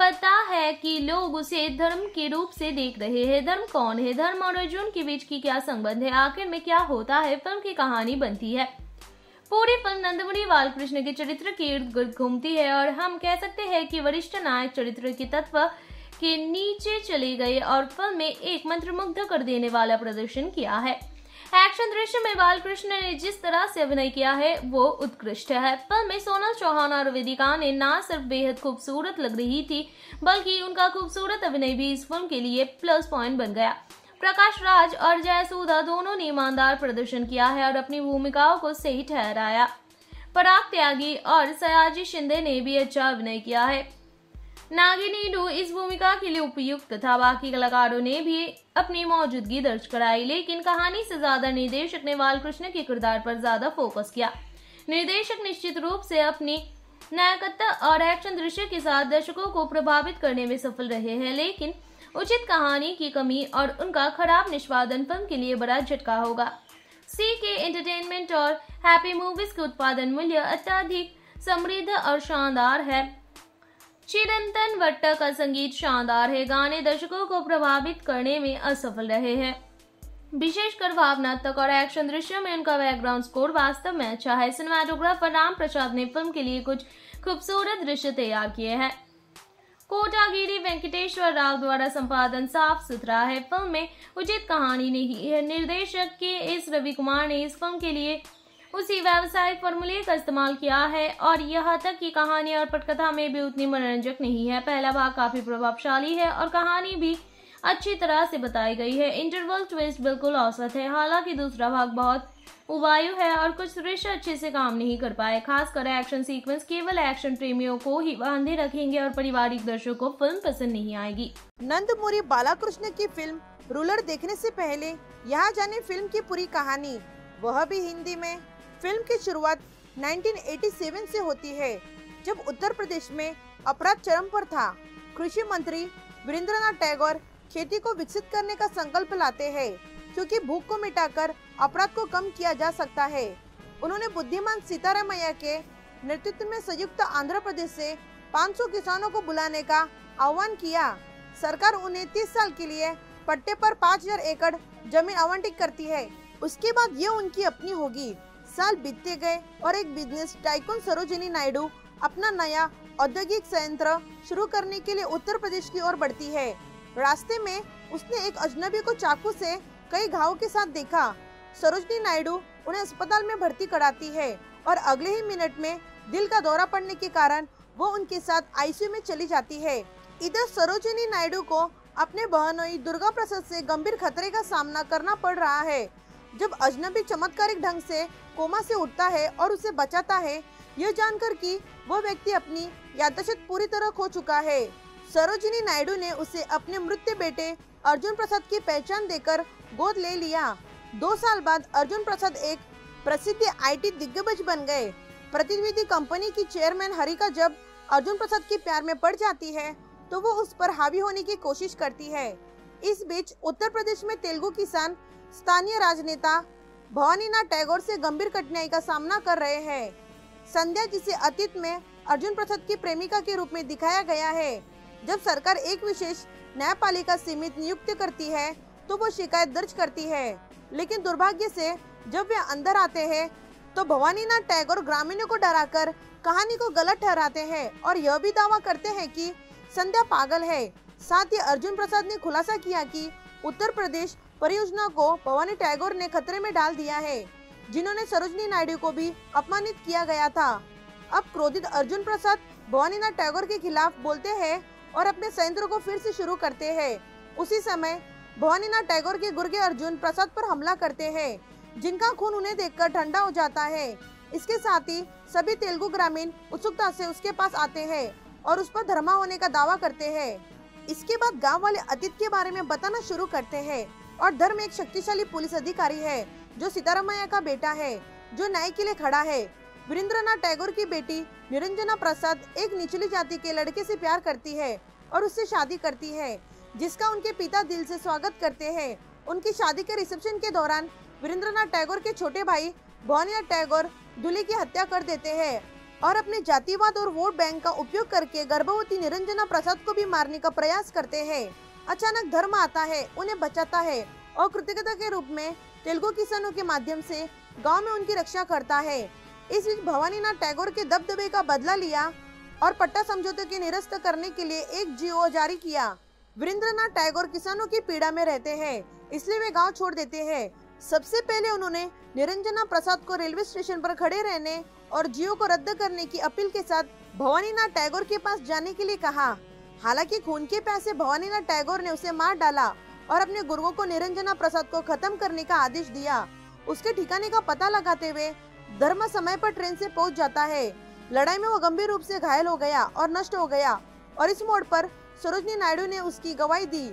पता है कि लोग उसे धर्म के रूप से देख रहे हैं। धर्म कौन है? धर्म और अर्जुन के बीच की क्या संबंध है? आखिर में क्या होता है? फ़िल्म की कहानी बनती है। पूरी फ़िल्म नंदमुनि बालकृष्ण के चरित्र के इर्द गिर्द घूमती है और हम कह सकते हैं कि वरिष्ठ नायक चरित्र के तत्व के नीचे चले गए और फ़िल्म में एक मंत्रमुग्ध कर देने वाला प्रदर्शन किया है। एक्शन दृश्य में बालकृष्ण ने जिस तरह से अभिनय किया है, वो उत्कृष्ट है। फ़िल्म में सोनल चौहान और वेदिका ने न सिर्फ़ बेहद खूबसूरत लग रही थी, बल्कि उनका खूबसूरत अभिनय भी इस फ़िल्म के लिए प्लस पॉइंट बन गया। प्रकाश राज और जयसूदा दोनों ने ईमानदार प्रदर्शन किया है और अपनी भूमिकाओं को सही ठहराया। पराग त्यागी और सयाजी शिंदे ने भी अच्छा अभिनय किया है। नागिनी इस भूमिका के लिए उपयुक्त था। बाकी कलाकारों ने भी अपनी मौजूदगी दर्ज कराई, लेकिन कहानी से ज़्यादा निर्देशक ने बालकृष्ण के किरदार पर ज़्यादा फोकस किया। निर्देशक निश्चित रूप से अपनी नायकत्ता और एक्शन दृश्य के साथ दर्शकों को प्रभावित करने में सफल रहे हैं, लेकिन उचित कहानी की कमी और उनका खराब निष्पादन फ़िल्म के लिए बड़ा झटका होगा। सी के एंटरटेनमेंट और हैप्पी मूवीज़ के उत्पादन मूल्य अत्यधिक समृद्ध और शानदार है। चिरंतन वट्ट का संगीत शानदार है। गाने दर्शकों को प्रभावित करने में असफल रहे हैं। विशेषकर भावनात्मक और एक्शन दृश्यों में उनका बैकग्राउंड स्कोर वास्तव में अच्छा है। सिनेमाटोग्राफर राम प्रसाद ने फ़िल्म के लिए कुछ खूबसूरत दृश्य तैयार किए हैं। कोटागिरी वेंकटेश्वर राव द्वारा संपादन साफ़ सुथरा है। फ़िल्म में उचित कहानी नहीं है। निर्देशक के एस रवि कुमार ने इस फ़िल्म के लिए उसी व्यावसायिक फॉर्मूले का इस्तेमाल किया है और यहाँ तक कि कहानी और पटकथा में भी उतनी मनोरंजक नहीं है। पहला भाग काफ़ी प्रभावशाली है और कहानी भी अच्छी तरह से बताई गई है। इंटरवल ट्विस्ट बिल्कुल औसत है, हालाँकि दूसरा भाग बहुत उबायु है और कुछ दृश्य अच्छे से काम नहीं कर पाए। खासकर एक्शन सीक्वेंस केवल एक्शन प्रेमियों को ही बांधे रखेंगे और पारिवारिक दर्शकों को फ़िल्म पसंद नहीं आएगी। नंदमुरी बालाकृष्ण की फ़िल्म रूलर देखने से पहले यहाँ जाने फ़िल्म की पूरी कहानी। वह भी हिंदी में। फ़िल्म की शुरुआत 1987 से होती है, जब उत्तर प्रदेश में अपराध चरम पर था। कृषि मंत्री वीरेंद्रनाथ टैगोर खेती को विकसित करने का संकल्प लाते हैं, क्योंकि भूख को मिटाकर अपराध को कम किया जा सकता है। उन्होंने बुद्धिमान सीतारामैया के नेतृत्व में संयुक्त आंध्र प्रदेश से 500 किसानों को बुलाने का आह्वान किया। सरकार उन्हें 30 साल के लिए पट्टे पर 5000 एकड़ ज़मीन आवंटित करती है। उसके बाद ये उनकी अपनी होगी। साल बीतते गए और एक बिज़नेस टाइकून सरोजिनी नायडू अपना नया औद्योगिक संयंत्र शुरू करने के लिए उत्तर प्रदेश की ओर बढ़ती है। रास्ते में उसने एक अजनबी को चाकू से कई घाव के साथ देखा। सरोजनी नायडू उन्हें अस्पताल में भर्ती कराती है और अगले ही मिनट में दिल का दौरा पड़ने के कारण वो उनके साथ आईसीयू में चली जाती है। इधर सरोजिनी नायडू को अपने बहनोई दुर्गा प्रसाद से गंभीर खतरे का सामना करना पड़ रहा है। जब अजनबी चमत्कारिक ढंग से कोमा से उठता है और उसे बचाता है, यह जानकर कि वो व्यक्ति अपनी याददाश्त पूरी तरह खो चुका है। सरोजिनी नायडू ने उसे अपने मृत्यु बेटे अर्जुन प्रसाद की पहचान देकर गोद ले लिया। दो साल बाद अर्जुन प्रसाद एक प्रसिद्ध आईटी दिग्गज बन गए। प्रतिनिधि कंपनी की चेयरमैन हरिका जब अर्जुन प्रसाद के प्यार में पड़ जाती है तो वो उस पर हावी होने की कोशिश करती है। इस बीच उत्तर प्रदेश में तेलुगु किसान स्थानीय राजनेता भवानीनाथ टैगोर से गंभीर कठिनाई का सामना कर रहे हैं। संध्या जिसे अतीत में अर्जुन प्रसाद की प्रेमिका के रूप में दिखाया गया है। जब सरकार एक विशेष न्यायपालिका सीमित नियुक्त करती है तो वो शिकायत दर्ज करती है। लेकिन दुर्भाग्य से जब वे अंदर आते हैं तो भवानीनाथ टैगोर ग्रामीणों को डराकर कहानी को गलत ठहराते हैं और यह भी दावा करते हैं कि संध्या पागल है। साथ ही अर्जुन प्रसाद ने खुलासा किया कि उत्तर प्रदेश परियोजना को भवानी टैगोर ने खतरे में डाल दिया है, जिन्होंने सरोजनी नायडू को भी अपमानित किया गया था। अब क्रोधित अर्जुन प्रसाद भवानीनाथ टैगोर के खिलाफ बोलते हैं और अपने संयंत्र को फिर से शुरू करते हैं। उसी समय भवानीनाथ टैगोर के गुर्गे अर्जुन प्रसाद पर हमला करते हैं, जिनका खून उन्हें देखकर ठंडा हो जाता है। इसके साथ ही सभी तेलुगु ग्रामीण उत्सुकता से उसके पास आते हैं और उस पर धर्मा होने का दावा करते हैं। इसके बाद गाँव वाले अतीत के बारे में बताना शुरू करते हैं। और धर्म एक शक्तिशाली पुलिस अधिकारी है, जो सीतारामैया का बेटा है, जो न्याय के लिए खड़ा है। वीरेंद्रनाथ टैगोर की बेटी निरंजना प्रसाद एक निचली जाति के लड़के से प्यार करती है और उससे शादी करती है, जिसका उनके पिता दिल से स्वागत करते हैं। उनकी शादी के रिसेप्शन के दौरान वीरेंद्रनाथ टैगोर के छोटे भाई भवानिया टैगोर दूल्हे की हत्या कर देते हैं और अपने जातिवाद और वोट बैंक का उपयोग करके गर्भवती निरंजना प्रसाद को भी मारने का प्रयास करते हैं। अचानक धर्म आता है, उन्हें बचाता है और कृतज्ञता के रूप में तेलुगु किसानों के माध्यम से गाँव में उनकी रक्षा करता है। इस बीच भवानी भवानीनाथ टैगोर के दबदबे का बदला लिया और पट्टा समझौते के निरस्त करने के लिए एक जीओ जारी किया। वीरेंद्रनाथ टैगोर किसानों की पीड़ा में रहते हैं, इसलिए वे गाँव छोड़ देते हैं। सबसे पहले उन्होंने निरंजना प्रसाद को रेलवे स्टेशन पर खड़े रहने और जियो को रद्द करने की अपील के साथ भवानीनाथ टैगोर के पास जाने के लिए कहा। हालाँकि खून के प्यासे भवानीनाथ टैगोर ने उसे मार डाला और अपने गुरुओं को निरंजना प्रसाद को खत्म करने का आदेश दिया। उसके ठिकाने का पता लगाते हुए धर्म समय पर ट्रेन से पहुँच जाता है। लड़ाई में वो गंभीर रूप से घायल हो गया और नष्ट हो गया और इस मोड़ पर सरोजनी नायडू ने उसकी गवाही दी।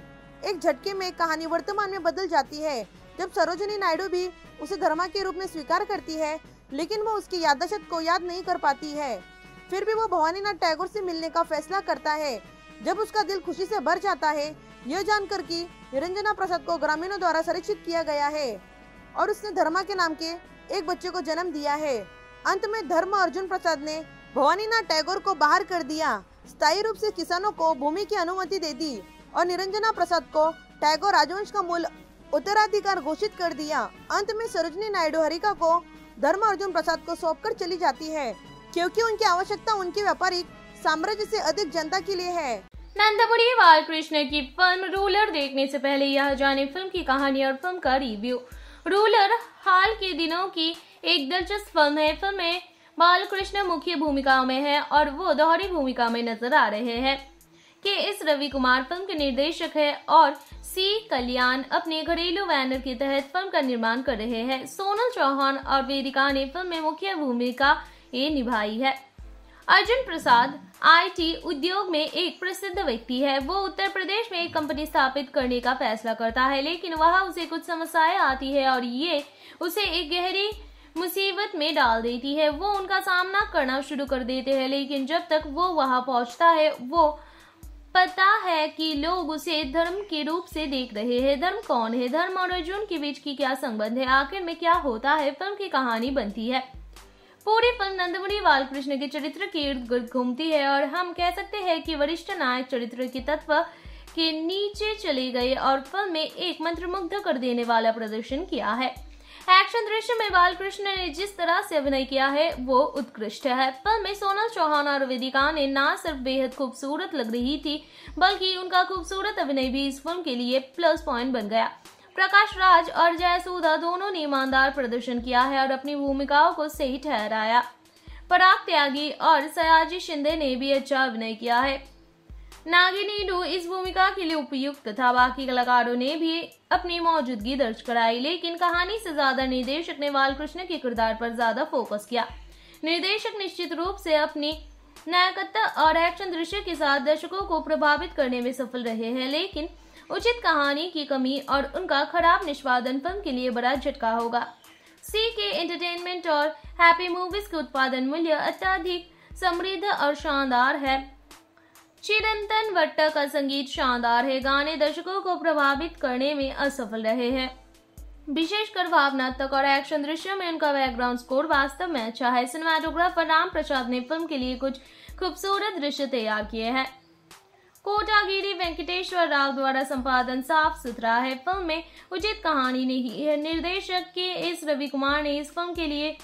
एक झटके में कहानी वर्तमान में बदल जाती है। जब सरोजनी नायडू भी उसे धर्मा के रूप में स्वीकार करती है, लेकिन वो उसकी यादाशत को याद नहीं कर पाती है, फिर भी वो भवानीनाथ टैगोर से मिलने का फैसला करता है। जब उसका दिल खुशी से भर जाता है, यह जानकर कि निरंजना प्रसाद को ग्रामीणों द्वारा संरक्षित किया गया है और उसने धर्मा के नाम के एक बच्चे को जन्म दिया है। अंत में धर्म अर्जुन प्रसाद ने भवानीनाथ टैगोर को बाहर कर दिया। स्थायी रूप से किसानों को भूमि की अनुमति दे दी और निरंजना प्रसाद को टैगोर राजवंश का मूल उत्तराधिकार घोषित कर दिया। अंत में सरोजनी नायडू हरिका को धर्म अर्जुन प्रसाद को सौंपकर चली जाती है, क्योंकि उनकी आवश्यकता उनके व्यापारिक साम्राज्य से अधिक जनता के लिए है। नंदमुरी बालकृष्ण की फ़िल्म रूलर देखने से पहले यह जाने फ़िल्म की कहानी और फ़िल्म का रिव्यू। रूलर हाल के दिनों की एक दिलचस्प फ़िल्म है। फ़िल्म में बालकृष्ण मुख्य भूमिका में है और वो दोहरी भूमिका में नज़र आ रहे हैं के एस रवि कुमार फ़िल्म के निर्देशक है और सी कल्याण अपने घरेलू बैनर के तहत फ़िल्म का निर्माण कर रहे हैं। सोनल चौहान और वेदिका ने फ़िल्म में मुख्य भूमिका ये निभाई है। अर्जुन प्रसाद आईटी उद्योग में एक प्रसिद्ध व्यक्ति है। वो उत्तर प्रदेश में एक कंपनी स्थापित करने का फैसला करता है, लेकिन वहाँ उसे कुछ समस्याएँ आती है और ये उसे एक गहरी मुसीबत में डाल देती है। वो उनका सामना करना शुरू कर देते हैं, लेकिन जब तक वो वहाँ पहुँचता है, वो पता है कि लोग उसे धर्म के रूप से देख रहे हैं। धर्म कौन है? धर्म और अर्जुन के बीच की क्या संबंध है? आखिर में क्या होता है? फ़िल्म की कहानी बनती है। पूरी फ़िल्म नंदमुरी बालकृष्ण के चरित्र के इर्द गिर्द घूमती है और हम कह सकते हैं कि वरिष्ठ नायक चरित्र के तत्व के नीचे चले गए और फ़िल्म में एक मंत्रमुग्ध कर देने वाला प्रदर्शन किया है। एक्शन दृश्य में बालकृष्ण ने जिस तरह से अभिनय किया है, वो उत्कृष्ट है। फ़िल्म में सोनल चौहान और वेदिका ने न सिर्फ़ बेहद खूबसूरत लग रही थी, बल्कि उनका खूबसूरत अभिनय भी इस फ़िल्म के लिए प्लस पॉइंट बन गया। प्रकाश राज और जयसूदा दोनों ने ईमानदार प्रदर्शन किया है और अपनी भूमिकाओं को सही ठहराया। पराग त्यागी और सयाजी शिंदे ने भी अच्छा अभिनय किया है। नागिनी डू इस भूमिका के लिए उपयुक्त था। बाकी कलाकारों ने भी अपनी मौजूदगी दर्ज कराई, लेकिन कहानी से ज़्यादा निर्देशक ने बालकृष्ण के किरदार पर ज़्यादा फोकस किया। निर्देशक निश्चित रूप से अपनी नायकत्व और एक्शन दृश्य के साथ दर्शकों को प्रभावित करने में सफल रहे हैं, लेकिन उचित कहानी की कमी और उनका खराब निष्पादन फ़िल्म के लिए बड़ा झटका होगा। सी के एंटरटेनमेंट और हैप्पी मूवीज़ के उत्पादन मूल्य अत्यधिक समृद्ध और शानदार है। चिरंतन वट्ट का संगीत शानदार है। गाने दर्शकों को प्रभावित करने में असफल रहे हैं। विशेषकर भावनात्मक और एक्शन दृश्य में उनका बैकग्राउंड स्कोर वास्तव में अच्छा है। सिनेमाटोग्राफर राम प्रसाद ने फ़िल्म के लिए कुछ खूबसूरत दृश्य तैयार किए हैं। कोटागिरी वेंकटेश्वर राव द्वारा संपादन साफ़ सुथरा है। फ़िल्म में उचित कहानी नहीं है। निर्देशक के एस रवि कुमार ने इस फ़िल्म के लिए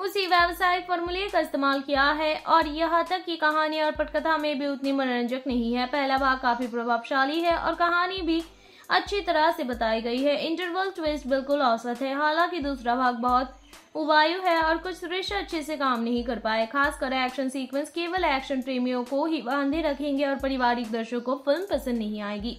उसी व्यावसायिक फॉर्मूले का इस्तेमाल किया है और यहाँ तक कि कहानी और पटकथा में भी उतनी मनोरंजक नहीं है। पहला भाग काफ़ी प्रभावशाली है और कहानी भी अच्छी तरह से बताई गई है। इंटरवल ट्विस्ट बिल्कुल औसत है। हालाँकि दूसरा भाग बहुत उवायु है और कुछ दृश्य अच्छे से काम नहीं कर पाए। खासकर एक्शन सीक्वेंस केवल एक्शन प्रेमियों को ही बांधे रखेंगे और पारिवारिक दर्शकों को फ़िल्म पसंद नहीं आएगी।